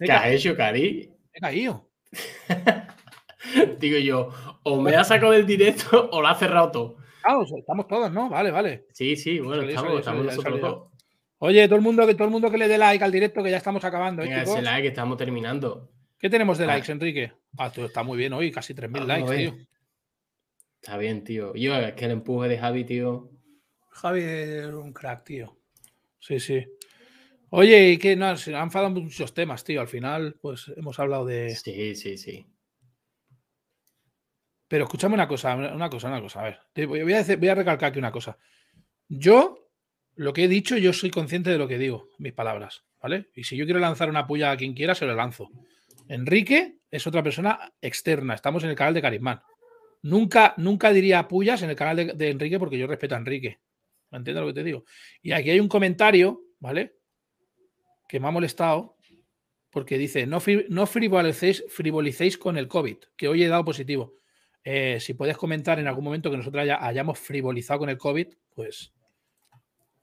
¿Qué has hecho, Cari? He caído. Digo yo, o me ha sacado del directo o lo ha cerrado todo. Claro, estamos todos, ¿no? Vale, vale. Sí, sí, bueno, Salí, estamos, salí, estamos salí, nosotros salí. Oye, todo el mundo que todo el mundo que le dé like al directo, que ya estamos acabando, ¿eh, Venga, chicos? ese like, estamos terminando. ¿Qué tenemos de Ah. likes, Enrique? Ah, tú, está muy bien hoy, casi 3.000 Vamos likes, tío. Está bien, tío. Yo, es que el empuje de Javi, tío. Javi es un crack, tío. Sí, sí. Oye, y que no, se han enfadado muchos temas, tío. Al final, pues hemos hablado de. Sí, sí, sí. Pero escúchame una cosa, una cosa, una cosa. A ver, te voy voy a, decir- voy a recalcar aquí una cosa. Yo, lo que he dicho, yo soy consciente de lo que digo, mis palabras, ¿vale? Y si yo quiero lanzar una puya a quien quiera, se lo lanzo. Enrique es otra persona externa. Estamos en el canal de Carismán. Nunca, nunca diría pullas en el canal de, Enrique porque yo respeto a Enrique. ¿Me entiendes lo que te digo? Y aquí hay un comentario, ¿vale? Que me ha molestado porque dice, no, no frivolicéis, con el COVID, que hoy he dado positivo. Eh, si puedes comentar en algún momento que nosotros haya- hayamos frivolizado con el COVID, pues,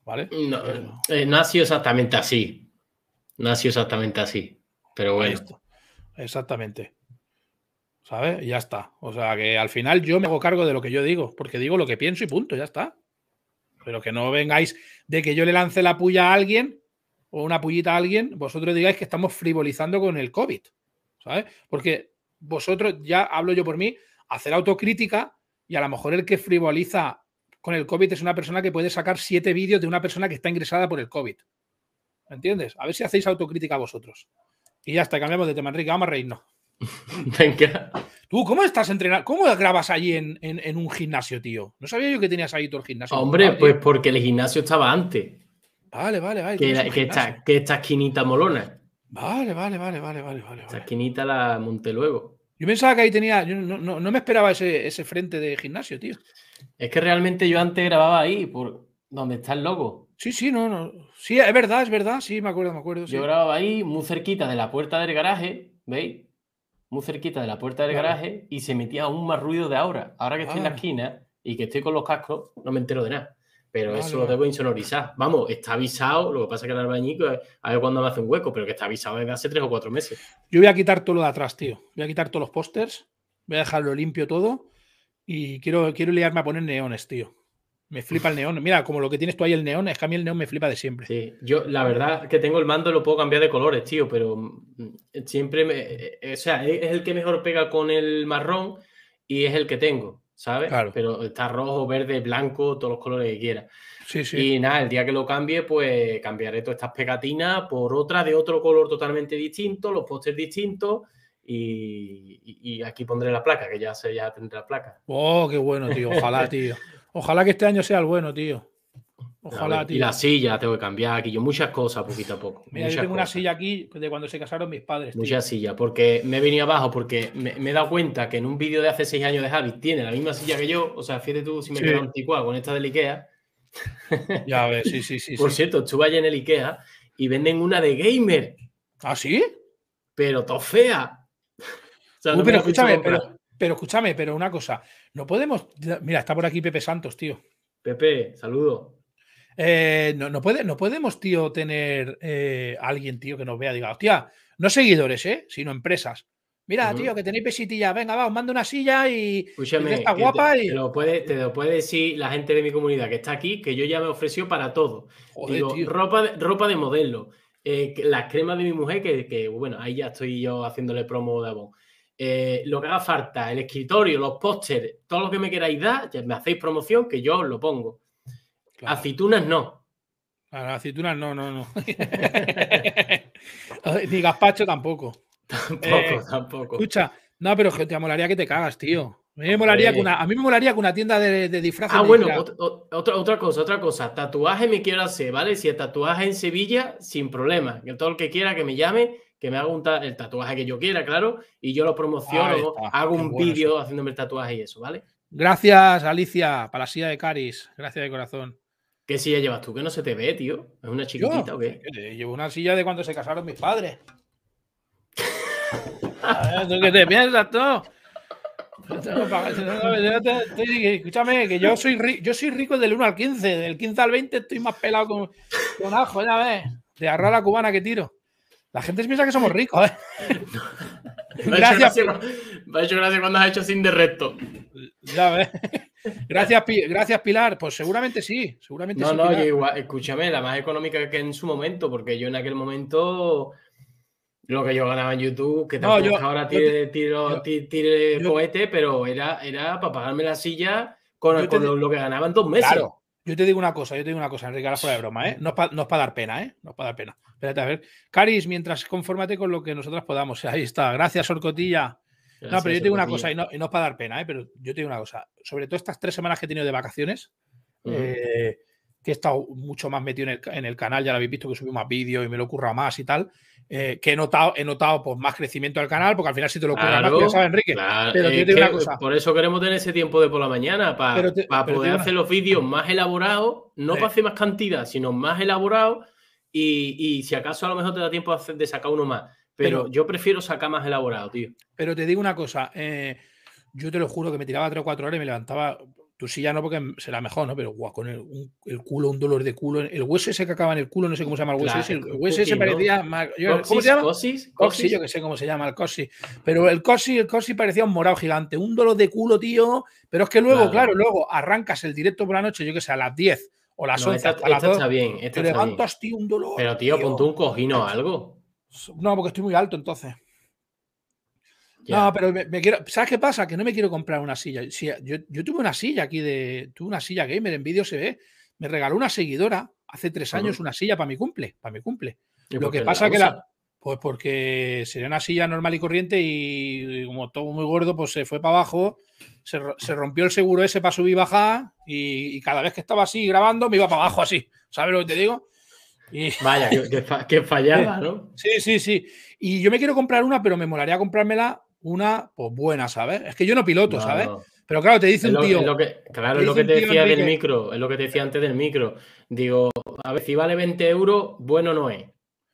¿vale? No, Pero- eh, no ha sido exactamente así. No ha sido exactamente así. Pero bueno. Exactamente. ¿Sabes? Y ya está. O sea que al final yo me hago cargo de lo que yo digo, porque digo lo que pienso y punto, ya está. Pero que no vengáis de que yo le lance la puya a alguien o una pullita a alguien, vosotros digáis que estamos frivolizando con el COVID. ¿Sabes? Porque vosotros, ya hablo yo por mí, hacer autocrítica y a lo mejor el que frivoliza con el COVID es una persona que puede sacar siete vídeos de una persona que está ingresada por el COVID. ¿Me entiendes? A ver si hacéis autocrítica vosotros. Y ya está, cambiamos de tema, Enrique, vamos a reírnos. Venga. Tú, ¿cómo estás entrenando? ¿Cómo grabas allí en, en- en un gimnasio, tío? No sabía yo que tenías ahí todo el gimnasio. Hombre, pues porque el gimnasio estaba antes. Vale, vale, vale. Que, esta, que esta esquinita molona. Vale, vale, vale, vale, vale, vale. Esta esquinita la monté luego. Yo pensaba que ahí tenía. Yo no, no- no me esperaba ese, ese frente de gimnasio, tío. Es que realmente yo antes grababa ahí, por donde está el logo. Sí, sí, no, no. Sí, es verdad, es verdad. Sí, me acuerdo, me acuerdo. sí. Yo grababa ahí, muy cerquita de la puerta del garaje, ¿veis? Muy cerquita de la puerta del Claro. garaje y se metía aún más ruido de ahora. Ahora que estoy en la Ah. esquina y que estoy con los cascos, no me entero de nada. Pero Vale, eso lo debo insonorizar. Vamos, está avisado, lo que pasa es que el albañil, pues, a ver cuándo me hace un hueco, pero que está avisado desde hace tres o cuatro meses. Yo voy a quitar todo lo de atrás, tío. Voy a quitar todos los pósters. Voy a dejarlo limpio todo. Y quiero, quiero liarme a poner neones, tío. Me flipa el neón. Mira, como lo que tienes tú ahí el neón, es que a mí el neón me flipa de siempre. Sí, yo la verdad que tengo el mando lo puedo cambiar de colores, tío, pero mm, siempre me. eh, O sea, es es el que mejor pega con el marrón y es el que tengo, ¿sabes? Claro. Pero está rojo, verde, blanco, todos los colores que quiera. Sí, sí. Y nada, el día que lo cambie, pues cambiaré todas estas pegatinas por otra de otro color totalmente distinto, los pósters distintos y, aquí pondré la placa, que ya, se, ya tendré la placa. Oh, qué bueno, tío. Ojalá, tío. Ojalá que este año sea el bueno, tío. Ojalá, ver, y tío. la silla la tengo que cambiar aquí, yo muchas cosas poquito a poco. Mira, yo muchas tengo una silla aquí de cuando se casaron mis padres. tío. Mucha silla, porque me he venido abajo, porque me, me he dado cuenta que en un vídeo de hace seis años de Javi tiene la misma silla que yo. O sea, fíjate tú si me Sí. quedo anticuado con esta del Ikea. Ya ves, sí, sí, sí. Por sí. cierto, estuve allá en el Ikea y venden una de gamer, ¿Ah, sí? pero todo fea. O sea, Uy, no me pero escúchame, pero, pero escúchame, pero una cosa. No podemos. Mira, está por aquí Pepe Santos, tío. Pepe, saludos. Eh, no, no, puede, no podemos, tío, tener eh, alguien, tío, que nos vea, diga, hostia, no seguidores, ¿eh? Sino empresas. Mira, tío, que tenéis pesitilla, venga, va, os mando una silla y, Escúchame, está guapa te, y. te lo puede, te lo puede decir la gente de mi comunidad que está aquí, que yo ya me ofreció para todo. Joder, Digo, tío. ropa, de, ropa de modelo, eh, las cremas de mi mujer, que, que, bueno, ahí ya estoy yo haciéndole promo de Avon. Eh, lo que haga falta, el escritorio, los pósteres, todo lo que me queráis dar, ya me hacéis promoción, que yo os lo pongo. Claro. Aceitunas no. A las aceitunas no, no, no. Ni gazpacho tampoco. Tampoco, Eh, tampoco. Escucha, no, pero te molaría que te cagas, tío. A mí me molaría que una, a mí me molaría que una tienda de, de disfraces. Ah, bueno, otra, otra cosa, otra cosa. Tatuaje me quiero hacer, ¿vale? Si el tatuaje en Sevilla, sin problema. Que todo el que quiera que me llame, que me haga un ta- el tatuaje que yo quiera, claro, y yo lo promociono, está, hago un bueno vídeo haciéndome el tatuaje y eso, ¿vale? Gracias, Alicia, para la silla de Caris. Gracias de corazón. ¿Qué silla llevas tú? Que no se te ve, tío. ¿Es una chiquitita o qué? Eh, Llevo una silla de cuando se casaron mis padres. A ver, ¿tú qué te piensas tú? Escúchame, que yo soy, ri- yo soy rico del 1 al 15. Del 15 al 20 estoy más pelado con, con ajo, ya ves. De agarrar la cubana que tiro. La gente piensa que somos ricos, ¿eh? Me ha hecho Gracias, gracia me ha hecho gracia cuando has hecho sin de recto. Ya ves. Gracias, gracias, Pilar. Pues seguramente sí. Seguramente No, sí. no, yo igual, escúchame, la más económica que en su momento, porque yo en aquel momento lo que yo ganaba en YouTube, que No, tampoco yo- que ahora tire, tiro- tire yo- cohete, pero era, era para pagarme la silla con, te lo, lo que ganaba en dos meses. Claro. Yo te digo una cosa, yo te digo una cosa, Enrique, ahora fuera de broma, ¿eh? No es para dar pena, ¿eh? No es para dar pena. Espérate, a ver. Caris, mientras confórmate con lo que nosotros podamos. Ahí está. Gracias, Orcotilla. no, pero yo te digo una cosa, y no, y no es para dar pena, ¿eh? Pero yo te digo una cosa. Sobre todo estas tres semanas que he tenido de vacaciones, eh, que he estado mucho más metido en el, en el canal, ya lo habéis visto que subí más vídeos y me lo ocurra más y tal. eh, que he notado, he notado pues, más crecimiento del canal, porque al final si te lo ocurra Claro, ya sabes, Enrique. claro, pero te digo una cosa. Por eso queremos tener ese tiempo de por la mañana, para te- poder una- hacer los vídeos más elaborados, no Sí. para hacer más cantidad, sino más elaborados. Y, y si acaso a lo mejor te da tiempo de sacar uno más. Pero, Pero- yo prefiero sacar más elaborado, tío. Pero te digo una cosa, eh, yo te lo juro que me tiraba tres o cuatro horas y me levantaba tu silla no porque será mejor, ¿no? Pero guau, con el, un- el culo, un dolor de culo. El hueso ese que acaba en el culo, no sé cómo se llama el hueso Claro, ese. El el hueso ese parecía. más- yo- ¿Cómo Coxis, se llama? coxis, Coxi, coxis. yo que sé cómo se llama el coxi. Pero el coxi, el coxi parecía un morado gigante. Un dolor de culo, tío. Pero es que luego, Claro. claro, luego arrancas el directo por la noche, yo que sé, a las 10 o las No, 11 esta, hasta las esta 2. está bien, esta Te está bien. levantas, tío, un dolor. Pero tío, ponte un cojín o algo. No, porque estoy muy alto entonces. No, pero me, me quiero. ¿Sabes qué pasa? Que no me quiero comprar una silla. Yo, yo tuve una silla aquí de. Tuve una silla gamer, en vídeo se ve. Me regaló una seguidora hace tres años una silla para mi cumple. Para mi cumple. ¿Y Lo que pasa que la. Pues porque sería una silla normal y corriente y, y como todo muy gordo, pues se fue para abajo. Se, ro- se rompió el seguro ese para subir y bajar. Y, y cada vez que estaba así grabando, me iba para abajo así. ¿Sabes lo que te digo? Y, Vaya, que, que fa- que fallaba, ¿no? Sí, sí, sí. Y yo me quiero comprar una, pero me molaría comprármela una pues buena, ¿sabes? Es que yo no piloto, No, ¿sabes? no. Pero claro, te dice Es un tío. es lo que, claro, es lo que te decía del micro, es lo que te decía antes del micro. Digo, a ver, si vale 20 euros, bueno no es.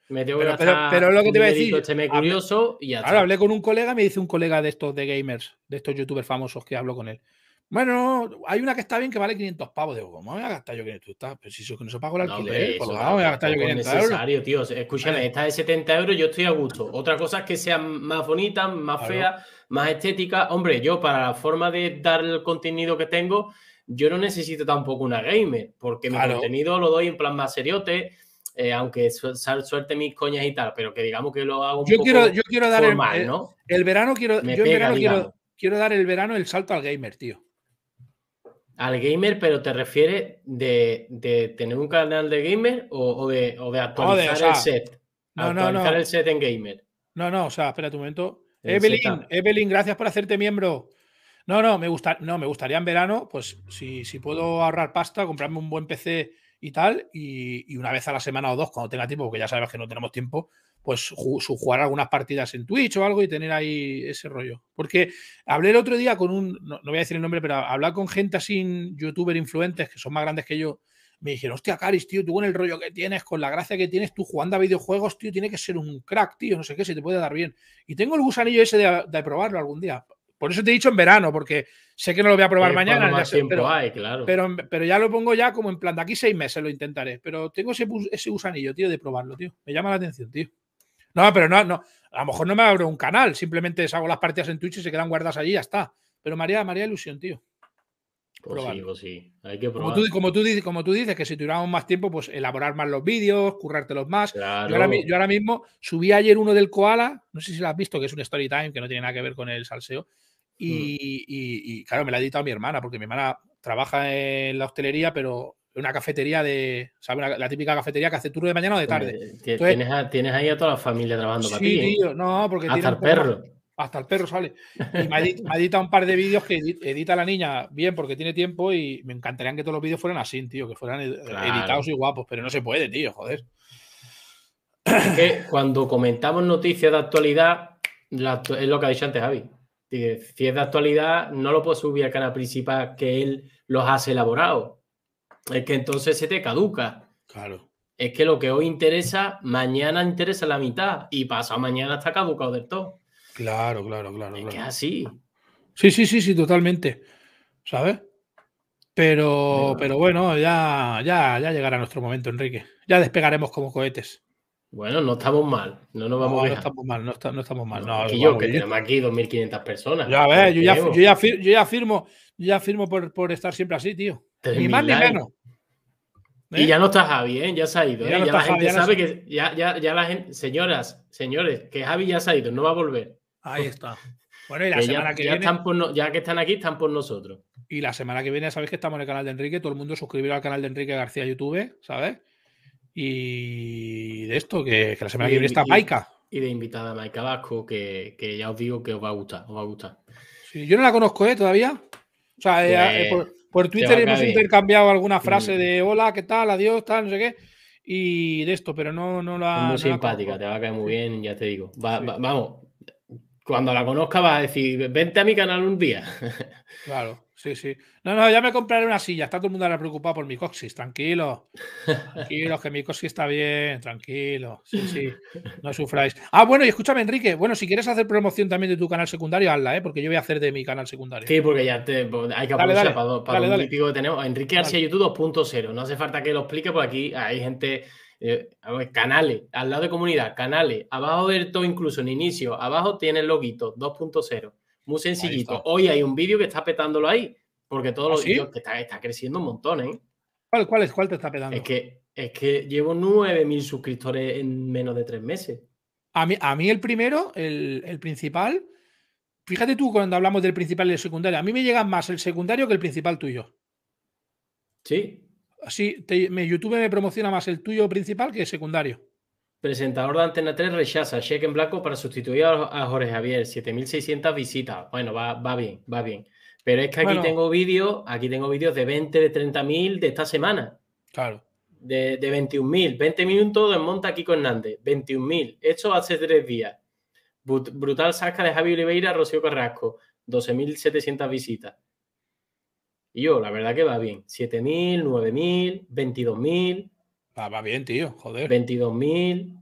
Me tengo que Pero- pero- pero es lo que te iba a decir. Hable- curioso y ya Ahora hablé con un colega, me dice un colega de estos de gamers, de estos youtubers famosos que hablo con él. Bueno, hay una que está bien que vale 500 pavos. Digo, ¿cómo me voy a gastar yo 500? Está, pero si eso que no se pago el No, alquiler, hombre, por lo voy a gastar yo tampoco es 500 euros. necesario, tío. Escúchame, Vale. esta de 70 euros yo estoy a gusto. Otra cosa es que sean más bonitas, más Claro. feas, más estéticas. Hombre, yo para la forma de dar el contenido que tengo, yo no necesito tampoco una gamer, porque mi contenido lo doy en plan más seriote, eh, aunque su- sal- suelte mis coñas y tal, pero que digamos que lo hago un Yo poco quiero, yo quiero dar el, formal, el- ¿no? el verano, quiero, Me yo pega, verano quiero, quiero dar el verano el salto al gamer, tío. Al gamer, pero ¿te refieres de, de tener un canal de gamer o, o de, o de actualizar sea, el set? no, no, actualizar no. el set en gamer. No, no, o sea, espérate un momento. El Evelyn, setup. Evelyn, gracias por hacerte miembro. No, no, me gusta, no, me gustaría en verano, pues si, si puedo ahorrar pasta, comprarme un buen PC y tal, y, y una vez a la semana o dos, cuando tenga tiempo, porque ya sabes que no tenemos tiempo, pues jugar algunas partidas en Twitch o algo y tener ahí ese rollo. Porque hablé el otro día con un, no, no voy a decir el nombre, pero hablar con gente así, youtuber influentes, que son más grandes que yo, me dijeron, hostia, Caris, tío, tú con el rollo que tienes, con la gracia que tienes tú jugando a videojuegos, tío, tiene que ser un crack, tío, no sé qué, se te puede dar bien. Y tengo el gusanillo ese de, de probarlo algún día. Por eso te he dicho en verano, porque sé que no lo voy a probar mañana. más tiempo pero, hay, claro. pero, pero ya lo pongo ya como en plan, de aquí seis meses lo intentaré. Pero tengo ese, ese gusanillo, tío, de probarlo, tío. Me llama la atención, tío. No, pero no, no. A lo mejor no me abro un canal, simplemente hago las partidas en Twitch y se quedan guardadas allí y ya está. Pero María, María ilusión, tío. Pues sí, pues sí. Hay que Como probar. tú, como, tú, dices- como tú dices, que si tuviéramos más tiempo, pues elaborar más los vídeos, currártelos más. Claro. Yo ahora, mi- yo ahora mismo subí ayer uno del koala, no sé si lo has visto, que es un story time, que no tiene nada que ver con el salseo. Y, Mm. y- y, claro, me la ha editado mi hermana, porque mi hermana trabaja en la hostelería, pero una cafetería de, ¿sabes? Una- la típica cafetería que hace turno de mañana o de tarde. Eh, Entonces- tienes, a- tienes ahí a toda la familia trabajando para ti. ¿eh? tío, no, porque Hasta el poco perro. hasta el perro sale. Y me ha edit- me un par de vídeos que edi- edita la niña bien porque tiene tiempo y me encantarían que todos los vídeos fueran así, tío, que fueran ed- Claro. editados y guapos, pero no se puede, tío, joder. Es que cuando comentamos noticias de actualidad, la es lo que ha dicho antes Javi. Si es de actualidad, no lo puedes subir al canal principal que él los has elaborado. Es que entonces se te caduca. Claro. Es que lo que hoy interesa, mañana interesa la mitad y pasado mañana está caducado del todo. Claro, claro, claro. Es que es así. Sí, sí, sí, sí, totalmente. ¿Sabes? Pero, pero bueno, ya, ya, ya llegará nuestro momento, Enrique. Ya despegaremos como cohetes. Bueno, no estamos mal. No nos No, vamos a no estamos mal, no, está- no estamos mal. No, No, aquí yo, que tenemos aquí 2.500 personas. ya ves, yo ya, yo ya, yo ya firmo, ya firmo por, por estar siempre así, tío. Ni 3.000 más ni likes. menos. Y ¿Eh? ya no está Javi, ¿eh? ya se ha ido. Ya ¿eh? no Ya, la Javi, gente ya no sabe se- que ya, ya, ya la gente, señoras, señores, que Javi ya se ha ido, no va a volver. Ahí está. Bueno, y la Que ya, semana que viene. están por no- ya que están aquí, están por nosotros. Y la semana que viene, sabéis que estamos en el canal de Enrique. Todo el mundo suscribirá al canal de Enrique García YouTube, ¿sabes? Y de esto, que, que la semana Y- que viene está y- Maika. Y de invitada Maika Vasco, que, que ya os digo que os va a gustar, os va a gustar. Sí, yo no la conozco, ¿eh? Todavía. O sea, eh, Pues, eh, por, Twitter hemos intercambiado alguna frase Mm. de hola, ¿qué tal? Adiós, tal, no sé qué. Y de esto, pero no, no la. es no muy la simpática, te va a caer muy bien, ya te digo. Va- Sí. va- vamos, cuando la conozca vas a decir, vente a mi canal un día. Claro. Sí, sí. No, no, ya me compraré una silla. Está todo el mundo ahora preocupado por mi coxis. Tranquilo. Tranquilo, que mi coxis está bien. Tranquilo. Sí, sí. No sufráis. Ah, bueno, y escúchame, Enrique. Bueno, si quieres hacer promoción también de tu canal secundario, hazla, ¿eh? Porque yo voy a hacer de mi canal secundario. Sí, porque ya te, pues, hay que aprovechar para, para Dale, un dale. que tenemos. Enrique García YouTube 2.0. No hace falta que lo explique, porque aquí hay gente. eh, canales, al lado de comunidad, canales, abajo del todo, incluso en inicio, abajo tiene el loguito 2.0. Muy sencillito. Hoy hay un vídeo que está petándolo ahí, porque todos ¿Ah, los sí? vídeos que está, está creciendo un montón, ¿eh? ¿Cuál, cuál es? ¿Cuál te está pedando? Es que, es que llevo 9.000 suscriptores en menos de tres meses. A mí, a mí el primero, el, el principal, fíjate tú cuando hablamos del principal y el secundario, a mí me llega más el secundario que el principal tuyo. Sí, te- me, YouTube me promociona más el tuyo principal que el secundario. Presentador de Antena 3 rechaza cheque en blanco para sustituir a, a Jorge Javier. 7.600 visitas. Bueno, va, va bien, va bien. Pero es que aquí Bueno. tengo vídeos, aquí tengo vídeos de 20, de 30.000 de esta semana. Claro. De, de 21.000. 20 minutos de monta aquí con Hernández. 21.000. Esto hace tres días. Brut- brutal saca de Javi Oliveira, Rocío Carrasco. 12.700 visitas. Y yo, la verdad que va bien. 7.000, 9.000, 22.000, Va, va bien, tío. Joder. 22.000.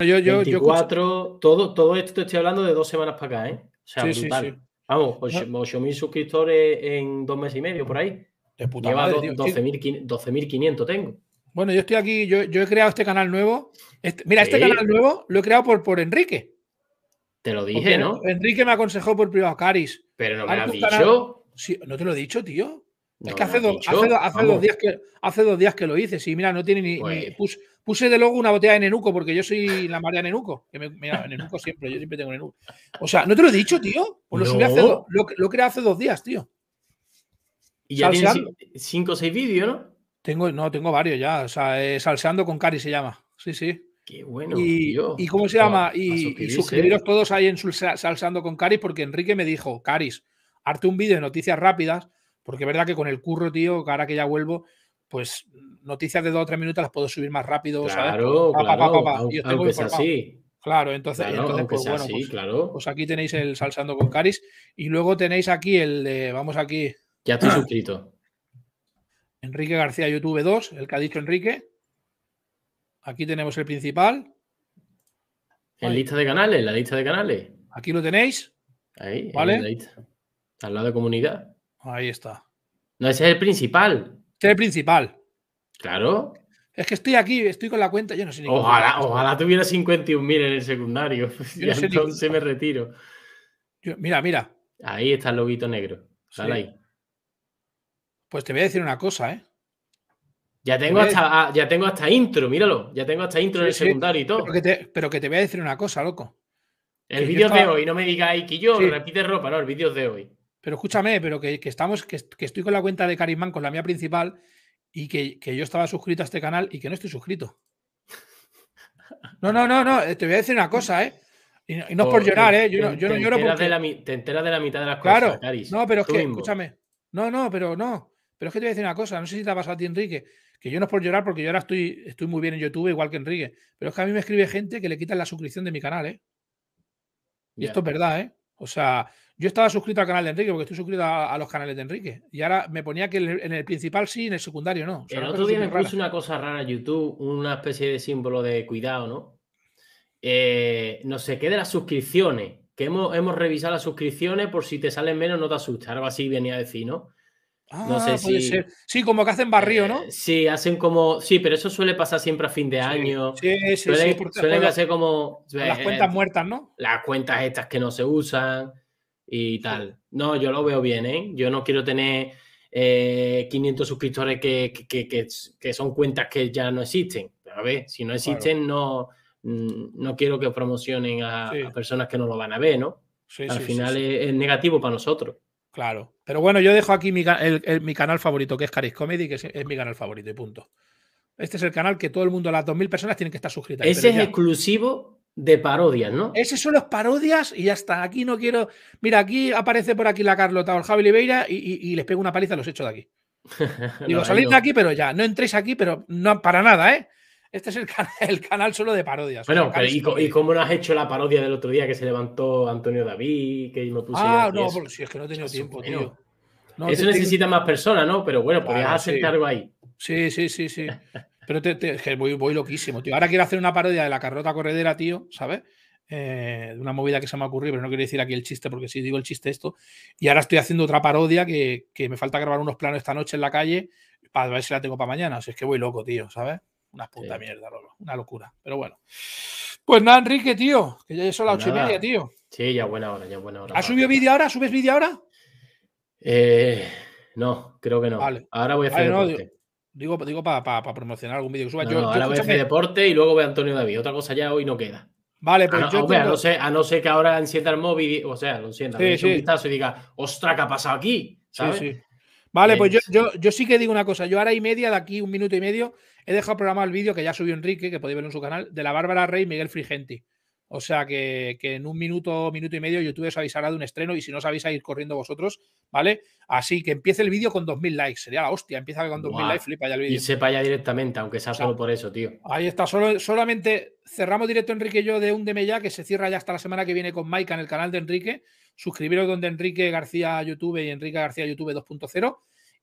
Yo, yo, yo escucho- 24, todo, todo esto te estoy hablando de dos semanas para acá, ¿eh? O sea, Sí, sí, brutal. sí. Vamos, 8.000 suscriptores en dos meses y medio por ahí. de puta Lleva madre, do- tío. 12.500 12.500 tengo. Bueno, yo estoy aquí, yo, yo he creado este canal nuevo. Este- mira, este canal nuevo lo he creado por, por Enrique. Te lo Porque dije, ¿no? Enrique me aconsejó por privado, Caris. Pero no me lo has dicho. canal- Sí, no te lo he dicho, tío. No es que hace, dos, hace, dos- hace Vamos. dos días que, hace dos días que lo hice. Sí, mira, no tiene ni. ni- Pues- pus- puse de logo una botella de Nenuco porque yo soy la María Nenuco. Que me, mira, Nenuco siempre, yo siempre tengo Nenuco. O sea, ¿no te lo he dicho, tío? Pues lo, subí hace No. do- lo, lo creado hace dos días, tío. Y ya tienes Salseando. 5 o 6 vídeos, ¿no? Tengo, no, tengo varios ya. O sea, eh, salseando con Cari se llama. Sí, sí. Qué bueno. y, tío. y cómo se llama? Y, y suscribiros todos ahí en Salsando con Caris, porque Enrique me dijo, Caris, harte un vídeo de noticias rápidas, porque es verdad que con el curro, tío, ahora que ya vuelvo, pues noticias de dos o tres minutos las puedo subir más rápido, ¿sabes? Claro, Pa, pa, claro. pa, pa, aunque- y os tengo Aunque sea informado. así. Claro, entonces, Claro, entonces pues bueno, así, pues, claro. pues aquí tenéis el Salsando con Caris y luego tenéis aquí el de, vamos aquí, Ya estoy suscrito. Enrique García YouTube 2, el que ha dicho Enrique. Aquí tenemos el principal, En lista de canales, la lista de canales. aquí lo tenéis, Ahí, Vale. en la lista. Al lado de comunidad. Ahí está. No, ese es el principal. Este es el principal. Claro. Es que estoy aquí, estoy con la cuenta, yo no sé ni cómo Ojalá, esto. ojalá tuviera 51.000 en el secundario. Yo Y no sé ni- entonces me retiro. Yo- mira, mira, Ahí está el loguito negro. Dale Sí. ahí. pues te voy a decir una cosa, ¿eh? Ya tengo, hasta, ah, ya tengo hasta intro, míralo. Ya tengo hasta intro en el Sí, secundario y todo. Pero que, te, pero que te voy a decir una cosa, loco. el vídeo de hoy, no me digáis que yo repite ropa, no, el vídeo de hoy. Pero escúchame, pero que, que estamos, que, que estoy con la cuenta de Carisman, con la mía principal, y que, que yo estaba suscrito a este canal y que no estoy suscrito. No, no, no, no, eh, te voy a decir una cosa, ¿eh? Y no, y no es por llorar, te- ¿eh? Yo no, yo no te lloro porque... de la mi- te enteras de la mitad de las Claro, cosas, Caris. no, pero es que, mismo. escúchame. No, no, pero no. Pero es que te voy a decir una cosa, no sé si te ha pasado a ti, Enrique, que yo no es por llorar porque yo ahora estoy, estoy muy bien en YouTube, igual que Enrique, pero es que a mí me escribe gente que le quitan la suscripción de mi canal, ¿eh? Y esto es verdad, ¿eh? O sea, yo estaba suscrito al canal de Enrique porque estoy suscrito a, a los canales de Enrique. Y ahora me ponía que en el, en el principal sí, en el secundario no. O sea, El otro día me puse una cosa rara en YouTube, una especie de símbolo de cuidado, ¿no? Eh, no sé qué de las suscripciones, que hemos, hemos revisado las suscripciones por si te salen menos no te asustes, algo así venía a decir, ¿no? Ah, no sé puede si- ser. Sí, como que hacen barrio, ¿no? Eh, sí, hacen como, sí, pero eso suele pasar siempre a fin de Sí, año. Sí, sí, sí. suelen porque suelen hacer como las eh, cuentas muertas, ¿no? las cuentas estas que no se usan y tal. No, yo lo veo bien, ¿eh? Yo no quiero tener eh, 500 suscriptores que, que- que- son cuentas que ya no existen. A ver, si no existen, no, mm, no quiero que promocionen a, Sí. a personas que no lo van a ver, ¿no? Sí, Al sí, final. Es, es negativo para nosotros. Claro. Pero bueno, yo dejo aquí mi, el- el- mi canal favorito, que es Caris Comedy, que es, es mi canal favorito y punto. Este es el canal que todo el mundo, las 2.000 personas, tienen que estar suscritas. Ese es ya. exclusivo de parodias, ¿no? Ese son los parodias y ya está. Aquí no quiero. Mira, aquí aparece por aquí la Carlota o el Javi Oliveira y, y- y les pego una paliza, los echo de aquí. Digo, No, salid no. de aquí, pero ya. No entréis aquí, pero no para nada, ¿eh? Este es el, can- el canal solo de parodias. Bueno, pero ¿y, cómo no has hecho la parodia del otro día que se levantó Antonio David? Que me puse Ah, no, porque si es que no he tenido tiempo, tío. No, Eso te- te- necesita más personas, ¿no? Pero bueno, podrías Claro, hacerte sí. algo ahí. Sí, sí, sí, sí. Pero te, voy, voy loquísimo, tío. Ahora quiero hacer una parodia de la carrota corredera, tío, ¿sabes? Eh, de una movida que se me ha ocurrido, pero no quiero decir aquí el chiste, porque si digo el chiste esto. Y ahora estoy haciendo otra parodia que, que me falta grabar unos planos esta noche en la calle para ver si la tengo para mañana. O sea, es que voy loco, tío, ¿sabes? Una puta Sí. mierda, Lolo. Una locura. Pero bueno. Pues nada, Enrique, tío, que ya son las Pues ocho y media, tío. Sí, ya buena hora, ya buena hora. ¿Has subido vídeo ahora? ¿Subes vídeo ahora? Eh, no, creo que no. Vale. Ahora voy a hacer Vale, no. Digo, digo para promocionar algún vídeo que suba. No, Yo- no, yo, ahora escúchame, deporte y luego a Antonio David. Otra cosa ya hoy no queda. Vale, pues yo hombre, a no ser, a no ser que ahora encienda el móvil, o sea, lo encienda, Sí, le eche un sí. vistazo y diga, ostras, ¿qué ha pasado aquí? Sí, ¿Sabes? sí. Vale, pues yo, yo, yo sí que digo una cosa. Yo ahora y media, de aquí un minuto y medio, he dejado programado el vídeo que ya subió Enrique, que podéis verlo en su canal, de la Bárbara Rey y Miguel Frigenti. O sea que, que en un minuto, minuto y medio, YouTube os avisará de un estreno y si no os avisa, ir corriendo vosotros, ¿vale? Así que empiece el vídeo con 2.000 likes. Sería la hostia. Empieza con 2.000 Buah. likes, flipa ya el vídeo. Y sepa ya directamente, aunque sea sea, solo por eso, tío. Ahí está, solo, solamente cerramos directo Enrique y yo de un Deme ya, que se cierra ya hasta la semana que viene con Maika en el canal de Enrique. Suscribiros donde Enrique García YouTube y Enrique García YouTube 2.0.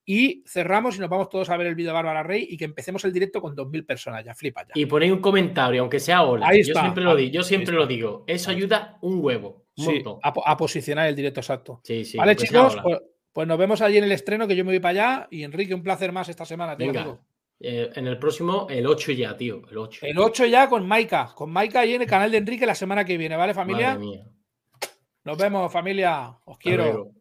Y cerramos y nos vamos todos a ver el vídeo de Bárbara Rey y que empecemos el directo con 2.000 personas. Ya flipa ya. Y ponéis un comentario, aunque sea hola. Ahí yo está, siempre lo digo, yo siempre ahí lo está. digo. Eso ayuda un huevo. Un Sí, a, a posicionar el directo exacto. Sí, sí. vale, chicos, pues, pues nos vemos allí en el estreno, que yo me voy para allá. Y Enrique, un placer más esta semana, tío. Venga. Eh, en el próximo, el 8 ya, tío. El 8. El 8 ya con Maika. Con Maika ahí en el canal de Enrique la semana que viene, ¿vale, familia? Madre mía. Nos vemos, familia. Os quiero.